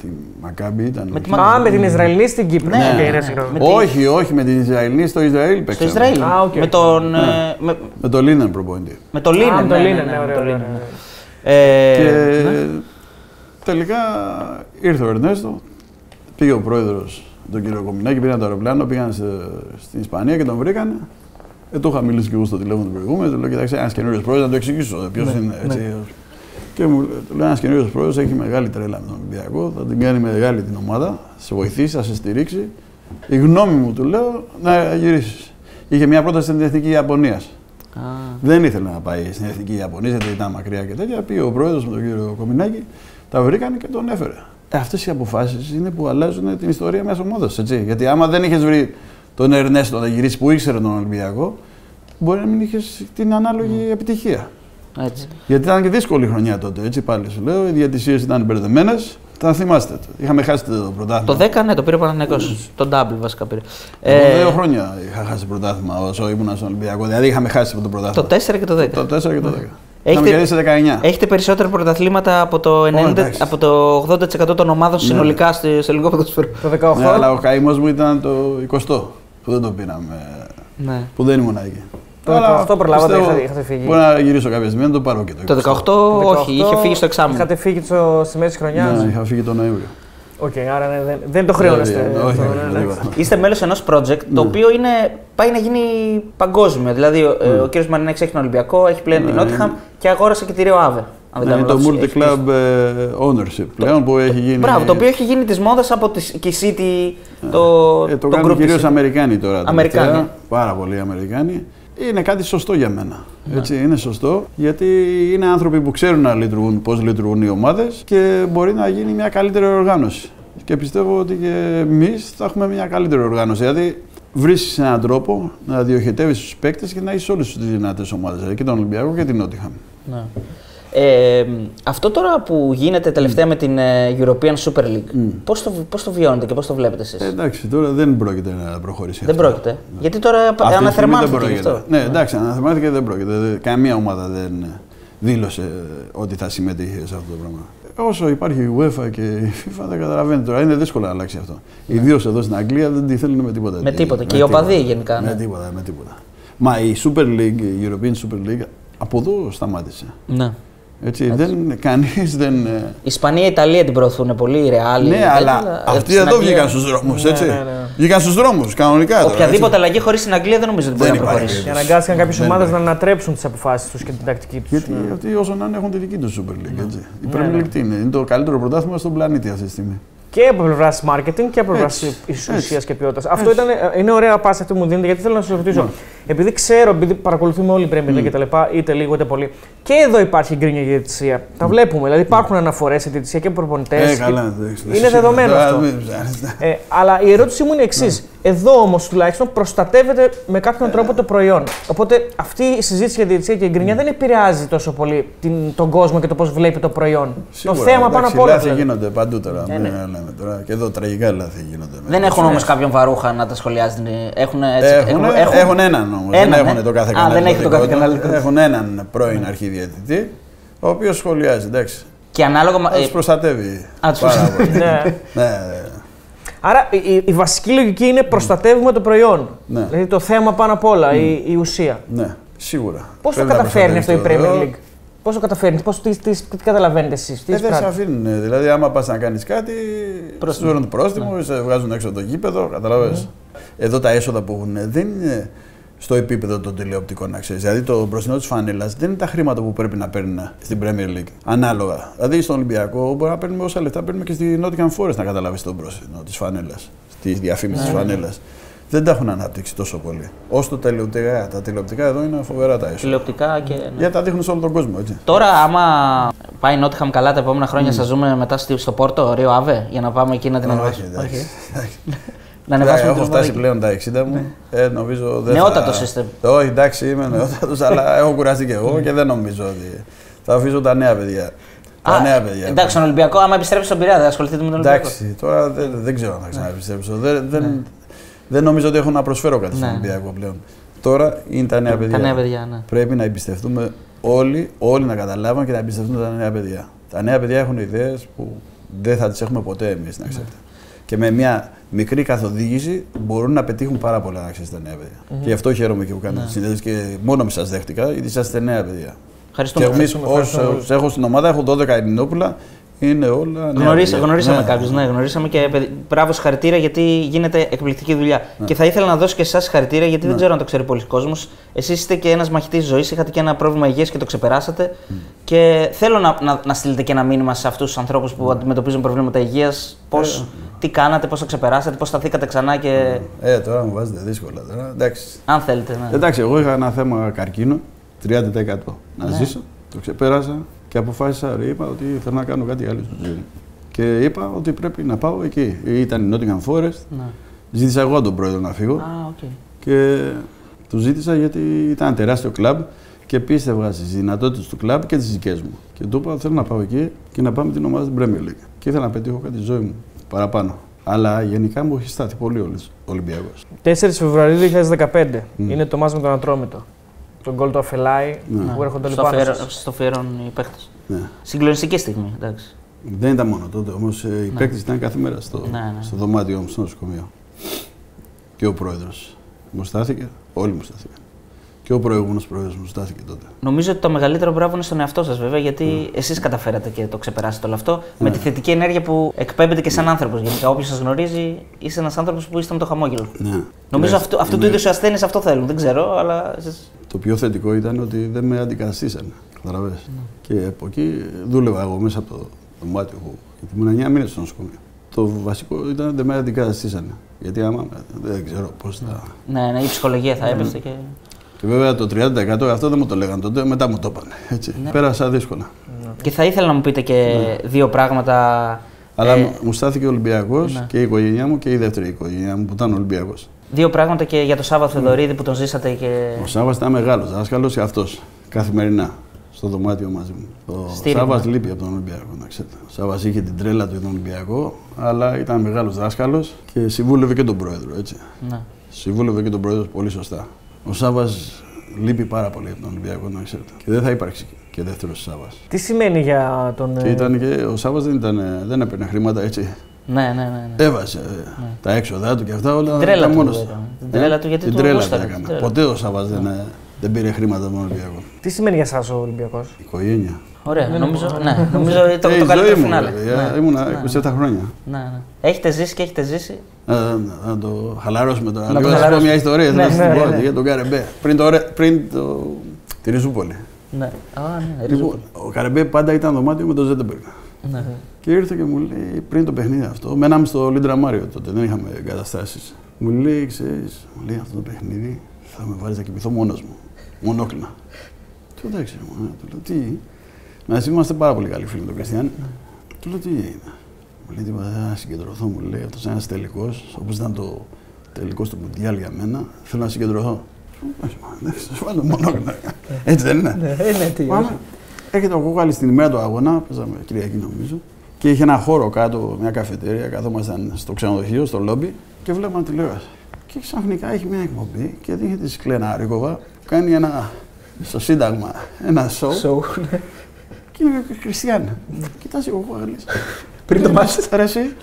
Τη Μακάμπη ήταν. Με τη όχι. Μα- Α, με την Ισραηλινή στην Κύπρο. Ναι. Οκ, ναι, συγγνώμη. Με τη- όχι, όχι, με την Ισραηλινή στο Ισραήλ Στο παίξαμε. Ισραήλ. Α, οκ. Με τον. Ναι. ε, με, Με το Λίνεν προπονητή. με το Λίνεν. Α, με το ναι, ναι, Λίνεν, ναι, ναι, με ωραία, το ωραία, Λίνεν, ωραία. ναι. Και Ε, ναι. τελικά ήρθε ο Ερνέστο, πήγε ο πρόεδρος τον κύριο Κομινάκη, πήραν το αεροπλάνο, πήγαν σε, στην Ισπανία και τον βρήκαν. Ε, το είχα μιλήσει και εγώ στο τηλέφωνο του προηγούμενου. Του λέω: Κοιτάξτε, ένας καινούριος πρόεδρος, να το εξηγήσω ποιος Ναι, είναι. Έτσι. Και μου λέει- του λέω: Ένας καινούριο πρόεδρος έχει μεγάλη τρέλα με τον Ολυμπιακό, θα την κάνει μεγάλη την ομάδα, θα σε βοηθήσει, θα σε στηρίξει. Η γνώμη μου, του λέω, να γυρίσεις. Είχε μια πρόταση στην Εθνική Ιαπωνίας. Α, Δεν ήθελε να πάει στην Εθνική Ιαπωνία γιατί ήταν μακριά και τέτοια. Πήγε ο πρόεδρος με τον κύριο Κομινάκη, τα βρήκαν και τον έφερε. Αυτές οι αποφάσεις είναι που αλλάζουν την ιστορία μιας ομάδας. Γιατί άμα δεν είχες βρει τον Ερνέστο να γυρίσεις που ήξερε τον Ολυμπιακό, μπορεί να μην είχες την ανάλογη επιτυχία. Έτσι. Γιατί ήταν και δύσκολη χρονιά τότε, έτσι πάλι σου λέω. Οι διατησίε ήταν μπερδεμένες. Θα θυμάστε. το. Είχαμε χάσει το πρωτάθλημα. Το 10 ναι, το πήρε ο Παναθηναϊκός. Το double βασικά πήρε. Εγώ Ε, δύο χρόνια είχα χάσει πρωτάθλημα όσο ήμουν στον Ολυμπιακό. Δηλαδή είχαμε χάσει το το πρωτάθλημα. 4 και το 10. Το 4 και το 10. Έχετε- Είχαμε κερδίσει 19. Έχετε περισσότερα πρωταθλήματα από το, 90, εντάξει. από το 80% των ομάδων Ναι. συνολικά στο, στο ελληνικό ποδοσφαίρο. Το 18. Ναι, αλλά ο καημός μου ήταν το 20 που δεν το πήραμε. Ναι. Που δεν ήμουν εκεί. Το Αλλά 18 προλάβατε, πιστεύω είχατε- είχατε φύγει. Μπορεί να γυρίσω κάποια στιγμή να το πάρω και το 20. Το 18, όχι, είχε φύγει στο εξάμεινο. Είχατε φύγει στο, στη μέση της χρονιάς; Ναι, είχα φύγει τον Νοέμβριο. Οκ, άρα ναι, δεν, δεν το χρεώνεστε. Δηλαδή, αυτό, όχι, ναι, όχι, ναι. τίποτα. Είστε μέλος ενός project το Ναι. οποίο είναι, πάει να γίνει παγκόσμιο. Δηλαδή, ο, ε, ο κ. Μαρινάκης έχει τον Ολυμπιακό, έχει πλέον Ναι, την Nottingham είναι. και αγόρασε και τη Rio Ave. Αν δεν Ναι, είναι κάνω το λάθος. Έχει multi-club ε, ownership πλέον που έχει γίνει. Μπράβο, το οποίο έχει γίνει της μόδας από τη και η City, το, Ε, το το κάνουν group της κυρίως City. Αμερικάνοι τώρα. Αμερικάνοι. τελευταία. Πάρα πολλοί Αμερικάνοι. Είναι κάτι σωστό για μένα. Έτσι, είναι σωστό γιατί είναι άνθρωποι που ξέρουν να λειτουργούν, πώς λειτουργούν οι ομάδες και μπορεί να γίνει μια καλύτερη οργάνωση. Και πιστεύω ότι και εμείς θα έχουμε μια καλύτερη οργάνωση. Δηλαδή, βρίσκεις έναν τρόπο να διοχετεύεις τους παίκτες και να έχεις όλες τις δυνατές ομάδες. Δηλαδή και τον Ολυμπιακό και την Νότιχαμ. Ναι. Ε, αυτό τώρα που γίνεται τελευταία με την ε, European Super League, Mm. πώς, το, πώς το βιώνετε και πώς το βλέπετε εσείς; Ε, εντάξει, τώρα δεν πρόκειται να προχωρήσει. δεν αυτό. πρόκειται. Γιατί τώρα Αυτή τη στιγμή δεν αναθερμάνθηκε γι' πρόκειται. αυτό. Ναι, εντάξει, αναθερμάνθηκε δεν πρόκειται. Δεν- Καμία ομάδα δεν δήλωσε ότι θα συμμετείχε σε αυτό το πράγμα. Όσο υπάρχει η UEFA και η FIFA δεν καταλαβαίνετε τώρα. Είναι δύσκολο να αλλάξει αυτό. Ιδίως εδώ στην Αγγλία δεν τη θέλουν με τίποτα. Με Τι- τίποτα. Και οι τίποτα. οπαδοί γενικά, Με ναι. τίποτα, με τίποτα. Μα η Super League, η European Super League, από εδώ σταμάτησε. Ναι. Έτσι, δεν, κανείς δεν... ε, Η Ισπανία, η Ιταλία την προωθούν πολύ, η Ρεάλ. Ναι, αλλά αυτοί στην εδώ Αγγλία- βγήκαν στους δρόμους, Ναι, έτσι. ναι, ναι. Βγήκαν στους δρόμους, κανονικά. τώρα, Οποιαδήποτε έτσι. αλλαγή χωρίς την Αγγλία δεν νομίζω ότι μπορεί Δεν να υπάρχει προχωρήσει. Και περίπτωση. αναγκάστηκαν κάποιες Δεν ομάδες να υπάρχει. ανατρέψουν τις αποφάσεις τους και την τακτική τους. Γιατί αυτοί όσο να είναι έχουν τη δική τους Super League. Έτσι. Η Ναι, Premier ναι. League τι είναι, είναι το καλύτερο πρωτάθλημα στον πλανήτη αυτή τη στιγμή. Και από πλευράς marketing και από πλευράς Έτσι, ουσία έτσι. και ποιότητας. Αυτό ήταν, ε, είναι ωραία πάση αυτή που μου δίνετε, γιατί θέλω να σας ρωτήσω. Ναι. Επειδή ξέρω, επειδή παρακολουθούμε όλοι Premier League και τα λοιπά, είτε λίγο είτε πολύ, και εδώ υπάρχει γκρίνια για διαιτησία. Τα βλέπουμε. Δηλαδή υπάρχουν αναφορές σε διαιτησία και προπονητές. Ε, καλά, εντάξει. Είναι δεδομένος Τώρα, αυτό. μην ψάχνεις. Ε, αλλά η ερώτησή μου είναι η εξής. Εδώ όμως τουλάχιστον προστατεύεται με κάποιον τρόπο το προϊόν. Οπότε αυτή η συζήτηση για διαιτησία και η γκρινιά δεν επηρεάζει τόσο πολύ την, τον κόσμο και το πώς βλέπει το προϊόν. Σίγουρα, το θέμα πάνω εντάξει, απ' όλα. Λάθη δηλαδή. γίνονται παντού τώρα. Ναι, μην ναι. λέμε τώρα. Και εδώ τραγικά λάθη γίνονται. Δεν έχουν όμως κάποιον βαρούχα να τα σχολιάζει. Έχουν, έτσι, Έχουν, έχουν έναν όμω. Δεν Έναν, έχουν ε. το κάθε Α, κανάλι. δεν έχει το κάθε δικό του. κανάλι δικό του. Έχουν έναν πρώην αρχιδιαιτητή, ο οποίο σχολιάζει. Εντάξει. Και ανάλογα. με- Θα ε, του προστατεύει. Α, τους πάρα προστατεύει. πολύ. Ναι. Ναι, Άρα η, η- η βασική λογική είναι προστατεύουμε το προϊόν. Ναι. Δηλαδή το θέμα πάνω απ' όλα, η, η ουσία. ναι, σίγουρα. Πώ το Πρέπει να καταφέρνει αυτό η προστατεύεις το Premier δώρο. League, Πώ το καταφέρνει, πώς, τι, τι, τι καταλαβαίνετε εσεί, τι Ε, δεν σε εισπράττει. αφήνουν. Δηλαδή, άμα πα να κάνει κάτι, Πρόστιμο. σου το πρόστιμο, σε βγάζουν έξω από το γήπεδο. Καταλαβες. Εδώ τα έσοδα που έχουν δεν είναι στο επίπεδο των τηλεοπτικών, να ξέρεις. Δηλαδή το μπροστινό της φανέλας δεν είναι τα χρήματα που πρέπει να παίρνουν στην Premier League. Ανάλογα. Δηλαδή στον Ολυμπιακό μπορεί να παίρνουμε όσα λεφτά παίρνουμε και στη Nottingham Forest να καταλάβεις τον μπροστινό της φανέλας. Τη διαφήμιση Ναι. τη φανέλας. Δεν τα έχουν αναπτύξει τόσο πολύ. Όσο τα τηλεοπτικά. Τα τηλεοπτικά εδώ είναι φοβερά τα έσοδα. Τηλεοπτικά και. ναι. Γιατί τα δείχνουν σε όλο τον κόσμο, έτσι. Τώρα, άμα πάει η Νότιχαμ καλά τα επόμενα χρόνια, σα ζούμε μετά στη- στο Πόρτο, Ρίο Αβέ, για να πάμε εκεί να την Όχι, ανεβάσουμε. εντάξει. Όχι. εντάξει. Να Εντάξει, ανεβάσουμε Έχω την φτάσει ομάδα πλέον τα 60 μου. Ε, νομίζω δεν Νεότατος θα... είστε. Όχι, εντάξει, είμαι νεότατος, αλλά έχω κουραστεί και εγώ και δεν νομίζω ότι. Θα αφήσω τα νέα παιδιά. Τα Α, νέα παιδιά. Εντάξει, στον Ολυμπιακό, άμα επιστρέψει στον Πειραιά, δεν ασχοληθείτε με τον Ολυμπιακό. Εντάξει, τώρα δεν, δεν ξέρω αν θα ξαναεπιστρέψω. Δεν, δεν, δεν νομίζω ότι έχω να προσφέρω κάτι στον Ναι. Ολυμπιακό πλέον. Τώρα είναι τα νέα παιδιά. Τα νέα παιδιά, ναι. Πρέπει να εμπιστευτούμε όλοι, όλοι να καταλάβουν και να εμπιστευτούν τα νέα παιδιά. Τα νέα παιδιά έχουν ιδέες που δεν θα τις έχουμε ποτέ εμείς, να ξέρετε. Και με μια μικρή καθοδήγηση μπορούν να πετύχουν πάρα πολλά να ξέρετε τα νέα παιδιά. Και γι' αυτό χαίρομαι και που κάνετε τη συνέντευξη και μόνο με σας δέχτηκα, γιατί είσαστε νέα παιδιά. Και Ευχαριστούμε. εμεί, ευχαριστούμε όσου έχω στην ομάδα, έχω 12 Ελληνόπουλα, είναι όλα. νέα Γνωρίσα, παιδιά. γνωρίσαμε Ναι. κάποιους, ναι, γνωρίσαμε και παιδι- μπράβο συγχαρητήρια γιατί γίνεται εκπληκτική δουλειά. Και θα ήθελα να δώσω και εσάς συγχαρητήρια γιατί δεν ξέρω αν το ξέρει πολλοί κόσμος. Εσείς είστε και ένας μαχητής ζωής, είχατε και ένα πρόβλημα υγείας και το ξεπεράσατε. Και θέλω να, να, να στείλετε και ένα μήνυμα σε αυτούς τους ανθρώπους που αντιμετωπίζουν προβλήματα υγείας. Πώς, τι κάνατε, πώς το ξεπεράσατε, πώς σταθήκατε ξανά και. Ε, τώρα μου βάζετε δύσκολα. Τώρα. Εντάξει. Αν θέλετε, ναι. Εντάξει, εγώ είχα ένα θέμα καρκίνο, 30% να ζήσω. Το ξεπέρασα και αποφάσισα, ρε, είπα ότι θέλω να κάνω κάτι άλλο στη ζωή μου. Και είπα ότι πρέπει να πάω εκεί. Ήταν η Nottingham Forest. ναι. Ζήτησα εγώ τον πρόεδρο να φύγω Α, οκ. και του ζήτησα γιατί ήταν ένα τεράστιο κλαμπ και πίστευα στις δυνατότητες του κλαμπ και τις δικές μου. Και του είπα: Θέλω να πάω εκεί και να πάμε την ομάδα στην Premier League. Και ήθελα να πετύχω κάτι στη ζωή μου παραπάνω. Αλλά γενικά μου έχει στάθει πολύ ο Ολυμπιακός. 4 Φεβρουαρίου 2015 είναι το μάτς με τον Ατρόμητο. Τον γκολ του Αφελάη Ναι. που έρχονται Στο, λοιπόν. αφιέρω- στο αφιέρων οι παίχτε. Ναι. Συγκλονιστική στιγμή, εντάξει. Δεν ήταν μόνο τότε, όμως οι Ναι. παίκτες ήταν κάθε μέρα στο, Ναι, ναι. στο δωμάτιό μου, στο νοσοκομείο. Και ο πρόεδρος μου στάθηκε, όλοι μου στάθηκαν. Και ο προηγούμενος πρόεδρο μου στάθηκε τότε. Νομίζω ότι το μεγαλύτερο μπράβο είναι στον εαυτό σας, βέβαια, γιατί Ναι. εσείς καταφέρατε και το ξεπεράσετε όλο αυτό με τη θετική ενέργεια που εκπέμπετε και σαν άνθρωπος. Γενικά, όποιος σας γνωρίζει, είστε ένας άνθρωπος που είστε με το χαμόγελο. Ναι. Νομίζω Ναι, αυτού, αυτού του είναι- είδους οι ασθένειες αυτό θέλουν. Δεν ξέρω, αλλά. εσείς- Το πιο θετικό ήταν ότι δεν με αντικαταστήσανε. Καταλαβες. Ναι. Και από εκεί δούλευα εγώ μέσα από το δωμάτιο που. Γιατί ήμουν 9 μήνες στο νοσοκομείο. Το βασικό ήταν ότι δεν με αντικαταστήσανε. Γιατί άμα δεν ξέρω πώς θα. Ναι, ναι, η ψυχολογία θα έπεφτε και. Και βέβαια το 30% αυτό δεν μου το λέγανε τότε, μετά μου το είπαν. Έτσι. Ναι. Πέρασα δύσκολα. Και θα ήθελα να μου πείτε και δύο πράγματα. Αλλά ε, μου- μου στάθηκε ο Ολυμπιακός ναι. και η οικογένειά μου και η δεύτερη οικογένειά μου που ήταν Ολυμπιακός. Δύο πράγματα και για τον Σάββα Θεοδωρίδη που τον ζήσατε και. Ο Σάβα ήταν μεγάλος δάσκαλος και αυτός καθημερινά στο δωμάτιο μαζί μου. Ο Στήριγμα. Σάβα λείπει από τον Ολυμπιακό, να ξέρετε. Ο Σάβα είχε την τρέλα του για τον Ολυμπιακό, αλλά ήταν μεγάλος δάσκαλος και συμβούλευε και τον πρόεδρο. Έτσι. Ναι. Συμβούλευε και τον πρόεδρο πολύ σωστά. Ο Σάβα λείπει πάρα πολύ από τον Ολυμπιακό, να ξέρετε. Και δεν θα υπάρξει και δεύτερος Σάβα. Τι σημαίνει για τον. Και ε, ήταν και ο Σάβα δεν, ήταν, δεν έπαιρνε χρήματα έτσι. Ναι, ναι, ναι. ναι. Έβαζε ε, τα έξοδά του και αυτά όλα. Την τρέλα ήταν του μόνος έκανε. Την τρέλα του, γιατί την του τρέλα γούσταρε, του την έκανε. τρέλα. Ποτέ ο Σάβα δεν, ε, δεν πήρε χρήματα από τον Ολυμπιακός. Τι σημαίνει για εσάς ο Ολυμπιακός; Οικογένεια. Ωραία, Δεν νομίζω, είναι- ναι, νομίζω ότι το, Ε, το η καλύτερο ζωή μου, φινάλε. ρε, Ναι, ήμουνα ναι, 27 χρόνια. Ναι, ναι. Έχετε ζήσει και έχετε ζήσει; Ε, να, να το χαλαρώσουμε τώρα. Να το Λίγο να σας πω χαλαρώσουμε. μια ιστορία. Ναι, θέλω να σας ναι, την πω ναι. για τον Καρεμπέ. Πριν το, ρε- πριν το, τη Ριζούπολη. Ναι. Α, ναι, Λοιπόν, ο Καρεμπέ πάντα ήταν δωμάτιο με τον Ζέντεμπεργκ. ναι. Και ήρθε και μου λέει πριν το παιχνίδι αυτό, μέναμε στο Λίντρα Μάριο τότε, δεν είχαμε εγκαταστάσεις. Μου λέει, ξέρεις, μου λέει αυτό το παιχνίδι θα με βάλεις να κοιμηθώ μόνος μου. Μονόκλινα. Του εντάξει, μου, ε, του λέω τι. Μαζί είμαστε πάρα πολύ καλοί φίλοι με τον Κριστιαν. Του λέω τι είναι; Μου λέει τίποτα, δεν θα συγκεντρωθώ, μου λέει αυτός είναι ένας τελικός, όπως ήταν το τελικός του Μουντιάλ για μένα, θέλω να συγκεντρωθώ. Του λέω, «Εντάξει, μα, Εντάξει, θα σου βάλω μονόκλινα. Έτσι δεν είναι. Ναι, ναι, τι. Πάμε. Έρχεται ο Κούκαλη στην ημέρα του αγώνα, παίζαμε Κυριακή νομίζω, και είχε ένα χώρο κάτω, μια καφετέρια. Καθόμασταν στο ξενοδοχείο, στο λόμπι και βλέπαμε τηλεόραση. Και ξαφνικά έχει μια εκπομπή και δείχνει τη Σκλένα Ρίκοβα που κάνει ένα στο Σύνταγμα ένα σοου Σοου, ναι. και είναι ο Χριστιαν. Κοιτάζει ο Κούκαλη. Πριν το μάτι. Αρέσει.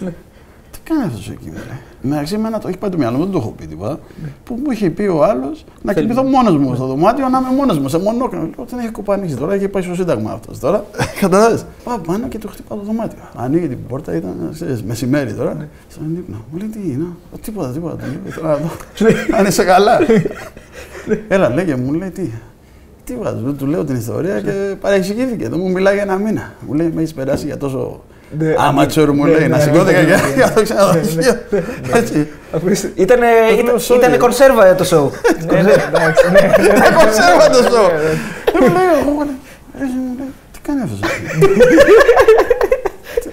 Τι κάνει αυτός εκεί, μου λέει. Εντάξει, εμένα το έχει πάει το μυαλό μου, δεν το έχω πει τίποτα. Που μου είχε πει ο άλλος να κοιμηθώ μόνος μου στο δωμάτιο, να είμαι μόνος μου, σε μονόκνο. Λέω, δεν έχει κοπανίσει τώρα, έχει πάει στο Σύνταγμα αυτός τώρα. Καταλάβει. Πάω πάνω και το χτυπάω το δωμάτιο. Ανοίγει την πόρτα, ήταν ξέρεις, μεσημέρι τώρα. Στον ύπνο. Μου λέει τι είναι, «Α, τίποτα, τίποτα. του λέω, «Ήθελα να δω Αν είσαι καλά. Έλα, λέγε, μου λέει τι. Τι βάζω, του λέω την ιστορία και παρεξηγήθηκε. Δεν μου μιλάει για ένα μήνα. Μου λέει, με έχεις περάσει για τόσο Ναι, Άματσορ μου ναι, λέει, ναι, να ναι, σηκώθηκα ναι, για ναι, για το ξενοδοχείο. Έτσι. Ήτανε, Το ήταν, λέω, sorry. ήτανε κονσέρβα το show. Ναι, ναι, εντάξει, ναι, ναι, ναι. Εγώ ξέρω το show. Ναι, ναι. Δεν μου λέει, εγώ μου λέει, ρε, μου λέει, τι κάνει αυτός.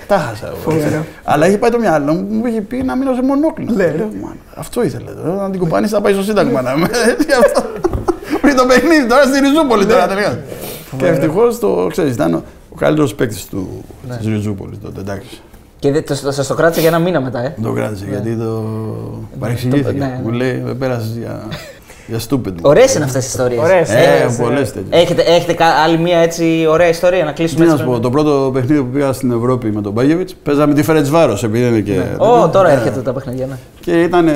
Τα χάσα εγώ. Φοβερό. Αλλά είχε πάει το μυαλό μου, μου είχε πει να μείνω σε μονόκλινο. Ναι. Λέω, «Μάνα, Αυτό ήθελε. τώρα, Να την κουπάνεις, θα πάει στο Σύνταγμα να είμαι. Γι' αυτό. Πριν το παιχνίδι, τώρα στη Ριζούπολη τώρα τελικά. Και ευτυχώς το ξέρεις, ήταν ο- ο καλύτερος παίκτης της Ριζούπολης τότε. Εντάξει. Και δε- το, το, σας το κράτησε για ένα μήνα μετά, ε; Το κράτησε γιατί το παρεξηγήθηκε. Ναι, ναι. Μου λέει, με πέρασες για, για stupid. Ωραίες είναι αυτές τι ιστορίες. Ωραίες, Ε, ωραίες, πολλές ωραίες. τέτοιες. Έχετε, έχετε κα- άλλη μια έτσι ωραία ιστορία να Τι κλείσουμε να έτσι. σου πω, το πρώτο παιχνίδι που πήγα στην Ευρώπη με τον Μπάγεβιτς, παίζαμε τη Φερετσβάρος επειδή είναι και. Ω, τώρα έρχεται τα παιχνίδια. Ναι. Και ήταν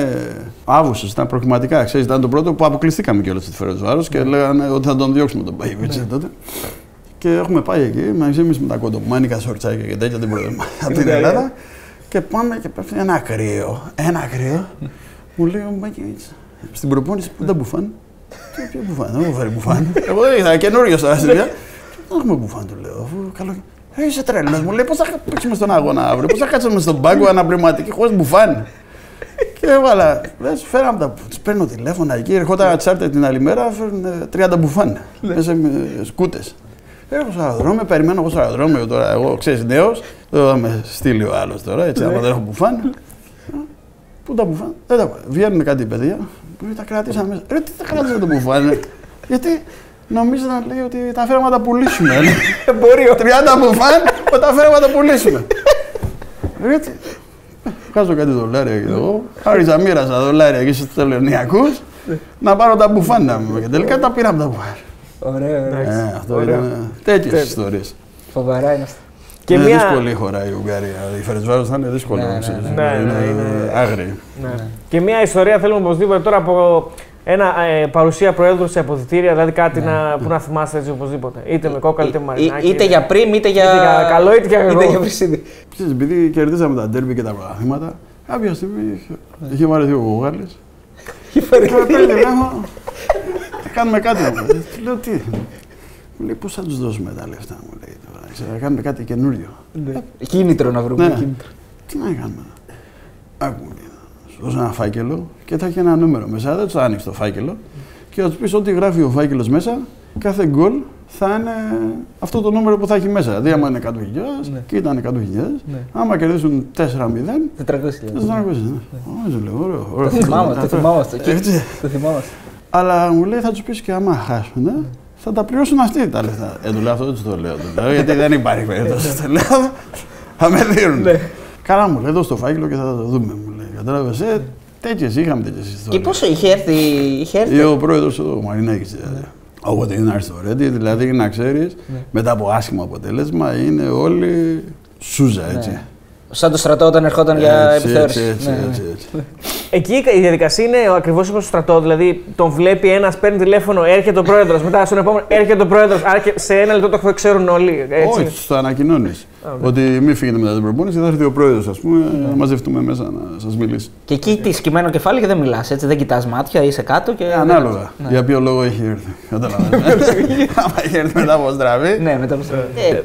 Αύγουστος, ήταν προκριματικά. Ξέρεις, ήταν το πρώτο που αποκλειστήκαμε κιόλας στη Φερετσβάρος και λέγανε ότι θα τον διώξουμε τον Μπάγεβιτς τότε. Και έχουμε πάει εκεί μαζί εμεί με τα κοντομάνικα σορτσάκια και τέτοια την πρώτη από την Ελλάδα. Και πάμε και πέφτει ένα κρύο. Ένα κρύο. Μου λέει ο Μπάγεβιτ στην προπόνηση που δεν μπουφάν. Τι ποιο μπουφάν, δεν μου φέρει μπουφάν. Εγώ δεν ήρθα καινούριο τώρα στη δουλειά. Δεν έχουμε μπουφάν, του λέω. Αφού καλό. Ε, είσαι τρελός, μου λέει πώς θα παίξουμε στον αγώνα αύριο, πώς θα κάτσουμε στον πάγκο αναπληρωματική χωρίς μπουφάν; Και έβαλα, λες, φέραμε τα, τους παίρνω τηλέφωνα εκεί, ερχόταν τσάρτερ την άλλη μέρα, φέρνουν ε, 30 μπουφάν, μέσα με σκούτες. Έχω στο αεροδρόμιο, περιμένω εγώ στο αεροδρόμιο τώρα, εγώ ξέρεις νέος, δεν θα με στείλει ο άλλος τώρα, έτσι, άμα δεν έχω μπουφάν. Πού τα μπουφάν, δεν τα Βγαίνουν κάτι παιδιά, που τα κρατήσαμε μέσα. Ρε, τι τα κρατήσαμε το μπουφάν, ρε; γιατί νομίζω να λέει ότι τα φέραμε να τα πουλήσουμε. ρε; Εμπόριο. 30 μπουφάν, που τα φέραμε να τα πουλήσουμε. Ρε, τι- Βγάζω κάτι δολάρια και εγώ. Άρχισα μοίρασα δολάρια εκεί στους τελωνιακούς να πάρω τα μπουφάν να μου. Και τελικά τα πήραμε τα μπουφάν. Ωραία, ωραία. Ε, αυτό Ωραίο. ήταν τέτοιες Τέτοιο. ιστορίες. Φοβερά είναι αυτά. Και είναι μια- δύσκολη η χώρα η Ουγγαρία. Η Φερετσβάρος θα είναι δύσκολο. Ναι, ναι, ξέρεις. ναι. Ναι, ναι, είναι είναι- άγριη. Ναι. Και μια ιστορία θέλουμε οπωσδήποτε τώρα από ένα ε, παρουσία προέδρου σε αποδητήρια, δηλαδή κάτι να, που να θυμάστε έτσι οπωσδήποτε. Είτε με κόκαλ, είτε με Ή- μαρινάκι. είτε για πριν, είτε για. Είτε για καλό, είτε για είτε κακό. για βρυσίδι. Ξέρεις, επειδή κερδίσαμε τα ντέρμπι και τα πρωταθλήματα, κάποια στιγμή είχε- είχε βαρεθεί ο Γουγάλη. Και με παίρνει τηλέφωνο. Θα κάνουμε κάτι. μου λέει. Του λέω τι. Μου λέει πώς θα τους δώσουμε τα λεφτά μου λέει τώρα. Ξέρω, Θα κάνουμε κάτι καινούριο. Κίνητρο να βρούμε. Ναι. κίνητρο. Τι να κάνουμε. Άκου μου λέει. Σου δώσω ένα φάκελο και θα έχει ένα νούμερο μέσα. Δεν του θα ανοίξει το φάκελο και θα του πεις ό,τι γράφει ο φάκελος μέσα, κάθε γκολ θα είναι αυτό το νούμερο που θα έχει μέσα. Δηλαδή, άμα είναι 100.000 Ναι. και ήταν 100.000, Ναι. άμα κερδίσουν 4-0, 400 δεν θα ακούσει. Ω, λέω, ωραίο, ωραίο. Το θυμάμαι, το Αυτό. Θυμάμαι αυτό. Έτσι. Το θυμάμαι αυτό. Αλλά μου λέει θα τους πεις και άμα χάσουν, θα τα πληρώσουν αυτοί τα λεφτά. Ε, του λέω αυτό, δεν του το λέω. του λέω, γιατί δεν υπάρχει περίπτωση. Του λέω, θα με δίνουν. Ναι. Καλά μου λέει, δώσ' το φάκελο και θα το δούμε. Μου λέει, κατάλαβες. Ε, τέτοιες είχαμε τέτοιες Και ιστορίε. πόσο είχε έρθει. Είχε έρθει; Ή ο πρόεδρος εδώ, ο Μαρινάκης. Δηλαδή. Όποτε είναι να έρθει στο Ρέντι, δηλαδή να ξέρεις, Ναι. μετά από άσχημο αποτέλεσμα είναι όλοι σούζα έτσι. Ναι. Σαν το στρατό όταν ερχόταν για Έτσι, επιθεώρηση. Έτσι, έτσι, Ναι, ναι. έτσι, έτσι. Εκεί η διαδικασία είναι ακριβώς όπως στο στρατό. Δηλαδή τον βλέπει ένας, παίρνει τηλέφωνο, έρχεται ο πρόεδρος. Μετά στον επόμενο έρχεται ο πρόεδρος. Σε ένα λεπτό το ξέρουν όλοι. Έτσι. Όχι, το ανακοινώνεις. Ναι. Ότι μην φύγετε μετά την προπόνηση, θα έρθει ο πρόεδρος, ας πούμε, Ναι. να μαζευτούμε μέσα να σας μιλήσει. Και εκεί τι σκυμμένο κεφάλι και δεν μιλάς. Έτσι δεν κοιτάς μάτια, είσαι κάτω και. Ε, ανάλογα. Για ποιο λόγο έχει έρθει. Καταλαβαίνετε. Άμα έχει έρθει μετά από στραβή. Ναι, μετά από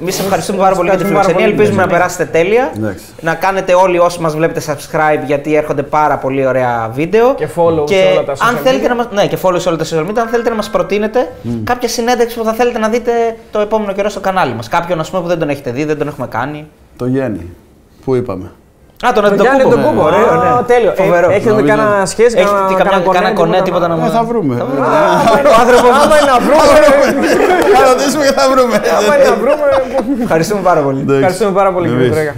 Εμείς ευχαριστούμε πάρα πολύ για τη ευχαριστούμε πάρα φιλοξενία. πολύ. Ελπίζουμε να Ναι. περάσετε τέλεια. Εντάξει. Να κάνετε όλοι όσοι μας βλέπετε subscribe γιατί έρχονται πάρα πολύ ωραία βίντεο. Και follow και σε όλα τα αν social θέλετε media. να μας, ναι, και follow σε όλα τα social media. Αν θέλετε να μας προτείνετε κάποια συνέντευξη που θα θέλετε να δείτε το επόμενο καιρό στο κανάλι μας. Κάποιον ας πούμε, που δεν τον έχετε δει, δεν τον έχουμε κάνει. Το Γιάννη. Πού είπαμε; Α, τον Το Γιάννη Αντιτοκούμπο. τον Κούμπο, Ωραίο, ωραίο, ναι. Τέλειο. Φοβερό. Ε, Έχετε Νομίζω. κανένα σχέση, Έχετε κανένα- καμιά- κανένα κονέ, τίποτα να Ε, μου θα βρούμε. Άμα είναι να βρούμε. Θα ρωτήσουμε και θα βρούμε. άμα είναι να βρούμε. Εντάξει. Ευχαριστούμε πάρα πολύ. Εντάξει. Ευχαριστούμε πάρα πολύ, κύριε Εμείς. Τρέκα.